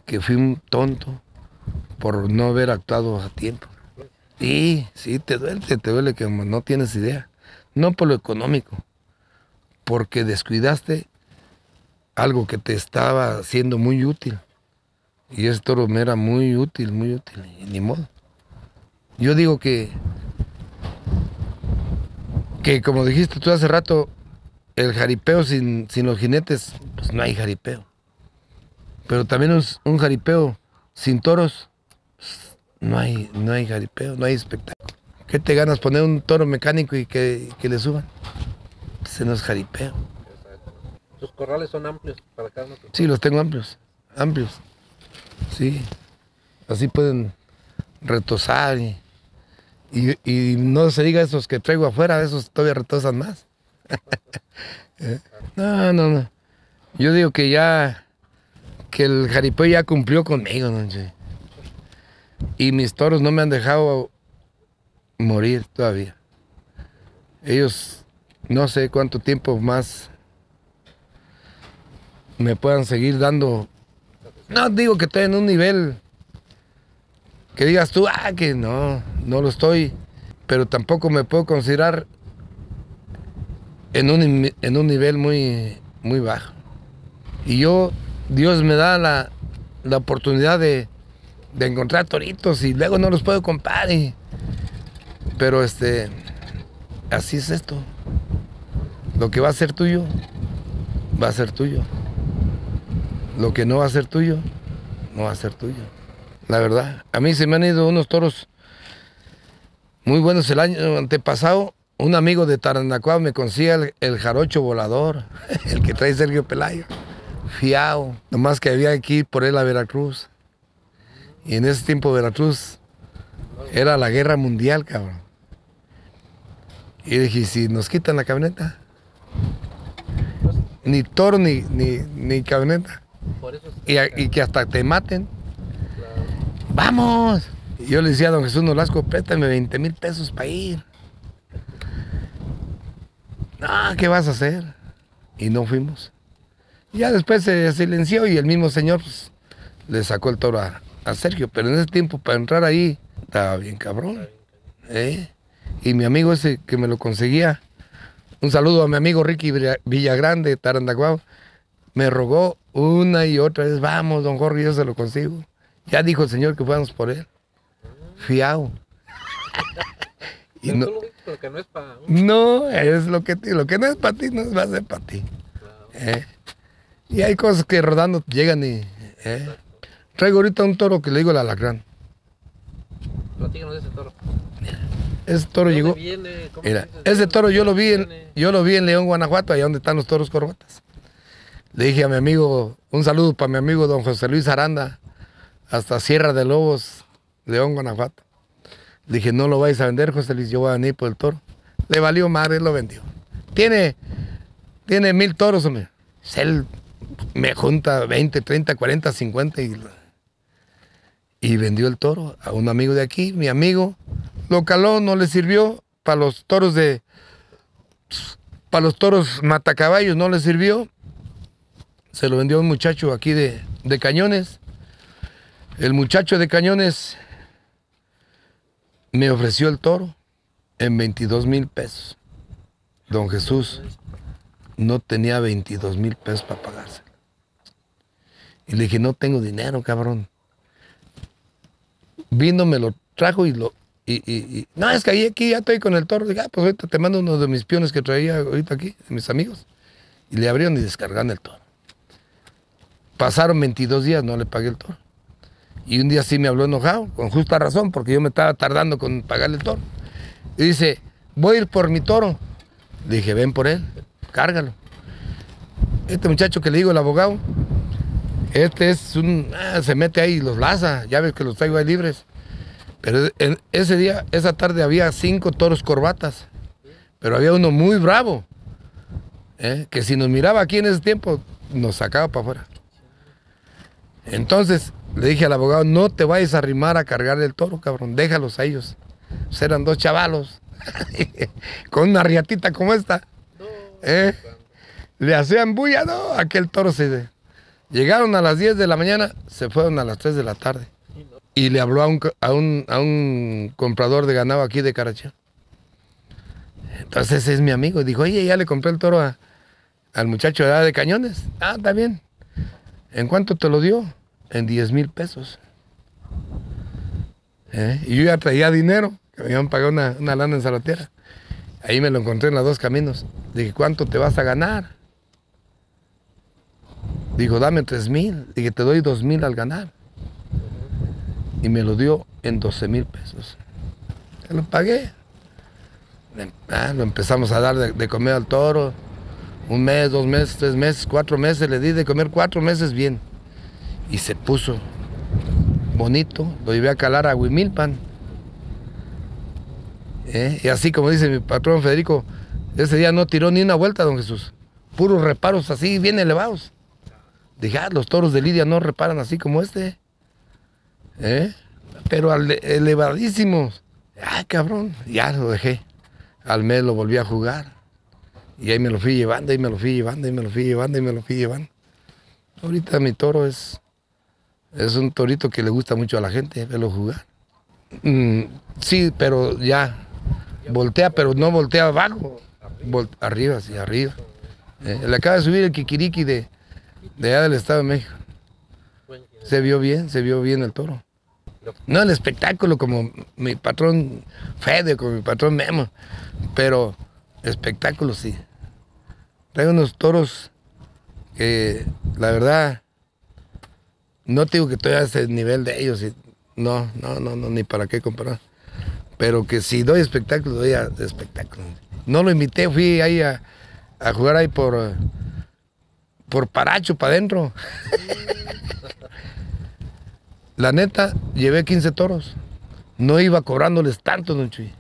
que fui un tonto por no haber actuado a tiempo. Sí, sí, te duele, te duele que no tienes idea. No por lo económico, porque descuidaste algo que te estaba siendo muy útil. Y ese toro me era muy útil, muy útil, y ni modo. Yo digo que, que como dijiste tú hace rato, el jaripeo sin, sin los jinetes, pues no hay jaripeo. Pero también un, un jaripeo sin toros, pues, no hay, no hay jaripeo, no hay espectáculo. ¿Qué te ganas poner un toro mecánico y que, que le suban? Ese no es jaripeo. Tus corrales son amplios para cada uno. Sí, los tengo amplios, amplios. Sí, así pueden retosar y, y, y no se diga esos que traigo afuera, esos todavía retosan más. Eh, no, no, no. Yo digo que ya, que el jaripeo ya cumplió conmigo, ¿no? Y mis toros no me han dejado morir todavía. Ellos no sé cuánto tiempo más me puedan seguir dando. No digo que estoy en un nivel que digas tú, ah, que no, no lo estoy, pero tampoco me puedo considerar en un, en un nivel muy, muy bajo. Y yo, Dios me da la, la oportunidad de, de encontrar toritos y luego no los puedo comprar. y- pero este, así es esto. Lo que va a ser tuyo, va a ser tuyo. Lo que no va a ser tuyo, no va a ser tuyo. La verdad, a mí se me han ido unos toros muy buenos el año antepasado. Un amigo de Tarandacuá me consigue el, el jarocho volador, el que trae Sergio Pelayo. Fiao, nomás que había aquí por él a Veracruz. Y en ese tiempo Veracruz era la guerra mundial, cabrón. Y dije, ¿y si nos quitan la camioneta? Ni toro ni, ni, ni camioneta. Y, que hasta te maten. claro. ¡Vamos! Y yo le decía a don Jesús Nolasco, préstame 20 mil pesos para ir. No, ¿qué vas a hacer? Y no fuimos. Ya después se silenció y el mismo señor pues, le sacó el toro a, Sergio. Pero en ese tiempo para entrar ahí estaba bien cabrón. ¿eh? Y mi amigo ese que me lo conseguía, un saludo a mi amigo Ricky Villa- Villagrande, Tarandacuao, me rogó una y otra vez, vamos, don Jorge, yo se lo consigo. Ya dijo el señor que fuéramos por él. Fiao. Y Pero no, tú lo dices, que no es para un... no, es lo que, lo que no es para ti, no va a ser para ti. Claro. ¿eh? Y hay cosas que rodando llegan y... ¿eh? Traigo ahorita un toro que le digo el alacrán. Platícanos de ese toro. Ese toro ¿De llegó... dónde viene? ¿Cómo Mira, dices? ese toro yo lo vi en, Viene. yo lo vi en León, Guanajuato, allá donde están los toros corbatas. Le dije a mi amigo, un saludo para mi amigo don José Luis Aranda, hasta Sierra de Lobos, León, Guanajuato. Le dije, no lo vais a vender, José Luis, yo voy a venir por el toro. Le valió madre, lo vendió. Tiene, tiene mil toros, hombre. Él me junta 20, 30, 40, 50 y, y vendió el toro a un amigo de aquí, mi amigo. Lo caló, no le sirvió para los toros de. Para los toros matacaballos no le sirvió. Se lo vendió a un muchacho aquí de, de Cañones. El muchacho de Cañones me ofreció el toro en 22 mil pesos. Don Jesús no tenía 22 mil pesos para pagarse. Y le dije, no tengo dinero, cabrón. Vino, me lo, trajo y lo... Y, y- y- no, es que ahí aquí ya estoy con el toro. Dije, ah, pues ahorita te mando uno de mis piones que traía ahorita aquí, de mis amigos. Y le abrieron y descargaron el toro. Pasaron 22 días, no le pagué el toro. Y un día sí me habló enojado, con justa razón, porque yo me estaba tardando con pagarle el toro. Y dice, voy a ir por mi toro. Dije, ven por él, cárgalo. Este muchacho que le digo, el abogado, este es un... ah, se mete ahí y los laza, ya ves que los traigo ahí libres. Pero en ese día, esa tarde había cinco toros corbatas, pero había uno muy bravo, ¿eh? que si nos miraba aquí en ese tiempo, nos sacaba para afuera. Entonces le dije al abogado, no te vayas a arrimar a cargar el toro, cabrón, déjalos a ellos. Pues eran dos chavalos, con una riatita como esta. No, ¿Eh? Le hacían bulla, no, aquel toro se... Llegaron a las 10 de la mañana, se fueron a las 3 de la tarde. y le habló a un, a un, a un comprador de ganado aquí de Carachá. Entonces es mi amigo. Dijo, oye, ya le compré el toro a- al muchacho de edad de cañones. Ah, está bien. ¿En cuánto te lo dio? En 10 mil pesos. ¿Eh? Y yo ya traía dinero, que me habían pagado una, una lana en Salvatierra. Ahí me lo encontré en los dos caminos. Dije, ¿cuánto te vas a ganar? Dijo, dame 3 mil. Dije, te doy 2 mil al ganar. Y me lo dio en 12 mil pesos. Ya lo pagué. Em- ah, lo empezamos a dar de comer al toro. Un mes, dos meses, tres meses, cuatro meses. Le di de comer cuatro meses bien. Y se puso bonito. Lo llevé a calar a Huimilpan. ¿Eh? Y así como dice mi patrón Federico, ese día no tiró ni una vuelta, don Jesús. Puros reparos así, bien elevados. Dije, ah, los toros de Lidia no reparan así como este. ¿Eh? Pero al elevadísimos. Ah, cabrón. Ya lo dejé. Al mes lo volví a jugar. Y ahí me lo fui llevando, y me lo fui llevando, y me lo fui llevando, y me lo fui llevando. Ahorita mi toro es, es un torito que le gusta mucho a la gente verlo jugar. Mm, sí, pero ya. Voltea, pero no voltea abajo. Arriba, sí, arriba. Eh, le acaba de subir el kikiriki de, de allá del Estado de México. Se vio bien, se vio bien el toro. No el espectáculo como mi patrón Fede, como mi patrón Memo, pero espectáculo sí. Traigo unos toros que la verdad no te digo que estoy a ese nivel de ellos, y- no, no, no, no, ni para qué comparar. Pero que si doy espectáculo, doy espectáculo. No lo invité, fui ahí a, a jugar ahí por, por Paracho, para adentro. La neta, llevé 15 toros. No iba cobrándoles tanto, don Chuy.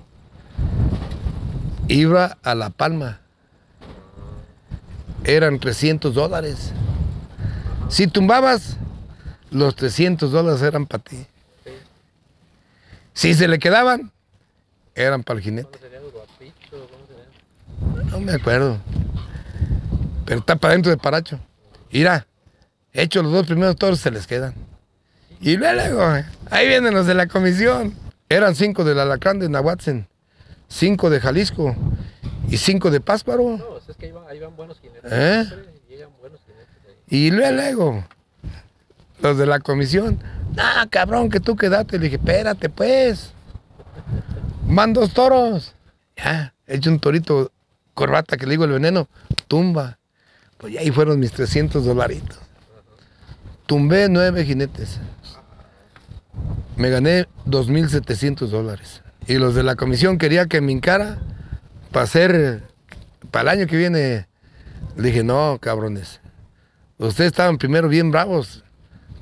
Iba a La Palma. Eran 300 dólares. Si tumbabas, los 300 dólares eran para ti. Si se le quedaban, eran para el jinete. No me acuerdo. Pero está para dentro de Paracho. Mira, hecho los dos primeros toros se les quedan. Y luego, ahí vienen los de la comisión. Eran cinco del Alacrán de Nahuatzen, cinco de Jalisco y cinco de Pásparo. No, es que ahí van, ahí van buenos jinetes. ¿Eh? siempre Llegan buenos jinetes ahí. Y luego, los de la comisión. Ah, cabrón, que tú quedaste. Le dije, espérate, pues. Van dos toros. Ya, he hecho un torito corbata que le digo el veneno. Tumba. Pues ahí fueron mis 300 dolaritos. Tumbé nueve jinetes. Me gané 2.700 dólares. Y los de la comisión quería que me hincara para hacer, para el año que viene. Le dije, no, cabrones. Ustedes estaban primero bien bravos.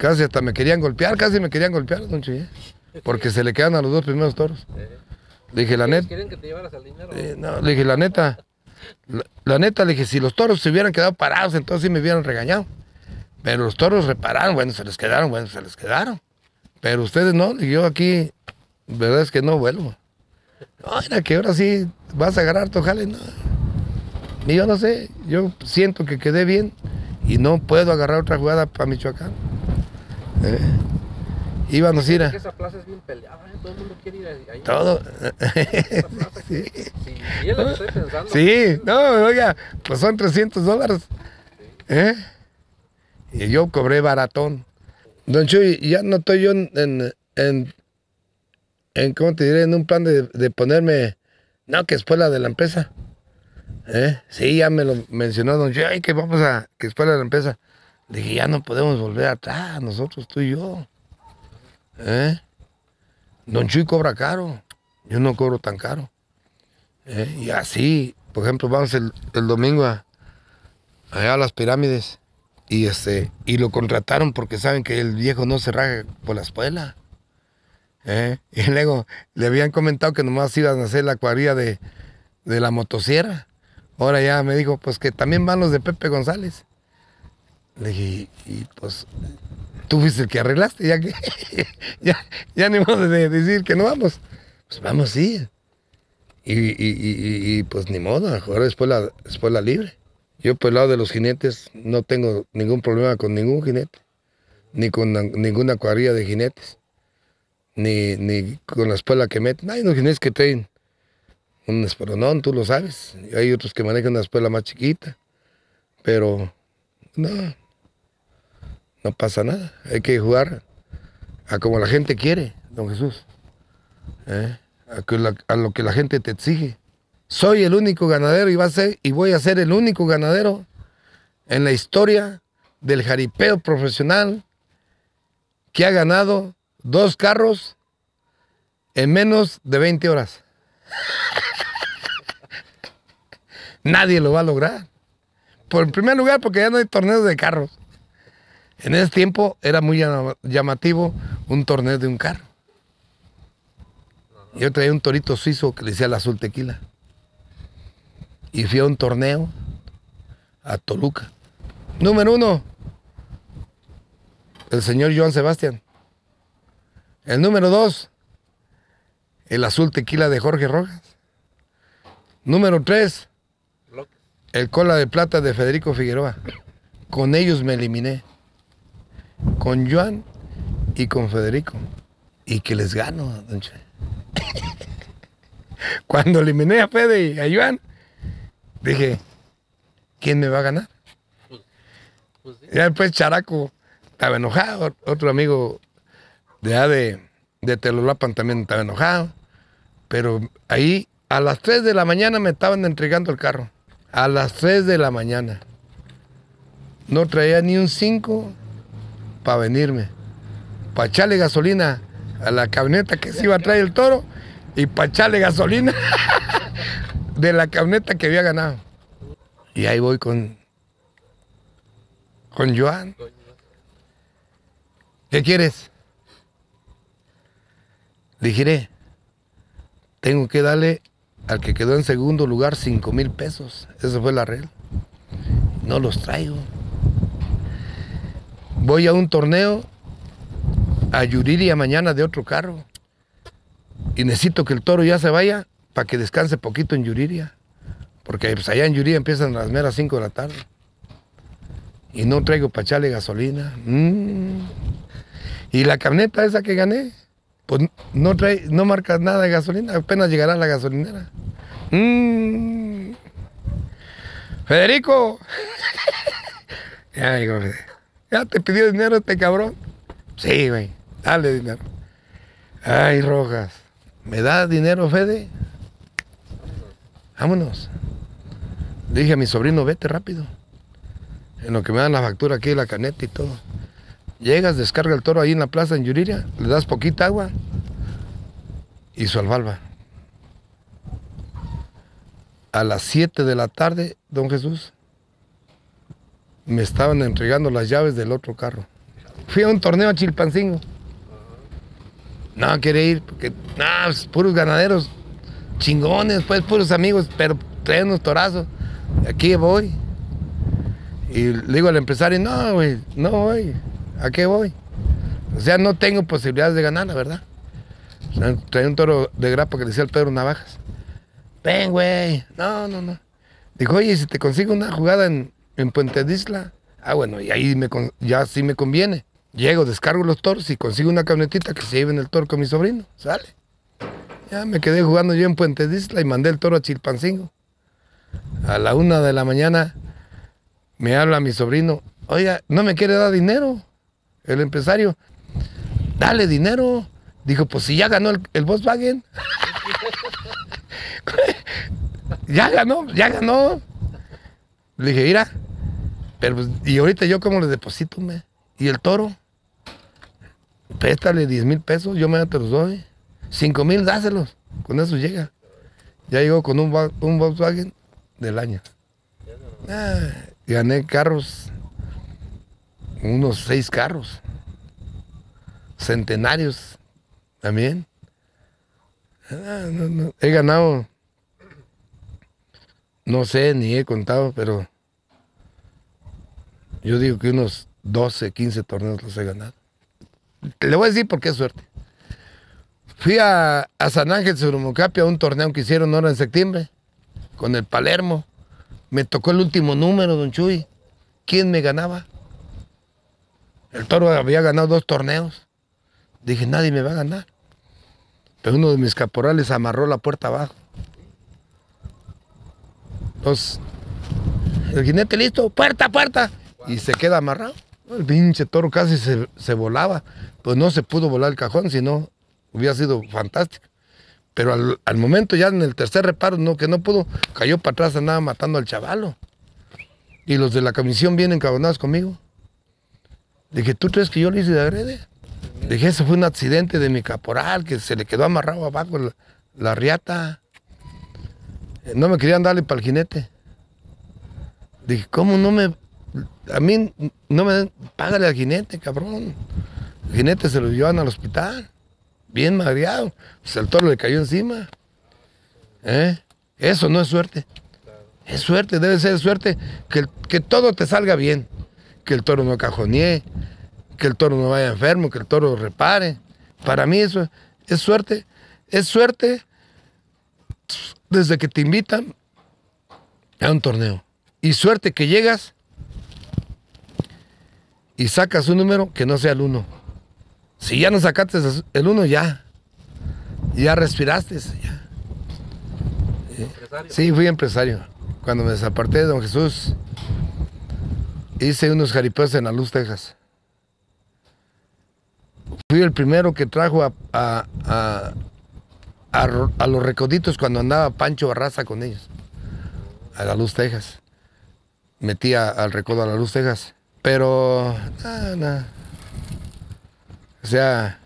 Casi hasta me querían golpear, casi me querían golpear, don Chuy, ¿eh? Porque se le quedan a los dos primeros toros. Le dije, la ¿Ellos neta, quieren que te llevaras el dinero? eh, no, le dije, la neta, la, la neta, le dije, si los toros se hubieran quedado parados, entonces sí me hubieran regañado. Pero los toros repararon, bueno, se les quedaron, bueno, se les quedaron. Pero ustedes no, y yo aquí, verdad es que no vuelvo. No, era que ahora sí vas a agarrar tu jale, no. Y yo no sé, yo siento que quedé bien y no puedo agarrar otra jugada para Michoacán. Eh, Íbamos a ir a esa plaza es bien peleada, ¿eh? todo el mundo quiere ir ahí. todo. Esa plaza sí, y es lo que estoy pensando. Sí, no, oiga, pues son 300 dólares. ¿Eh? Y yo cobré baratón. Don Chuy, ya no estoy yo en, en, en, en, ¿cómo te diré? En un plan de, de ponerme, no, que espuela de la empresa. ¿Eh? Sí, ya me lo mencionó Don Chuy, ay, que vamos a, que espuela de la empresa. Dije, ya no podemos volver atrás, nosotros, tú y yo. ¿Eh? Don Chuy cobra caro, yo no cobro tan caro. ¿Eh? Y así, por ejemplo, vamos el, el domingo a, allá a las pirámides y este y lo contrataron porque saben que el viejo no se raja por la espuela. ¿Eh? Y luego le habían comentado que nomás iban a hacer la cuadrilla de, de la motosierra. Ahora ya me dijo, pues que también van los de Pepe González. Le dije, y, pues tú fuiste el que arreglaste, ya que ya, ya ni modo de decir que no vamos. Pues vamos, sí. Y, y, y, pues ni modo, ahora después la, después la libre. Yo por el lado de los jinetes no tengo ningún problema con ningún jinete, ni con na- ninguna cuadrilla de jinetes, ni, ni con la espuela que meten. Hay unos jinetes que traen un esperonón, tú lo sabes, hay otros que manejan una espuela más chiquita, pero no, no pasa nada. Hay que jugar a como la gente quiere, don Jesús, ¿eh? a, lo que la gente te exige. Soy el único ganadero y voy a ser el único ganadero en la historia del jaripeo profesional que ha ganado dos carros en menos de 20 horas. Nadie lo va a lograr. Por en primer lugar, porque ya no hay torneos de carros. En ese tiempo era muy llama- llamativo un torneo de un carro. Yo traía un torito suizo que le decía el azul tequila. Y fui a un torneo a Toluca. Número uno, el señor Joan Sebastián. El número dos, el azul tequila de Jorge Rojas. Número tres, el cola de plata de Federico Figueroa. Con ellos me eliminé. Con Joan y con Federico. Y que les gano, don. Cuando eliminé a Fede y a Joan, dije, ¿quién me va a ganar? Pues sí. Ya después Characo estaba enojado, otro amigo de de, de Telolapan también estaba enojado. Pero ahí a las 3 de la mañana me estaban entregando el carro. A las 3 de la mañana. No traía ni un 5 para venirme. Para echarle gasolina a la camioneta que se iba a traer el toro y para echarle gasolina de la camioneta que había ganado. Y ahí voy con, con Joan. ¿Qué quieres? Le dije, tengo que darle al que quedó en segundo lugar cinco mil pesos. Esa fue la regla. No los traigo. Voy a un torneo a Yuriria mañana de otro carro. Y necesito que el toro ya se vaya para que descanse poquito en Yuriria. Porque pues, allá en Yuriria empiezan las meras 5 de la tarde. Y no traigo para echarle gasolina. Mm. Y la camioneta esa que gané, pues no trae, no marca nada de gasolina, apenas llegará a la gasolinera. Mm. Federico. ya, digo, ya te pidió dinero este cabrón. Sí, güey, dale dinero. Ay, Rojas, ¿me da dinero, Fede? Vámonos. Dije a mi sobrino, vete rápido. En lo que me dan la factura aquí, la caneta y todo. Llegas, descarga el toro ahí en la plaza en Yuriria, le das poquita agua y su alfalfa. A las 7 de la tarde, don Jesús, me estaban entregando las llaves del otro carro. Fui a un torneo a Chilpancingo. No, quiere ir, porque, no, pues, puros ganaderos, chingones, pues, puros amigos, pero traen unos torazos. Aquí voy. Y le digo al empresario, no, güey, no voy. ¿A qué voy? O sea, no tengo posibilidades de ganar, la verdad. Traía un toro de grapa que le decía el Pedro Navajas. Ven, güey. No, no, no. Dijo, oye, si te consigo una jugada en, en Puente de Isla. Ah, bueno, y ahí me ya sí me conviene. Llego, descargo los toros y consigo una camionetita que se lleve en el toro con mi sobrino. Sale. Ya me quedé jugando yo en Puente de Isla y mandé el toro a Chilpancingo. A la una de la mañana me habla mi sobrino, oiga, ¿no me quiere dar dinero? El empresario, dale dinero, Dijo, pues si ya ganó el, el Volkswagen. ya ganó, ya ganó. Le dije, mira, pero pues, y ahorita yo cómo le deposito, me. Y el toro, préstale 10 mil pesos, yo me te los doy. 5 mil, dáselos. Con eso llega. Ya llegó con un, un Volkswagen del año. Ah, gané carros, unos seis carros. Centenarios también. Ah, no. He ganado, no sé, ni he contado, pero yo digo que unos 12, 15 torneos los he ganado. Le voy a decir por qué suerte. Fui a, San Ángel Surumucapi a un torneo que hicieron ahora en septiembre con el Palermo. Me tocó el último número, don Chuy. ¿Quién me ganaba? El toro había ganado dos torneos. Dije, nadie me va a ganar. Pero uno de mis caporales amarró la puerta abajo. Entonces, el jinete listo, puerta, puerta. Y se queda amarrado. El pinche toro casi se, se volaba. Pues no se pudo volar el cajón, si no hubiera sido fantástico. Pero al, al momento ya en el tercer reparo, no, que no pudo, cayó para atrás, andaba matando al chavalo. Y los de la comisión vienen cabonados conmigo. Dije, ¿tú crees que yo le hice de agrede? Dije, eso fue un accidente de mi caporal, que se le quedó amarrado abajo la, riata. No me querían darle para el jinete. Dije, ¿cómo no me... A mí no me den... Págale al jinete, cabrón. El jinete se lo llevan al hospital. Bien mareado. Pues el toro le cayó encima. ¿Eh? Eso no es suerte. Es suerte, debe ser suerte que, que todo te salga bien. Que el toro no cajonee, que el toro no vaya enfermo, que el toro repare. Para mí eso es suerte. Es suerte desde que te invitan a un torneo. Y suerte que llegas y sacas un número que no sea el uno. Si ya no sacaste el uno, ya. Ya respiraste. Ya. Empresario. Sí, fui empresario. Cuando me desaparté de Don Jesús, hice unos jaripeos en La Luz, Texas. Fui el primero que trajo a, a, a- a los recoditos cuando andaba Pancho Barraza con ellos. A La Luz, Texas. Metí a- al recodo a La Luz, Texas. Pero, nada, nada. O sea,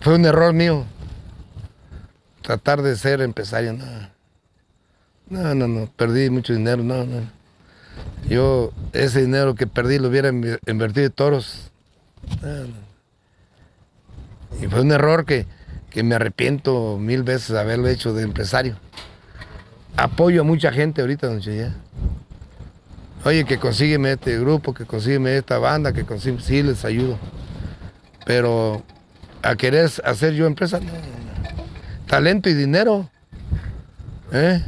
fue un error mío tratar de ser empresario, no. No, no, no, perdí mucho dinero, no, no. Yo ese dinero que perdí lo hubiera invertido en toros. No, no. Y fue un error que, que me arrepiento mil veces de haberlo hecho de empresario. Apoyo a mucha gente ahorita, don Cheyenne. Oye, que consígueme este grupo, que consígueme esta banda, que consigue, sí les ayudo. Pero a querer hacer yo empresa, no, no, no talento y dinero. ¿Eh?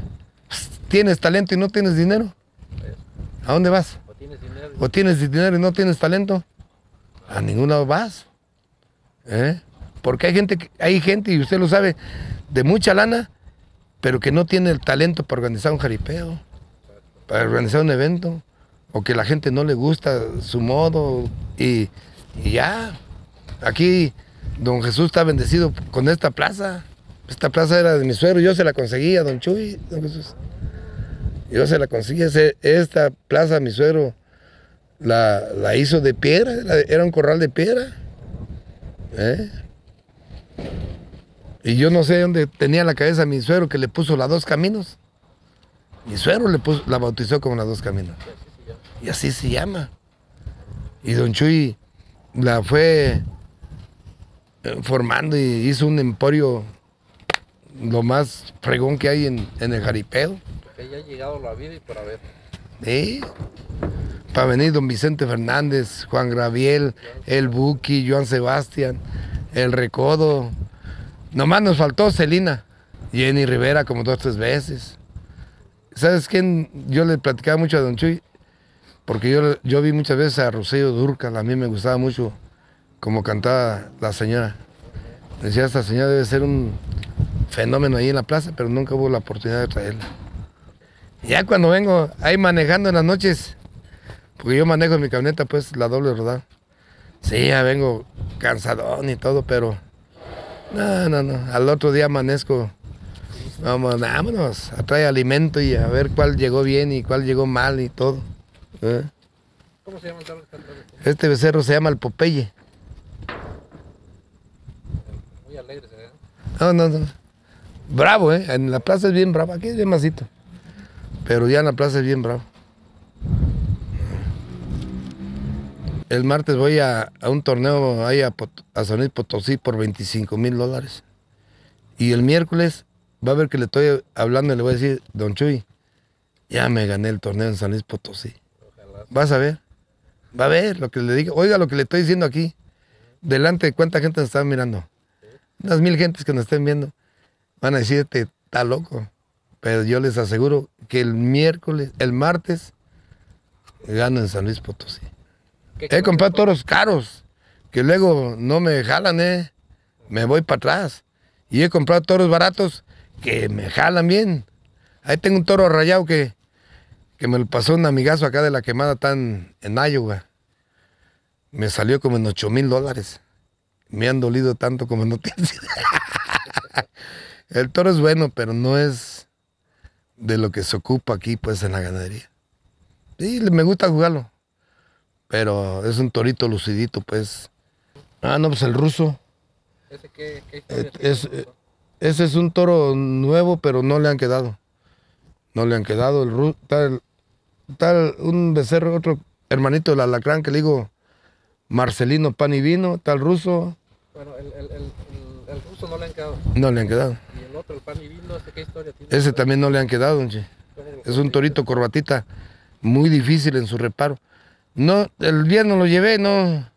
¿Tienes talento y no tienes dinero? ¿A dónde vas? O tienes dinero. ¿O tienes dinero y no tienes talento? A ningún lado vas. ¿Eh? Porque hay gente, hay gente, y usted lo sabe, de mucha lana, pero que no tiene el talento para organizar un jaripeo, para organizar un evento, o que la gente no le gusta su modo, y, ya. Aquí don Jesús está bendecido con esta plaza. Esta plaza era de mi suegro, yo se la conseguí a don Chuy, don Jesús. Yo se la conseguí, esta plaza mi suegro la, la hizo de piedra, era, era un corral de piedra. ¿eh? Y yo no sé dónde tenía la cabeza mi suegro que le puso las dos caminos. Mi suegro le puso, la bautizó como las dos caminos. Y así se llama. Y don Chuy la fue eh, formando y hizo un emporio lo más fregón que hay en, en el jaripeo. Ha llegado la vida y por haber. Sí. Para venir don Vicente Fernández, Juan Graviel, el Buki, Joan Sebastián, el Recodo. Nomás nos faltó Celina, Jenny Rivera como dos, tres veces. ¿Sabes quién? Yo le platicaba mucho a Don Chuy, porque yo, yo vi muchas veces a Rocío Durcal, a mí me gustaba mucho como cantaba la señora. Decía, esta señora debe ser un fenómeno ahí en la plaza, pero nunca hubo la oportunidad de traerla. Ya cuando vengo ahí manejando en las noches, porque yo manejo mi camioneta, pues la doble rodada. Sí, ya vengo cansadón y todo, pero no, no, no. Al otro día amanezco. Vamos, vámonos, a traer alimento y a ver cuál llegó bien y cuál llegó mal y todo. ¿eh? ¿Cómo se llama el ti? Este becerro se llama el Popeye. Muy alegre se ve. No, no, no. Bravo, ¿eh? En la plaza es bien bravo. Aquí es bien masito. Pero ya en la plaza es bien bravo. El martes voy a, a un torneo ahí a, a San Luis Potosí por 25 mil dólares. Y el miércoles va a ver que le estoy hablando y le voy a decir, Don Chuy, ya me gané el torneo en San Luis Potosí. Vas a ver. Va a ver lo que le digo. Oiga lo que le estoy diciendo aquí. Delante de cuánta gente nos está mirando. Unas mil gentes que nos estén viendo. Van a decirte, está loco. Pero yo les aseguro que el miércoles, el martes, gano en San Luis Potosí. ¿Qué He clase comprado toros caros, que luego no me jalan, ¿eh? Me voy para atrás. Y he comprado toros baratos que me jalan bien. Ahí tengo un toro rayado que, que me lo pasó un amigazo acá de la quemada tan en Iowa. Me salió como en 8 mil dólares. Me han dolido tanto como no tienes. El toro es bueno, pero no es de lo que se ocupa aquí, pues, en la ganadería. Sí, me gusta jugarlo. Pero es un torito lucidito, pues. Ah, no, pues el ruso. ¿Ese qué, qué historia Eh, es-? Ese es un toro nuevo, pero no le han quedado. No le han quedado. El tal, tal un becerro, otro hermanito del alacrán que le digo Marcelino Pan y Vino, tal ruso, Bueno, el, el, el, ruso no le han quedado. no le han quedado. Y el otro, el pan y vino, ¿ese qué historia tiene? Ese también no le han quedado, don Che. ¿Cómo lo Es un torito corbatita muy difícil en su reparo. No, el viernes lo llevé, no.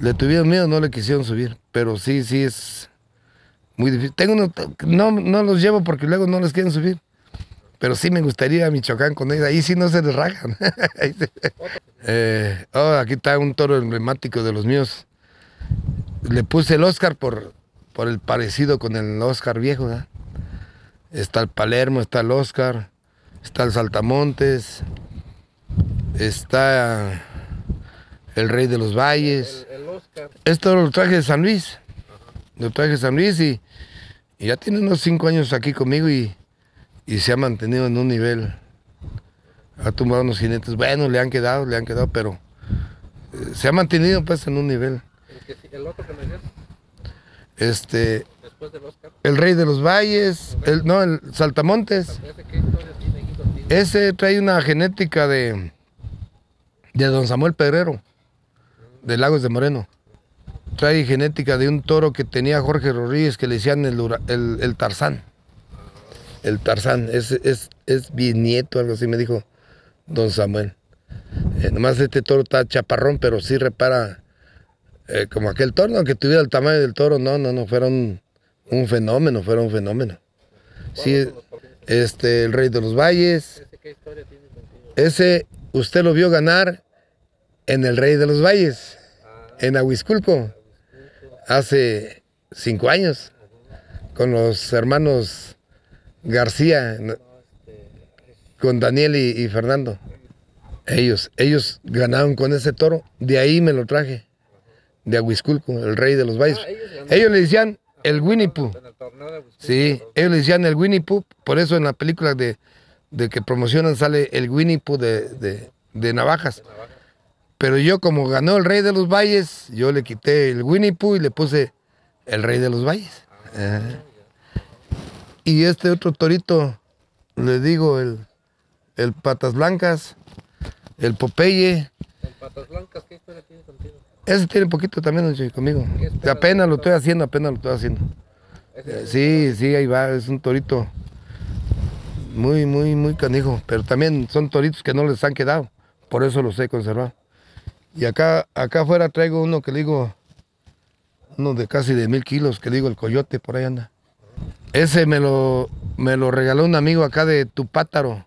Le tuvieron miedo, no le quisieron subir. Pero sí, sí es muy difícil. Tengo unos, no, no los llevo porque luego no les quieren subir. Pero sí me gustaría ir a Michoacán con ellos. Ahí sí no se les rajan. Eh, oh, aquí está un toro emblemático de los míos. Le puse el Oscar por, por el parecido con el Oscar viejo. Está el Palermo, está el Oscar, está el Saltamontes, está el Rey de los Valles. El, el Oscar, Esto lo traje de San Luis. Lo traje de San Luis y, y ya tiene unos cinco años aquí conmigo y, y se ha mantenido en un nivel. Ha tumbado unos jinetes. Bueno, le han quedado, le han quedado, pero eh, se ha mantenido pues en un nivel. el, que, sí- el otro que me decías, Este, después del Oscar. el Rey de los Valles, el, no, el Saltamontes. Ese trae una genética de, de don Samuel Pedrero, de Lagos de Moreno. Trae genética de un toro que tenía Jorge Rodríguez que le decían el, el, el Tarzán. El Tarzán, es, es, es bisnieto, algo así me dijo don Samuel. Eh, nomás este toro está chaparrón, pero sí repara eh, como aquel toro, no, que tuviera el tamaño del toro, no, no, no, fuera un, fenómeno, fuera un fenómeno. Sí, este, el Rey de los Valles, ¿Ese usted lo vio ganar en el Rey de los Valles, en Ahuizculco, hace cinco años, con los hermanos García, con Daniel y, y Fernando. Ellos, ellos ganaron con ese toro, de ahí me lo traje, de Ahuizculco, el Rey de los Valles. Ah, ellos le decían el Winnie Pooh. Sí, los- ellos le decían el Winnie Pooh, por eso en la película de, de que promocionan sale el Winnie Pooh de, de- de navajas. Pero yo como ganó el Rey de los Valles, yo le quité el Winnie Pooh y le puse el Rey de los Valles. Ajá. Y este otro torito, le digo el, el Patas Blancas, el Popeye, El Patas Blancas, ¿qué historia tiene contigo? ese tiene poquito también conmigo. ¿Qué esperas Apenas lo estoy haciendo, apenas lo estoy haciendo. Eh, Sí, sí, ahí va, es un torito muy, muy, muy canijo, pero también son toritos que no les han quedado, por eso los he conservado. Y acá, acá afuera traigo uno que le digo, uno de casi de mil kilos, que le digo el coyote, por ahí anda. Ese me lo, me lo regaló un amigo acá de Tupátaro,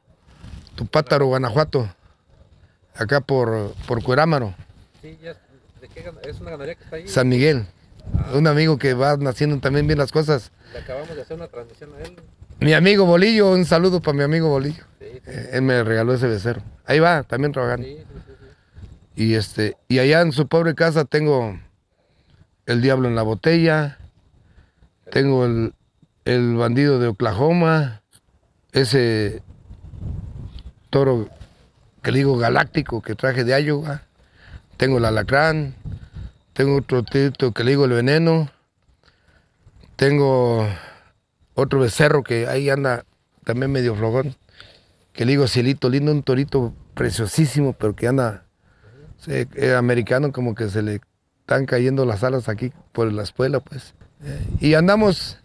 Tupátaro, Guanajuato, acá por, por Cuerámaro, Sí, ya, ¿de qué Es una ganadería que está ahí. San Miguel. Un amigo que va haciendo también bien las cosas. Le acabamos de hacer una transmisión a él. Mi amigo Bolillo, un saludo para mi amigo Bolillo. Sí, sí, Eh, Él me regaló ese becerro. Ahí va, también trabajando. sí. Y este, y allá en su pobre casa tengo el diablo en la botella, tengo el, el bandido de Oklahoma, ese toro que digo galáctico que traje de Iowa, tengo el alacrán, tengo otro tito que le digo el veneno, tengo otro becerro que ahí anda también medio flogón, que le digo cielito lindo, un torito preciosísimo, pero que anda eh, americano como que se le están cayendo las alas aquí por la escuela, pues. Eh, y andamos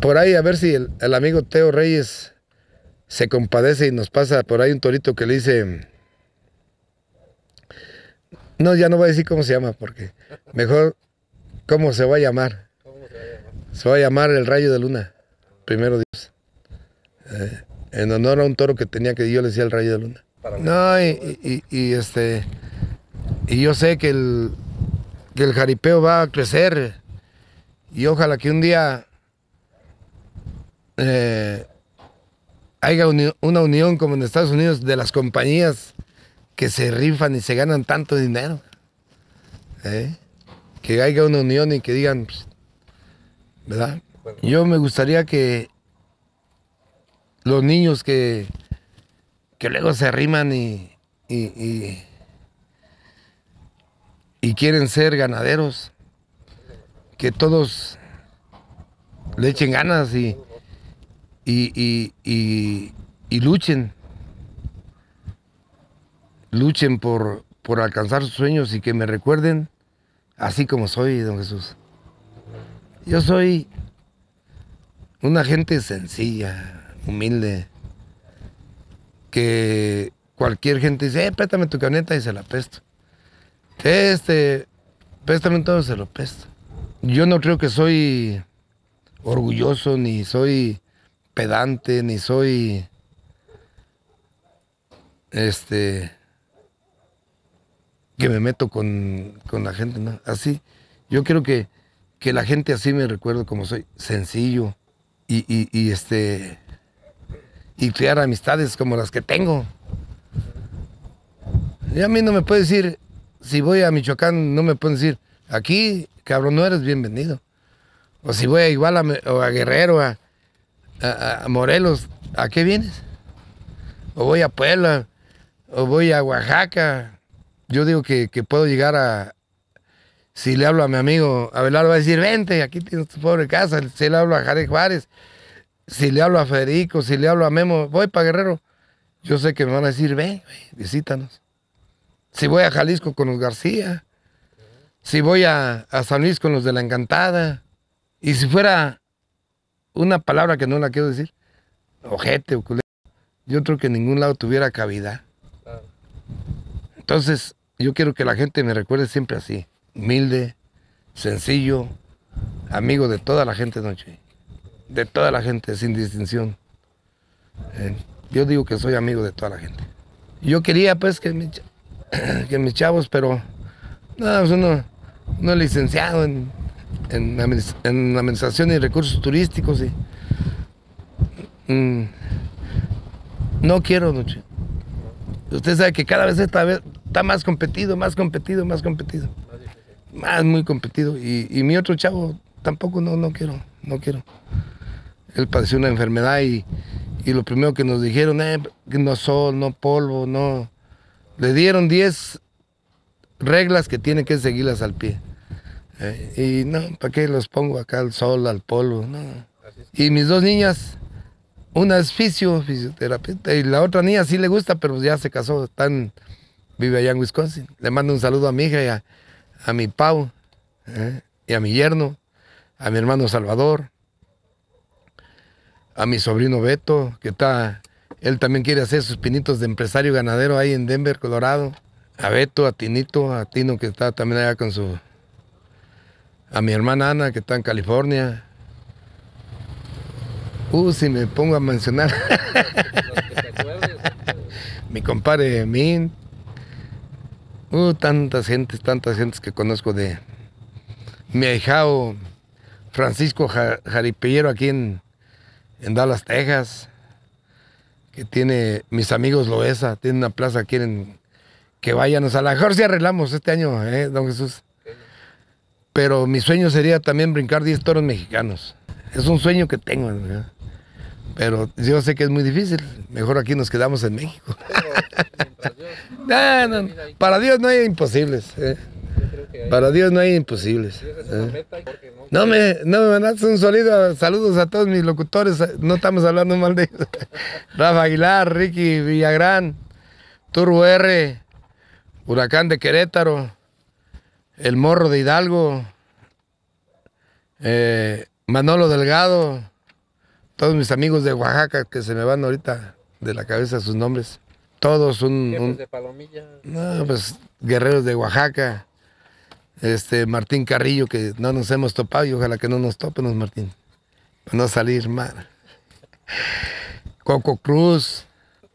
por ahí a ver si el, amigo Teo Reyes se compadece y nos pasa por ahí un torito que le dice... No, ya no voy a decir cómo se llama, porque mejor cómo se va a llamar. Se va a llamar el rayo de luna, primero Dios. Eh, en honor a un toro que tenía que yo le decía el rayo de luna. No, y, y, y, este y yo sé que el, que el jaripeo va a crecer y ojalá que un día eh, haya una unión como en Estados Unidos de las compañías que se rifan y se ganan tanto dinero. ¿eh? Que haya una unión y que digan, pues, ¿verdad? Yo me gustaría que los niños que, que luego se arriman y, y, y quieren ser ganaderos, que todos le echen ganas y, y, y, luchen, luchen por, por alcanzar sus sueños y que me recuerden así como soy, don Jesús. Yo soy una gente sencilla, humilde, que cualquier gente dice, eh, préstame tu camioneta y se la pesto. Este, préstame todo, se lo pesto. Yo no creo que soy orgulloso ni soy pedante, ni soy este que me meto con, la gente, ¿no? Así, yo quiero que, que, la gente así me recuerde como soy, sencillo y, y, este y crear amistades como las que tengo. Y a mí no me puede decir, si voy a Michoacán, no me pueden decir, aquí, cabrón, no eres bienvenido. O si voy a igual o a Guerrero, a, a, Morelos, ¿a qué vienes? O voy a Puebla, o voy a Oaxaca. Yo digo que, puedo llegar a, si le hablo a mi amigo Abelardo, va a decir, vente, aquí tienes tu pobre casa. Si le hablo a Jared Juárez, si le hablo a Federico, si le hablo a Memo, voy para Guerrero. Yo sé que me van a decir, ven, visítanos. Si voy a Jalisco con los García, si voy a, San Luis con los de la Encantada, y si fuera una palabra que no la quiero decir, ojete o culero, yo creo que en ningún lado tuviera cabida. Entonces, yo quiero que la gente me recuerde siempre así, humilde, sencillo, amigo de toda la gente noche, de toda la gente, sin distinción. Eh, yo digo que soy amigo de toda la gente. Yo quería pues que, que mis chavos, pero no, pues uno, uno licenciado en en, administración y recursos turísticos. Y, mm, no quiero, noche. Usted sabe que cada vez está, está más competido, más competido, más competido. Más muy competido. Y, mi otro chavo tampoco no, no quiero, no quiero. Él padeció una enfermedad y, y lo primero que nos dijeron, eh, no sol, no polvo, no. Le dieron 10 reglas que tiene que seguirlas al pie. Eh, y no, ¿para qué los pongo acá al sol, al polvo? No. Y mis dos niñas, una es fisio, fisioterapeuta, y la otra niña sí le gusta, pero ya se casó, están, vive allá en Wisconsin. Le mando un saludo a mi hija y a, mi Pau, eh, y a mi yerno, a mi hermano Salvador, a mi sobrino Beto, que está, él también quiere hacer sus pinitos de empresario ganadero ahí en Denver, Colorado. A Beto, a Tinito, a Tino, que está también allá con su a mi hermana Ana, que está en California. Uh, si me pongo a mencionar. mi compadre Min. Uh, tantas gentes, tantas gentes que conozco de mi ahijao Francisco Jaripellero aquí en, en Dallas, Texas. Que tiene mis amigos Loesa, tiene una plaza, quieren que vayamos a la mejor si arreglamos este año, ¿eh, don Jesús? pero mi sueño sería también brincar 10 toros mexicanos. Es un sueño que tengo, ¿verdad? pero yo sé que es muy difícil. Mejor aquí nos quedamos en México. no, no, para Dios no hay imposibles. ¿eh? Para Dios no hay imposibles. ¿eh? No me, no me mandas un sólido saludos a todos mis locutores. No estamos hablando mal de ellos. Rafa Aguilar, Ricky Villagrán, Turbo R, Huracán de Querétaro, El Morro de Hidalgo, eh, Manolo Delgado, todos mis amigos de Oaxaca que se me van ahorita de la cabeza sus nombres. Todos un... un de Palomilla? No, pues guerreros de Oaxaca. Este Martín Carrillo, que no nos hemos topado y ojalá que no nos topenos, Martín. Para no salir mal. Coco Cruz,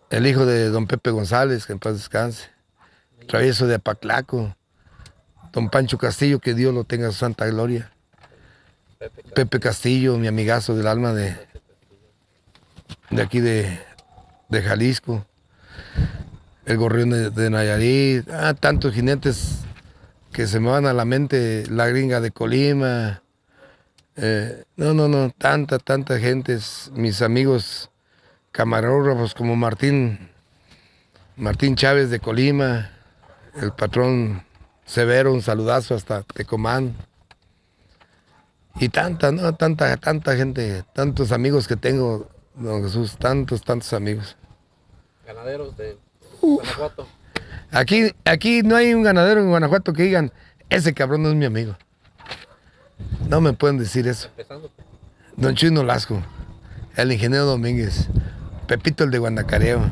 el hijo de don Pepe González, que en paz descanse. Travieso de Apaclaco. Don Pancho Castillo, que Dios lo tenga su santa gloria. Pepe Castillo, mi amigazo del alma de, de aquí de, de Jalisco. El gorrión de, Nayarit. Ah, tantos jinetes que se me van a la mente. La gringa de Colima. Eh, no, no, no. Tanta, tanta gente. Mis amigos camarógrafos como Martín. Martín Chávez de Colima. El patrón Severo, un saludazo hasta Tecomán. Y tanta, ¿no? Tanta, tanta gente, tantos amigos que tengo, don Jesús, tantos, tantos amigos. Ganaderos de Guanajuato. Aquí, aquí no hay un ganadero en Guanajuato que digan, ese cabrón no es mi amigo. No me pueden decir eso. Don Chino Lasco, el ingeniero Domínguez, Pepito el de Guanacareo,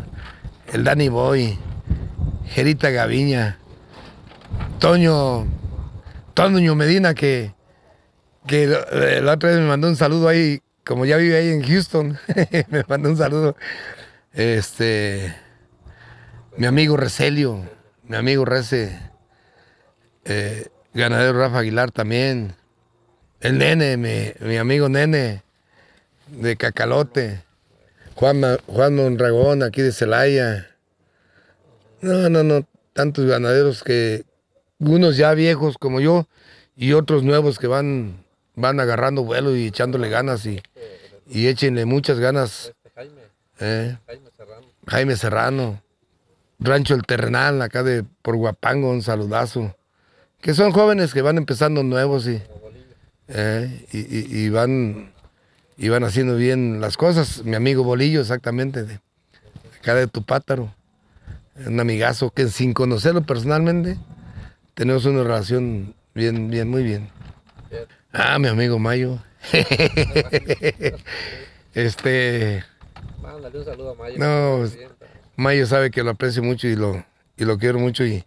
el Dani Boy, Gerita Gaviña, Toño, Toño Medina que que la otra vez me mandó un saludo ahí, como ya vive ahí en Houston, me mandó un saludo. Este, mi amigo Recelio, mi amigo Rece, eh, ganadero Rafa Aguilar también, el nene, mi, amigo nene de Cacalote, Juan, Juan Monragón aquí de Celaya. No, no, no, tantos ganaderos que, unos ya viejos como yo y otros nuevos que van van agarrando vuelo y echándole ganas y, y échenle muchas ganas. Jaime, eh, Jaime Serrano. Rancho El Terrenal, acá de por Guapango, un saludazo. Que son jóvenes que van empezando nuevos y, eh, y, y, van, y van haciendo bien las cosas. Mi amigo Bolillo, exactamente, de acá de Tupátaro. Un amigazo que sin conocerlo personalmente, tenemos una relación bien, bien, muy bien. Ah, mi amigo Mayo. este. Mándale un saludo a Mayo. No, Mayo sabe que lo aprecio mucho y lo, y lo quiero mucho y,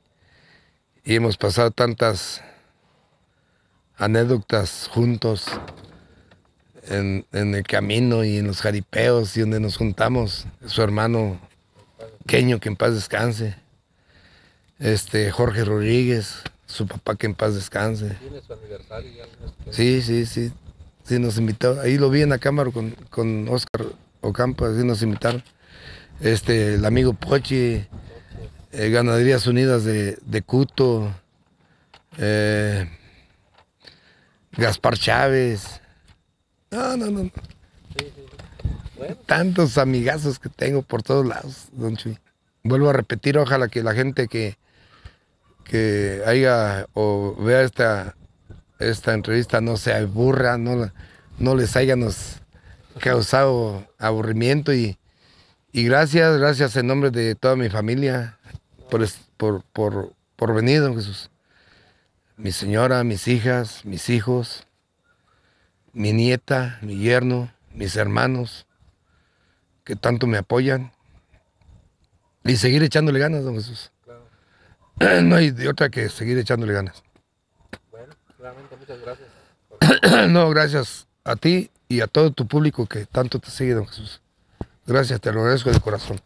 y hemos pasado tantas anécdotas juntos en, en, el camino y en los jaripeos y donde nos juntamos. Su hermano Queño, que en paz descanse. Este, Jorge Rodríguez, su papá que en paz descanse. Tiene su aniversario ya. Sí, sí, sí. Sí, nos invitó. Ahí lo vi en la cámara con, con Oscar Ocampo, así nos invitaron. Este, el amigo Pochi, eh, Ganaderías Unidas de, de Cuto, eh, Gaspar Chávez. No, no, no. Tantos amigazos que tengo por todos lados, don Chuy. Vuelvo a repetir, ojalá que la gente que, que haya o vea esta, esta entrevista no se aburra, no, no les haya causado aburrimiento y, y, gracias, gracias en nombre de toda mi familia por, por, por, por venir, don Jesús. Mi señora, mis hijas, mis hijos, mi nieta, mi yerno, mis hermanos, que tanto me apoyan. Y seguir echándole ganas, don Jesús. no hay de otra que seguir echándole ganas. Bueno, realmente muchas gracias. no, gracias a ti y a todo tu público que tanto te sigue, don Jesús. Gracias, te lo agradezco de corazón.